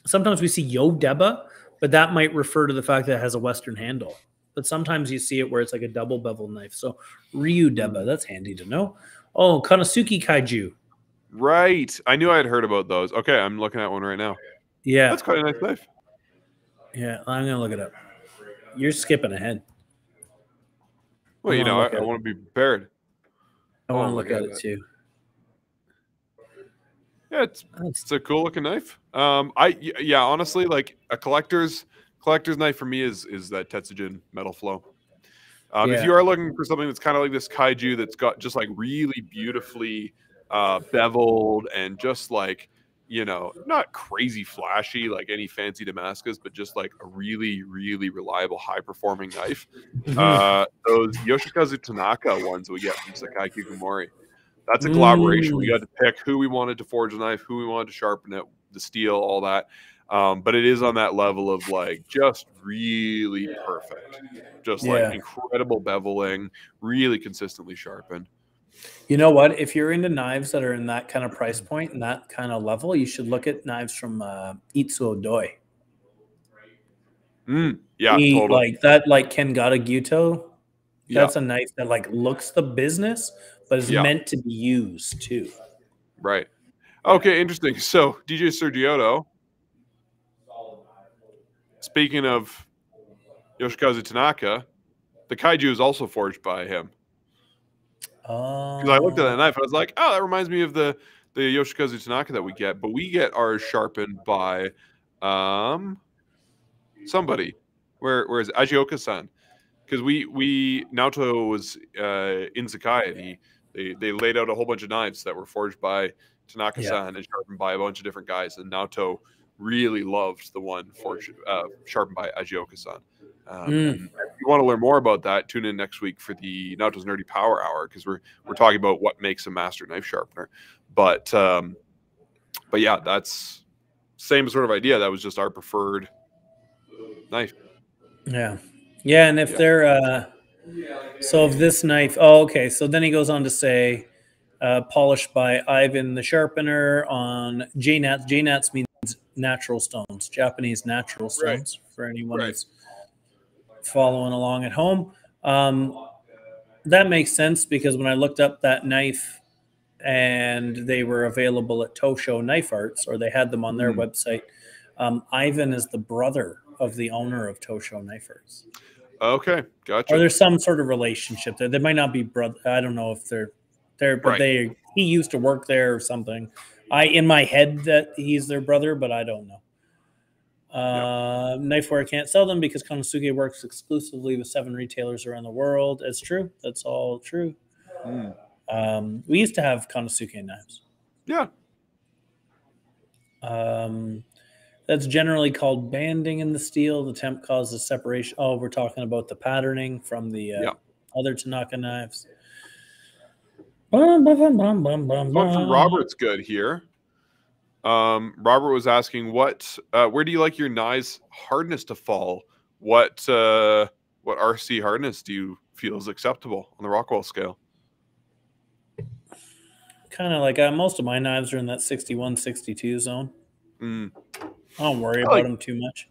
sometimes we see Yo Deba, but that might refer to the fact that it has a Western handle. But sometimes you see it where it's like a double bevel knife. So Ryu Deba, that's handy to know. Oh, Konosuke Kaiju. Right. I knew I had heard about those. Okay, I'm looking at one right now. Yeah, That's quite a nice knife. Yeah. I'm gonna look it up. You're skipping ahead. Well, you know, I, I want to be prepared. I want Oh to my look at it that- too. Yeah, it's it's a cool looking knife. Um, I yeah, honestly, like a collector's collector's knife for me is is that Tetsujin Metal Flow. Um, If you are looking for something that's kind of like this kaiju that's got just like really beautifully uh, beveled and just like you know, not crazy flashy like any fancy Damascus, but just like a really, really reliable, high performing knife. Mhm. Uh, those Yoshikazu Tanaka ones we get from Sakai Kikumori. That's a collaboration. We Mm. got to pick who we wanted to forge the knife, who we wanted to sharpen it, the steel, all that. Um, but it is on that level of like just really perfect, just Yeah. like incredible beveling, really consistently sharpened. You know what? If you're into knives that are in that kind of price point and that kind of level, you should look at knives from uh, Itsuo Doi. Mm, yeah, He- totally. Like that, like Kengata Gyuto. Yeah. That's a knife that like looks the business, but is Yeah. meant to be used too. Right. Okay, interesting. So DJ Sergiotto, speaking of Yoshikazu Tanaka, the kaiju is also forged by him. Because I looked at that knife I was like, oh, that reminds me of the the Yoshikazu Tanaka that we get, but we get ours sharpened by um somebody. Where where is it? Ajioka-san? Because we we Naoto was uh, in Sakai and he they they laid out a whole bunch of knives that were forged by Tanaka-san and sharpened by a bunch of different guys, and Naoto really loved the one forged uh, sharpened by Ajioka-san. Um, Mm. You want to learn more about that, tune in next week for the Naoto's Nerdy Power Hour because we're we're talking about what makes a master knife sharpener. But um, but yeah, that's same sort of idea. That was just our preferred knife. Yeah. Yeah, and if Yeah. they're uh so if this knife oh okay, so then he goes on to say uh polished by Ivan the sharpener on JNATs. JNATs means natural stones, Japanese natural Right. stones for anyone Right. who's following along at home. Um that makes sense because when I looked up that knife and they were available at Tosho Knife Arts or they had them on their Mm. website, um, Ivan is the brother of the owner of Tosho Knife Arts. Okay, Or gotcha. there's some sort of relationship there. They might not be brother. I don't know if they're there, but Right. they he used to work there or something. I in my head that he's their brother, but I don't know. Uh, Knifewear can't sell them because Konosuke works exclusively with seven retailers around the world. It's true. That's all true. Mm. Um, we used to have Konosuke knives. Yeah, Um, that's generally called banding in the steel. The temp causes separation. Oh, we're talking about the patterning from the uh, Yeah. other Tanaka knives. Bum, bum, bum, bum, bum, bum. Robert's good here. Um, Robert was asking, "What? Uh, where do you like your knives hardness to fall? What? Uh, what RC hardness do you feel is acceptable on the Rockwell scale?" Kind of like uh, most of my knives are in that 61, 62 zone. Mm, I don't worry I about like- them too much.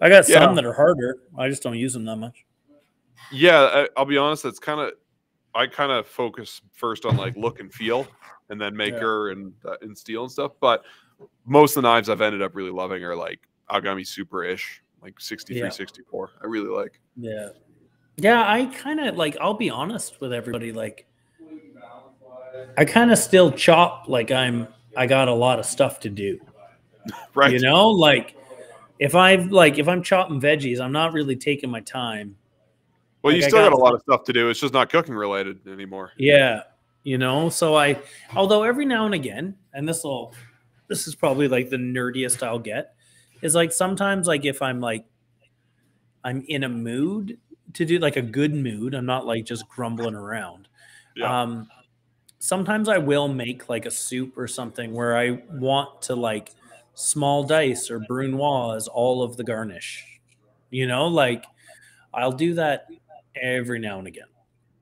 I got Yeah. some that are harder. I just don't use them that much. Yeah, I, I'll be honest. That's kind of I kind of focus first on like look and feel, and then maker and uh, and steel and stuff. But most of the knives I've ended up really loving are like Aogami Super ish, like 63, Yeah. 64. I really like. Yeah. Yeah, I kind of like, I'll be honest with everybody. Like, I kind of still chop like I'm, I got a lot of stuff to do. Right. You know, like if I'm like, if I'm chopping veggies, I'm not really taking my time. well, you like, I still got, got- a lot of stuff to do. It's just not cooking related anymore. Yeah. You know, so I, although every now and again, and this will, this is probably like the nerdiest I'll get, is like sometimes, like if I'm like, I'm in a mood to do like a good mood, I'm not like just grumbling around. Yeah. Um, sometimes I will make like a soup or something where I want to like small dice or brunoise as all of the garnish. You know, like I'll do that every now and again.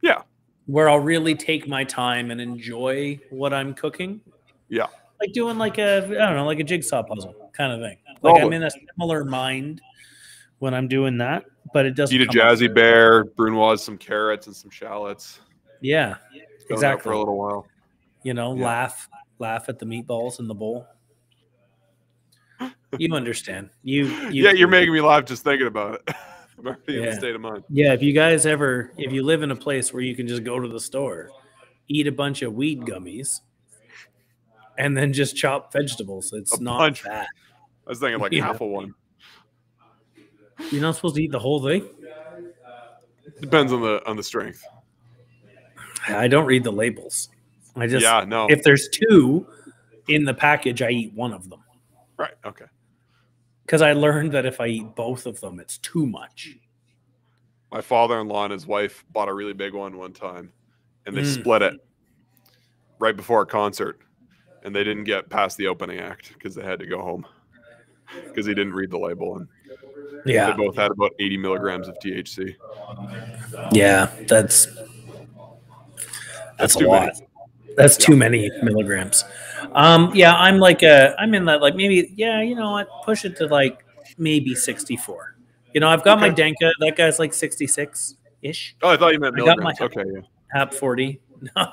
Yeah. Where I'll really take my time and enjoy what I'm cooking. Yeah. Like doing like a I don't know, like a jigsaw puzzle kind of thing. Like I'm in a similar mind when I'm doing that, but it doesn't Eat a jazzy bear, brunoise some carrots and some shallots. Yeah. Exactly. For a little while. you know, Yeah. laugh, laugh at the meatballs in the bowl. You understand. You, you yeah, you're making me laugh just thinking about it. I'm already in Yeah. the state of mind. Yeah, if you guys ever if you live in a place where you can just go to the store, eat a bunch of weed gummies, and then just chop vegetables, it's A not bunch. bad. I was thinking like Yeah. half of one. You're not supposed to eat the whole thing. Depends on the on the strength. I don't read the labels. I just yeah, no. if there's two, in the package, I eat one of them Right. Okay. because I learned that if I eat both of them, it's too much. My father-in-law and his wife bought a really big one one time, and they Mm. split it right before a concert, and they didn't get past the opening act because they had to go home because he didn't read the label, and Yeah, they both had about 80 milligrams of THC. yeah, that's that's a lot. many. That's too many milligrams. Um, yeah, I'm like a, I'm in that like maybe yeah, you know what? Push it to like maybe 64. You know, I've got my Denka. That guy's like 66 ish. Oh, I thought you meant I got my- milligrams. Okay, yeah. Hap 40. No,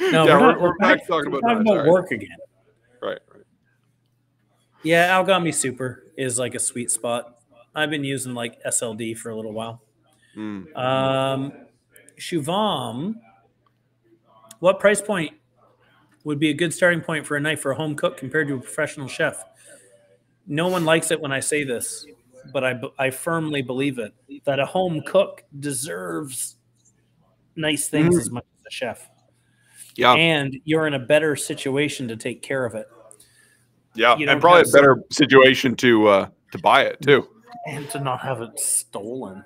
no, Yeah, we're, we're- not, we're back talking we're about talking about work again. Right, right. Yeah, Aogami Super is like a sweet spot. I've been using like SLD for a little while. Mm. Um, Shuvam, what price point would be a good starting point for a knife for a home cook compared to a professional chef? No one likes it when I say this, but I, I firmly believe it that a home cook deserves nice things Mm. as much as a chef. Yeah, And you're in a better situation to take care of it yeah, and probably a have better situation to uh to buy it too. and to not have it stolen.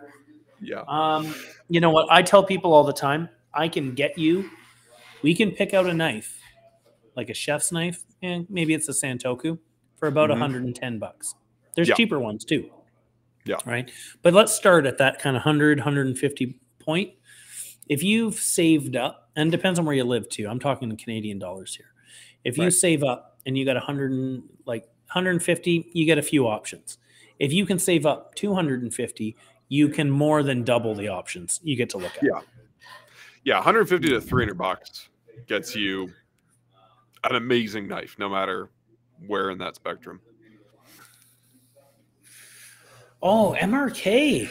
Yeah, Um, you know what? I tell people all the time, I can get you, we can pick out a knife, like a chef's knife, and maybe it's a Santoku for about Mhm. 110 bucks. There's Yeah. cheaper ones too. Yeah. Right. But let's start at that kind of 100, 150 point. If you've saved up, and depends on where you live too, I'm talking in Canadian dollars here. If you Right. save up and you got 100 and like 150, you get a few options. If you can save up 250, you can more than double the options you get to look at. Yeah. yeah, 150 to 300 bucks gets you an amazing knife, no matter where in that spectrum. Oh, MRK.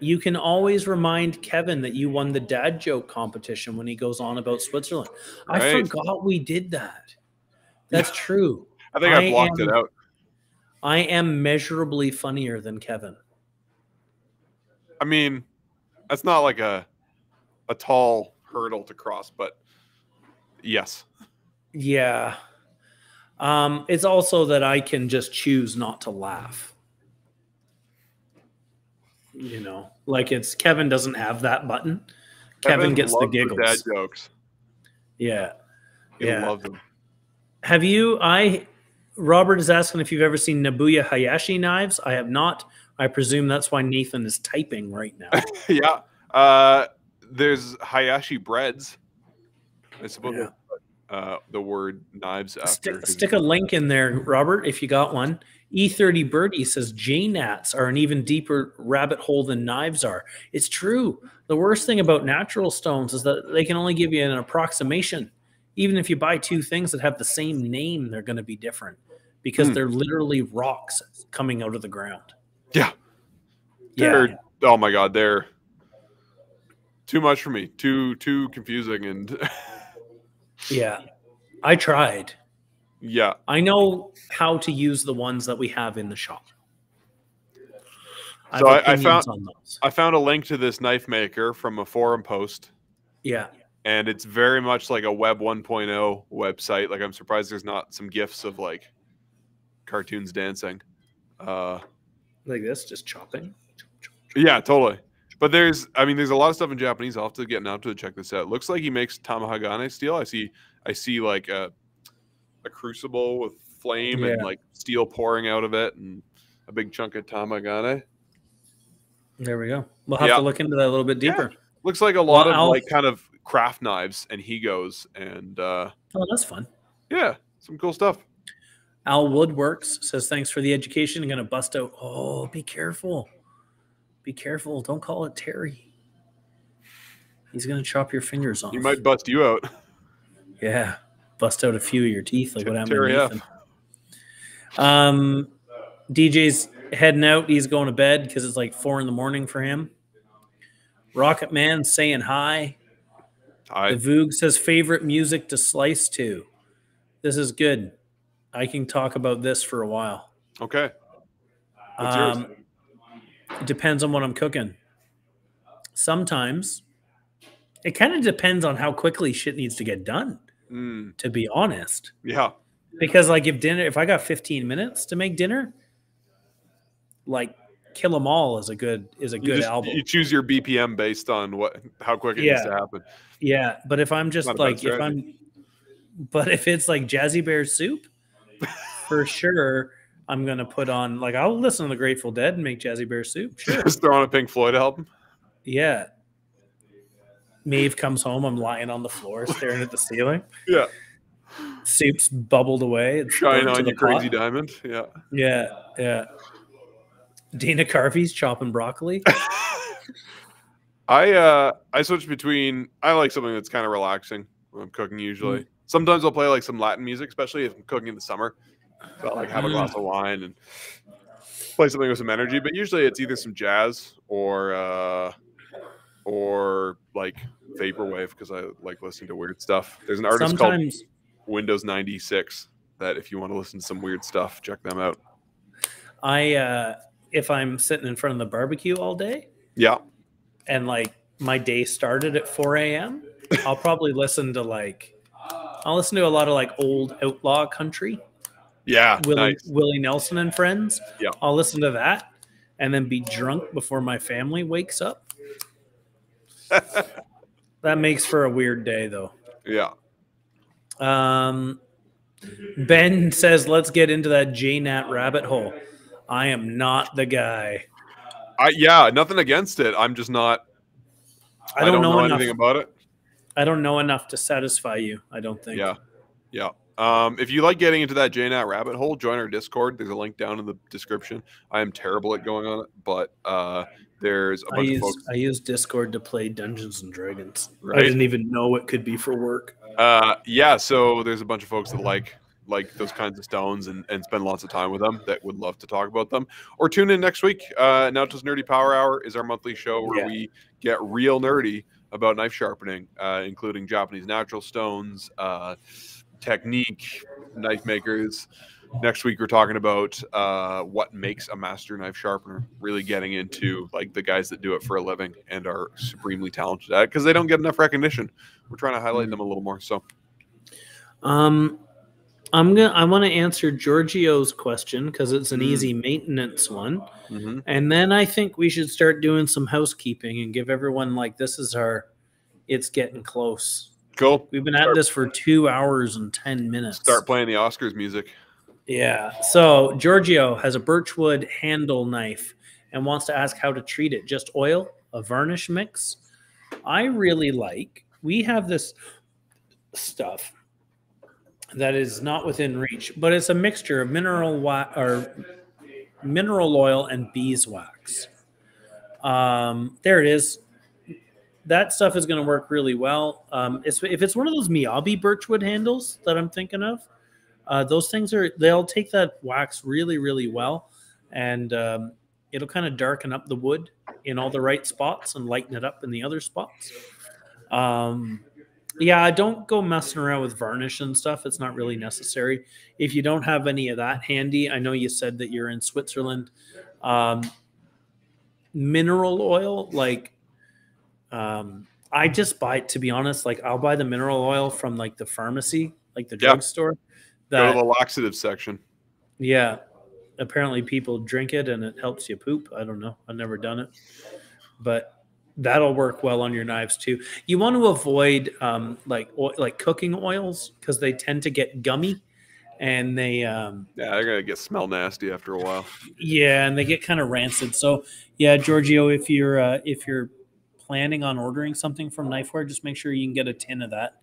You can always remind Kevin that you won the dad joke competition when he goes on about Switzerland. I forgot we did that. That's true. I think I, I blocked am- it out. I am measurably funnier than Kevin. I mean, that's not like a a tall hurdle to cross, but yes, Yeah. Um, it's also that I can just choose not to laugh. You know, like it's Kevin doesn't have that button. Kevin, gets the giggles. dad jokes. Yeah. He Yeah. loves them. Have you? I Robert is asking if you've ever seen Nobuya Hayashi knives. I have not. I presume that's why Nathan is typing right now. yeah. Uh, there's Hayashi breads. I suppose Yeah. uh, the word knives after. stick, stick a link in there, Robert, if you got one. E30 Birdie says JNATs are an even deeper rabbit hole than knives are. It's true. The worst thing about natural stones is that they can only give you an approximation. Even if you buy two things that have the same name, they're going to be different because Hmm. they're literally rocks coming out of the ground. Yeah. Yeah. They're, oh my god, they're too much for me. Too too confusing and Yeah. I tried. Yeah. I know how to use the ones that we have in the shop. So I- I found- I found a link to this knife maker from a forum post Yeah. and it's very much like a web 1.0 website. Like I'm surprised there's not some gifs of like cartoons dancing. Uh Like this, just chopping. yeah, totally. But there's I mean there's a lot of stuff in Japanese. I'll have to get now to check this out. Looks like he makes Tamahagane steel. I see I see like a a crucible with flame and like steel pouring out of it and a big chunk of Tamagane. There we go. We'll have Yeah. to look into that a little bit Yeah. deeper. Looks like a lot Well, of I'll- like kind of craft knives and he goes and uh Oh, that's fun. yeah, some cool stuff. Al Woodworks says, "Thanks for the education. I'm gonna bust out. Oh, be careful. Be careful. Don't call it Terry. He's gonna chop your fingers off. He might bust you out. Yeah, bust out a few of your teeth, like what happened to Terry F. Nathan. Um, DJ's heading out. He's going to bed because it's like four in the morning for him. Rocket Man saying hi. I The Voog says favorite music to slice to. This is good. I can talk about this for a while. okay. What's yours? Um, it depends on what I'm cooking. Sometimes it kind of depends on how quickly shit needs to get done. Mm, to be honest. yeah. Because like if dinner, if I got 15 minutes to make dinner, like Kill 'Em All is a good is a You, good just- album. you choose your BPM based on what how quick it needs to happen. yeah, but if I'm just Not a bad like if I'm, but if it's like Jazzy Bear Soup, for sure I'm gonna put on like I'll listen to the Grateful Dead and make Jazzy Bear Soup. Sure, Just throw on a Pink Floyd album. yeah. Maeve comes home. I'm lying on the floor, staring at the ceiling. Yeah. Soup's bubbled away. It's Shine on the you crazy diamond. Yeah. Yeah, yeah. Dana Carvey's chopping broccoli. I uh I switch between I like something that's kind of relaxing when I'm cooking usually. Sometimes I'll play like some Latin music, especially if I'm cooking in the summer. So I'll like have a glass of wine and play something with some energy. But usually it's either some jazz or uh or like vaporwave because I like listening to weird stuff. There's an artist called Windows 96 that if you want to listen to some weird stuff, check them out. I, uh, if I'm sitting in front of the barbecue all day Yeah. and like my day started at 4 a.m., I'll probably listen to like, I'll listen to a lot of like old outlaw country, Yeah. Willie, nice. Willie Nelson and friends. Yeah. I'll listen to that and then be drunk before my family wakes up. that makes for a weird day though. Yeah. Um, ben says, let's get into that JNat rabbit hole. I am not the guy. I yeah, nothing against it. I'm just not I don't, know, enough. anything about it. I don't know enough to satisfy you. I don't think. Yeah. Yeah. Um, if you like getting into that JNat rabbit hole, join our Discord. There's a link down in the description. I am terrible at going on it, but uh, there's a I bunch of use folks. I use Discord to play Dungeons and Dragons. Right? I didn't even know it could be for work. Uh, yeah, so there's a bunch of folks that like like those kinds of stones and, and spend lots of time with them that would love to talk about them. Or tune in next week. Uh, Naoto's Nerdy Power Hour is our monthly show where Yeah. we get real nerdy about knife sharpening, uh, including Japanese natural stones, uh, technique, knife makers. Next week we're talking about uh, what makes a master knife sharpener. Really getting into like the guys that do it for a living and are supremely talented at it because they don't get enough recognition. We're trying to highlight them a little more. So Um, I'm gonna. I want to answer Giorgio's question because it's an Mm. easy maintenance one, Mhm. and then I think we should start doing some housekeeping and give everyone like this is our. It's getting close. cool. We've been at Start- this for two hours and ten minutes. Start playing the Oscars music. Yeah. So Giorgio has a birchwood handle knife and wants to ask how to treat it. Just oil, a varnish mix. I really like. We have this stuff that is not within reach, but it's a mixture of mineral wa- or mineral oil and beeswax. Um, there it is. That stuff is going to work really well. Um, it's, if it's one of those Miyabi birchwood handles that I'm thinking of, uh, those things are they'll take that wax really really well and um, it'll kind of darken up the wood in all the right spots and lighten it up in the other spots. Um, yeah don't go messing around with varnish and stuff. It's not really necessary. If you don't have any of that handy i know you said that you're in switzerland um, mineral oil like um, i just buy to be honest. Like i'll buy the mineral oil from like the pharmacy like the Yeah. drugstore Go to the laxative section. yeah. Apparently people drink it and it helps you poop. I don't know. I've never done it. But that'll work well on your knives too. You want to avoid um, like oil, like cooking oils because they tend to get gummy and they um, Yeah, they're gonna get smell nasty after a while. yeah, and they get kind of rancid. So yeah, Giorgio, if you're uh, if you're planning on ordering something from Knifewear, just make sure you can get a tin of that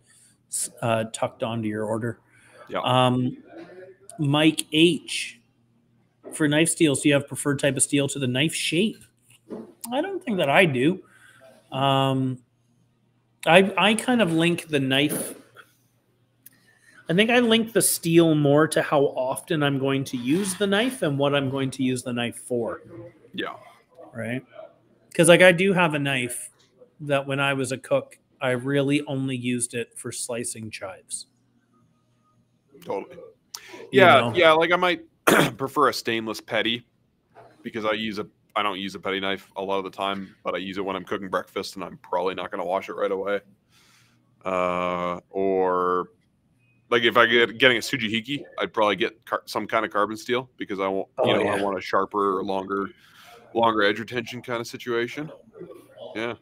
uh, tucked onto your order. Yeah. Um, Mike H. For knife steels, do you have preferred type of steel to the knife shape? I don't think that I do. Um, I I kind of link the knife. I think I link the steel more to how often I'm going to use the knife and what I'm going to use the knife for, Yeah. right? Because like I do have a knife that when I was a cook, I really only used it for slicing chives. Totally. You Yeah, know? yeah. Like I might prefer a stainless petty because I use a I don't use a petty knife a lot of the time, but I use it when I'm cooking breakfast and I'm probably not going to wash it right away. Uh, or like if I get getting a Sujihiki, I'd probably get car- some kind of carbon steel because I want you Oh, know I want a sharper or longer longer edge retention kind of situation. Yeah.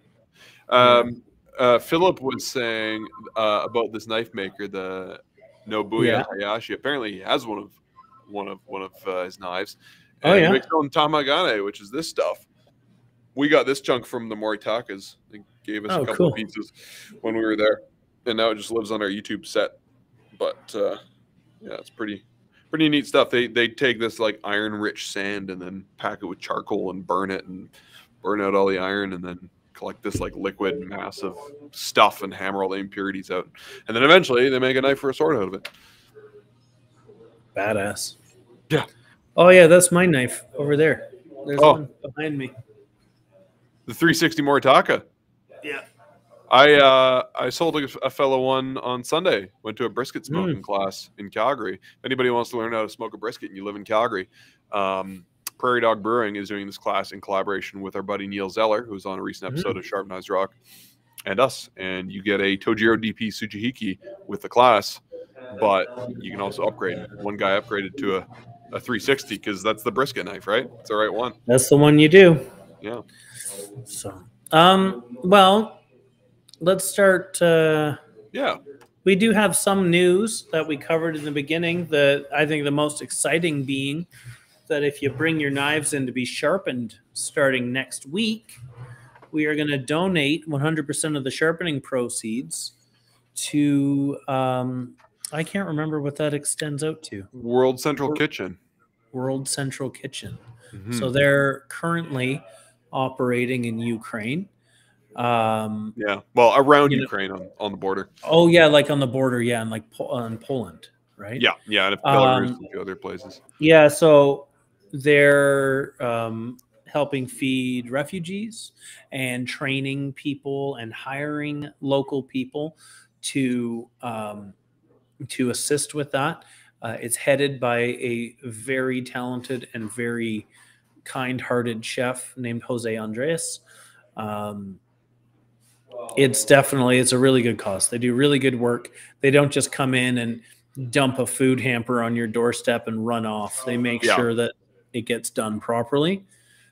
Um, uh, Philip was saying uh, about this knife maker, the Nobuya Yeah. Hayashi. Apparently, he has one of one of one of uh, his knives. Oh, And yeah? makes own tamagane, which is this stuff. We got this chunk from the Moritakas. They gave us Oh, a couple cool. of pieces when we were there, and now it just lives on our YouTube set. But uh, yeah, it's pretty pretty neat stuff. They they take this like iron rich sand and then pack it with charcoal and burn it and burn out all the iron and then collect this like liquid mass of stuff and hammer all the impurities out. And then eventually they make a knife or a sword out of it. Badass. Yeah. Oh yeah, that's my knife over there. There's Oh. one behind me. The 360 Moritaka. Yeah. I uh, I sold a, a fellow one on Sunday. Went to a brisket smoking class in Calgary. If anybody wants to learn how to smoke a brisket and you live in Calgary, um, Prairie Dog Brewing is doing this class in collaboration with our buddy Neil Zeller, who's on a recent Hmm. episode of Sharp Knives Rock, and us. And you get a Tojiro DP Sujihiki with the class, but you can also upgrade. One guy upgraded to a, a 360 because that's the brisket knife, right? It's the right one. That's the one you do. Yeah. So, um, well, let's start. Uh, Yeah. we do have some news that we covered in the beginning. The I think the most exciting being that if you bring your knives in to be sharpened starting next week, we are going to donate 100% of the sharpening proceeds to. Um, I can't remember what that extends out to. World Central Kitchen. World Central Kitchen. Mhm. So they're currently operating in Ukraine. Um, Yeah. Well, around You know- Ukraine on, on the border. oh yeah, like on the border, yeah, and like po- on Poland, right? Yeah. Yeah. And Belarus Um, a few other places. Yeah, so they're um, helping feed refugees and training people and hiring local people to um, to assist with that. Uh, it's headed by a very talented and very kind-hearted chef named Jose Andres. Um, it's definitely it's a really good cause. They do really good work. They don't just come in and dump a food hamper on your doorstep and run off. They make Yeah. sure that it gets done properly.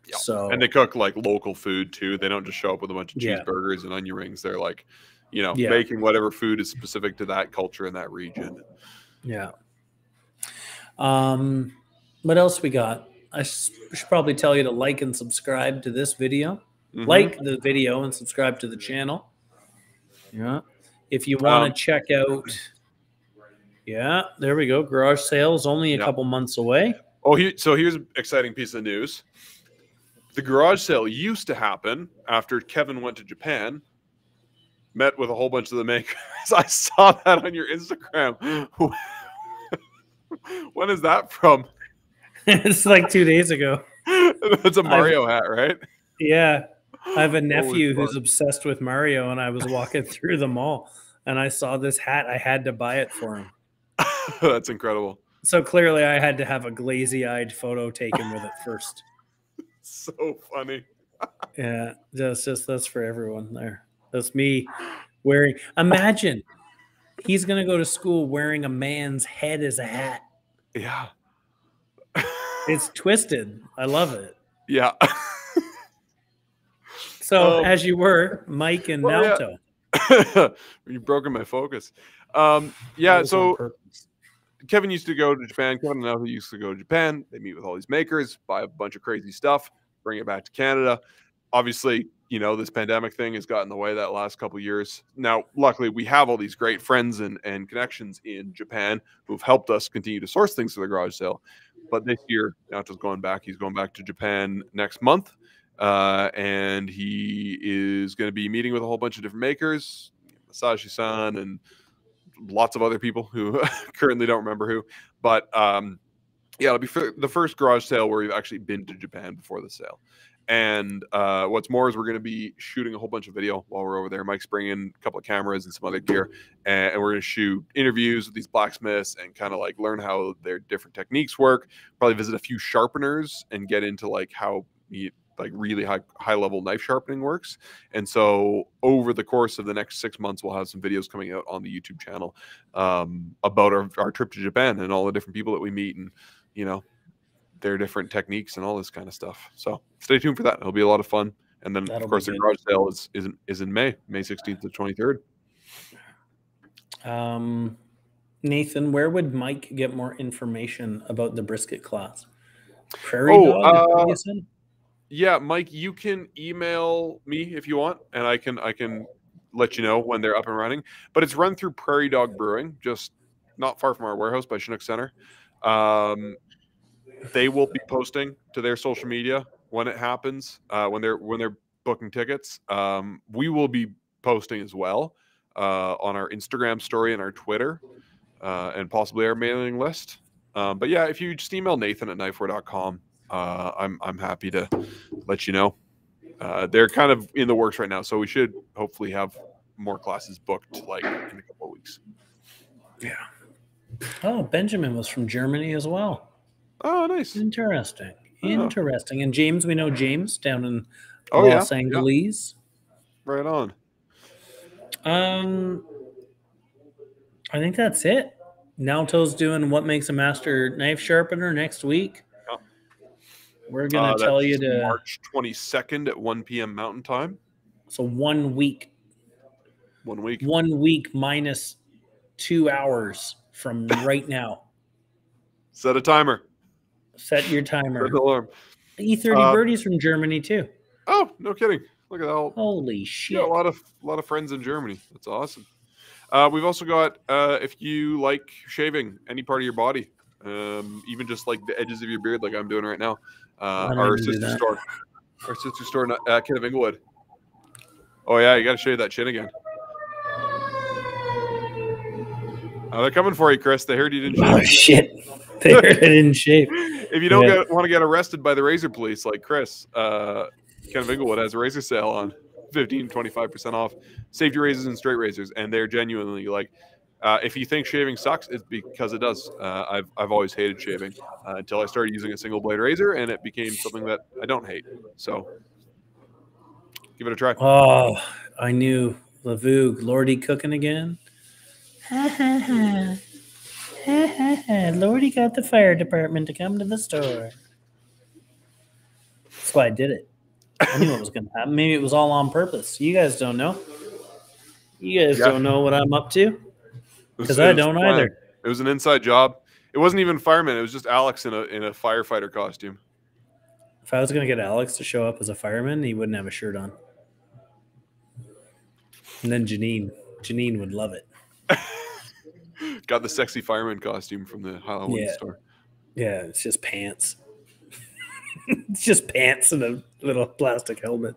Yeah. So And they cook like local food too. They don't just show up with a bunch of Yeah. cheeseburgers and onion rings. They're like, you know, Yeah. making whatever food is specific to that culture in that region. yeah. Um, what else we got? I should probably tell you to like and subscribe to this video. Mhm. Like the video and subscribe to the channel. Yeah. If you want Um, to check out, yeah, there we go. Garage sales only a Yeah. couple months away. Oh, he, so here's an exciting piece of news. The garage sale used to happen after Kevin went to Japan, met with a whole bunch of the makers. I saw that on your Instagram. when is that from? it's like two days ago. That's a Mario hat, right? Yeah. I have a nephew who's obsessed with Mario, and I was walking through the mall and I saw this hat. I had to buy it for him. That's incredible. So clearly, I had to have a glazy eyed photo taken with it first. So funny. Yeah, that's just that's for everyone there. That's me wearing. Imagine he's gonna go to school wearing a man's head as a hat. Yeah. It's twisted. I love it. yeah. So Um, as you were, Mike and well, yeah. You've broken my focus. Um, yeah, so. Kevin used to go to Japan. Kevin and Alfie used to go to Japan. They meet with all these makers, buy a bunch of crazy stuff, bring it back to Canada. Obviously, you know, this pandemic thing has gotten in the way that last couple years. Now, luckily, we have all these great friends and, and connections in Japan who've helped us continue to source things for the garage sale. But this year, Naoto's going back. He's going back to Japan next month. Uh, and he is going to be meeting with a whole bunch of different makers, Masashi-san and lots of other people who currently don't remember who. But um, yeah, it'll be the first garage sale where we've actually been to Japan before the sale. And uh, what's more is we're going to be shooting a whole bunch of video while we're over there. Mike's bringing a couple of cameras and some other gear, and, and we're going to shoot interviews with these blacksmiths and kind of like learn how their different techniques work. Probably visit a few sharpeners and get into like how like really high high level knife sharpening works. And so over the course of the next six months, we'll have some videos coming out on the YouTube channel um, about our, our trip to Japan and all the different people that we meet and you know their different techniques and all this kind of stuff. So stay tuned for that. It'll be a lot of fun. And then That'll of course the garage sale is is in, is in May, May 16th to 23rd. Um, Nathan, where would Mike get more information about the brisket class? Prairie Oh, Dog, is that what uh? Yeah, Mike, you can email me if you want, and I can I can let you know when they're up and running. But it's run through Prairie Dog Brewing, just not far from our warehouse by Chinook Center. Um, they will be posting to their social media when it happens, uh, when they're when they're booking tickets. Um, we will be posting as well uh, on our Instagram story and our Twitter, uh, and possibly our mailing list. Um, but yeah, if you just email Nathan at knifewear.com, uh, I'm I'm happy to let you know. Uh, they're kind of in the works right now, so we should hopefully have more classes booked like in a couple of weeks. Yeah. Oh, Benjamin was from Germany as well. Oh, nice. Interesting. Interesting. And James, we know James down in Oh yeah, Los Angeles. right on. Um, I think that's it. Naoto's doing what makes a master knife sharpener next week. We're gonna Uh, tell you to March 22nd at 1 p.m. Mountain Time. so one week, One week. one week minus two hours from right now. Set a timer. Set your timer. Set alarm. E30 Uh, birdies from Germany too. Oh, no kidding. Look at that. All, Holy shit! a lot of a lot of friends in Germany. That's awesome. Uh, we've also got uh, if you like shaving any part of your body, um, even just like the edges of your beard, like I'm doing right now. Uh, our sister store, our sister store, uh, Kent of Inglewood. Oh yeah, you got to show you that chin again. Oh, they're coming for you, Chris. They heard you didn't Oh shave. shit! They heard it in shape. if you don't Yeah. want to get arrested by the razor police like Chris, uh, Kent of Inglewood has a razor sale on 15, 25% off safety razors and straight razors. And they're genuinely like, uh, if you think shaving sucks, it's because it does. Uh, I've, I've always hated shaving uh, until I started using a single blade razor and it became something that I don't hate. So give it a try. Oh, I knew Lavug, Lordy cooking again. Lordy got the fire department to come to the store. That's why I did it. I knew it was going to happen. Maybe it was all on purpose. You guys don't know. You guys Yeah. don't know what I'm up to because I don't either. It was an inside job. It wasn't even fireman. It was just Alex in a, in a firefighter costume. If I was going to get Alex to show up as a fireman, he wouldn't have a shirt on. And then Janine, Janine would love it. Got the sexy fireman costume from the Halloween Yeah. store. Yeah, it's just pants. it's just pants and a little plastic helmet.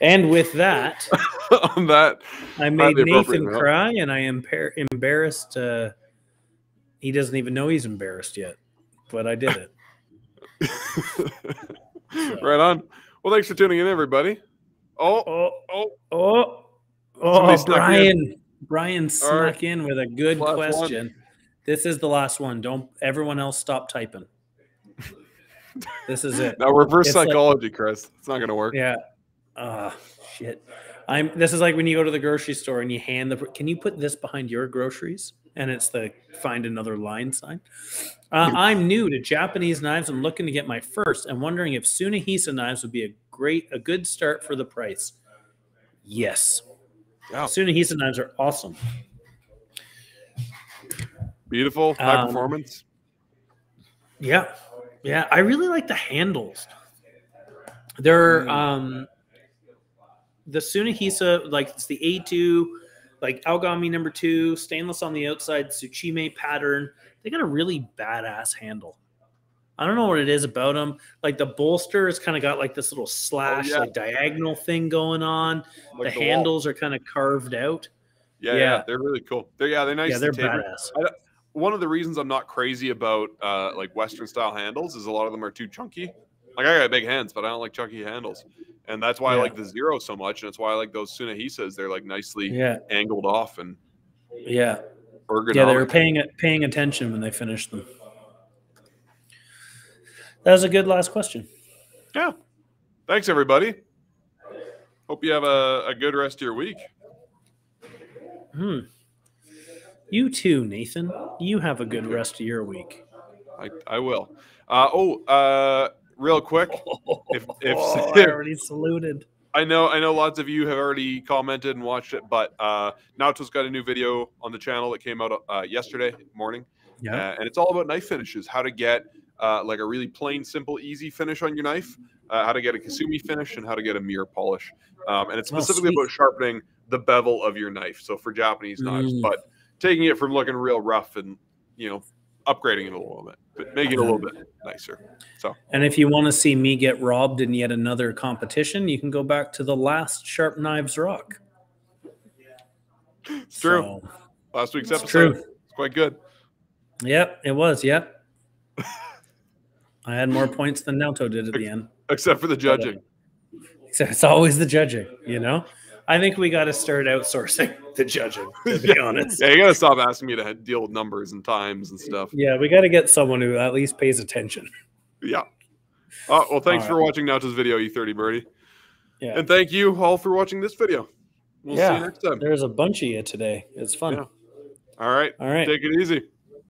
And with that, on that, I made Nathan cry, and I am embarrassed. Uh, he doesn't even know he's embarrassed yet, but I did it. right on. Well, thanks for tuning in, everybody. Oh, Oh, oh, oh, oh! in. Brian, Brian snuck right. in with a good Last one. question. This is the last one. Don't everyone else stop typing. This is it. now reverse It's like- psychology, Chris. It's not going to work. Yeah. Ah, shit. I'm. This is like when you go to the grocery store and you hand the. Can you put this behind your groceries? And it's the find another line sign. Uh, I'm new to Japanese knives. I'm looking to get my first. and wondering if Sunahisa knives would be a great, a good start for the price. Yes, Yeah, Sunahisa knives are awesome. beautiful, high Um, performance. Yeah. Yeah. I really like the handles. They're Mm. um the Sunahisa, like it's the A2, like Aogami number two, stainless on the outside, Tsuchime pattern. They got a really badass handle. I don't know what it is about them. Like the bolster has kind of got like this little slash, yeah. like diagonal thing going on. Like the wall. handles are kind of carved out. Yeah, yeah, yeah. they're really cool. They're yeah, they're nice. yeah, they're badass. One of the reasons I'm not crazy about uh, like Western style handles is a lot of them are too chunky. Like I got big hands, but I don't like chunky handles, and that's why I like the zero so much, and that's why I like those Sunahisas. They're like nicely Yeah. angled off and Yeah. ergonomic. Yeah, they were paying paying attention when they finished them. That was a good last question. Yeah. Thanks, everybody. Hope you have a, a good rest of your week. Hmm. You too, Nathan. You have a good rest of your week. I, I will. Uh, oh, uh, real quick. If, if Oh, I already saluted. I know, I know, lots of you have already commented and watched it, but uh, Naoto's got a new video on the channel that came out uh, yesterday morning, Yeah. uh, and it's all about knife finishes. How to get uh, like a really plain, simple, easy finish on your knife. Uh, how to get a Kasumi finish and how to get a mirror polish. Um, and it's Oh, specifically sweet. about sharpening the bevel of your knife. So for Japanese knives, Mm. but taking it from looking real rough and you know upgrading it a little bit, but making it a little bit nicer. So And if you want to see me get robbed in yet another competition, you can go back to the last Sharp Knives Rock. it's true. So, Last week's episode, true. it's quite good. Yep, it was. Yep. I had more points than Naoto did at the end. Except for the uh, judging. So it's always the judging, you know? I think we got to start outsourcing the judging, to be honest. Yeah, you gotta stop asking me to deal with numbers and times and stuff. Yeah, we got to get someone who at least pays attention. Yeah. Uh, well, thanks All for watching Naoto's video, E30 Birdie. Yeah. And thank you all for watching this video. We'll see Yeah. you next time. There's a bunch of you today. It's fun. Yeah. All right. All right. Take it easy.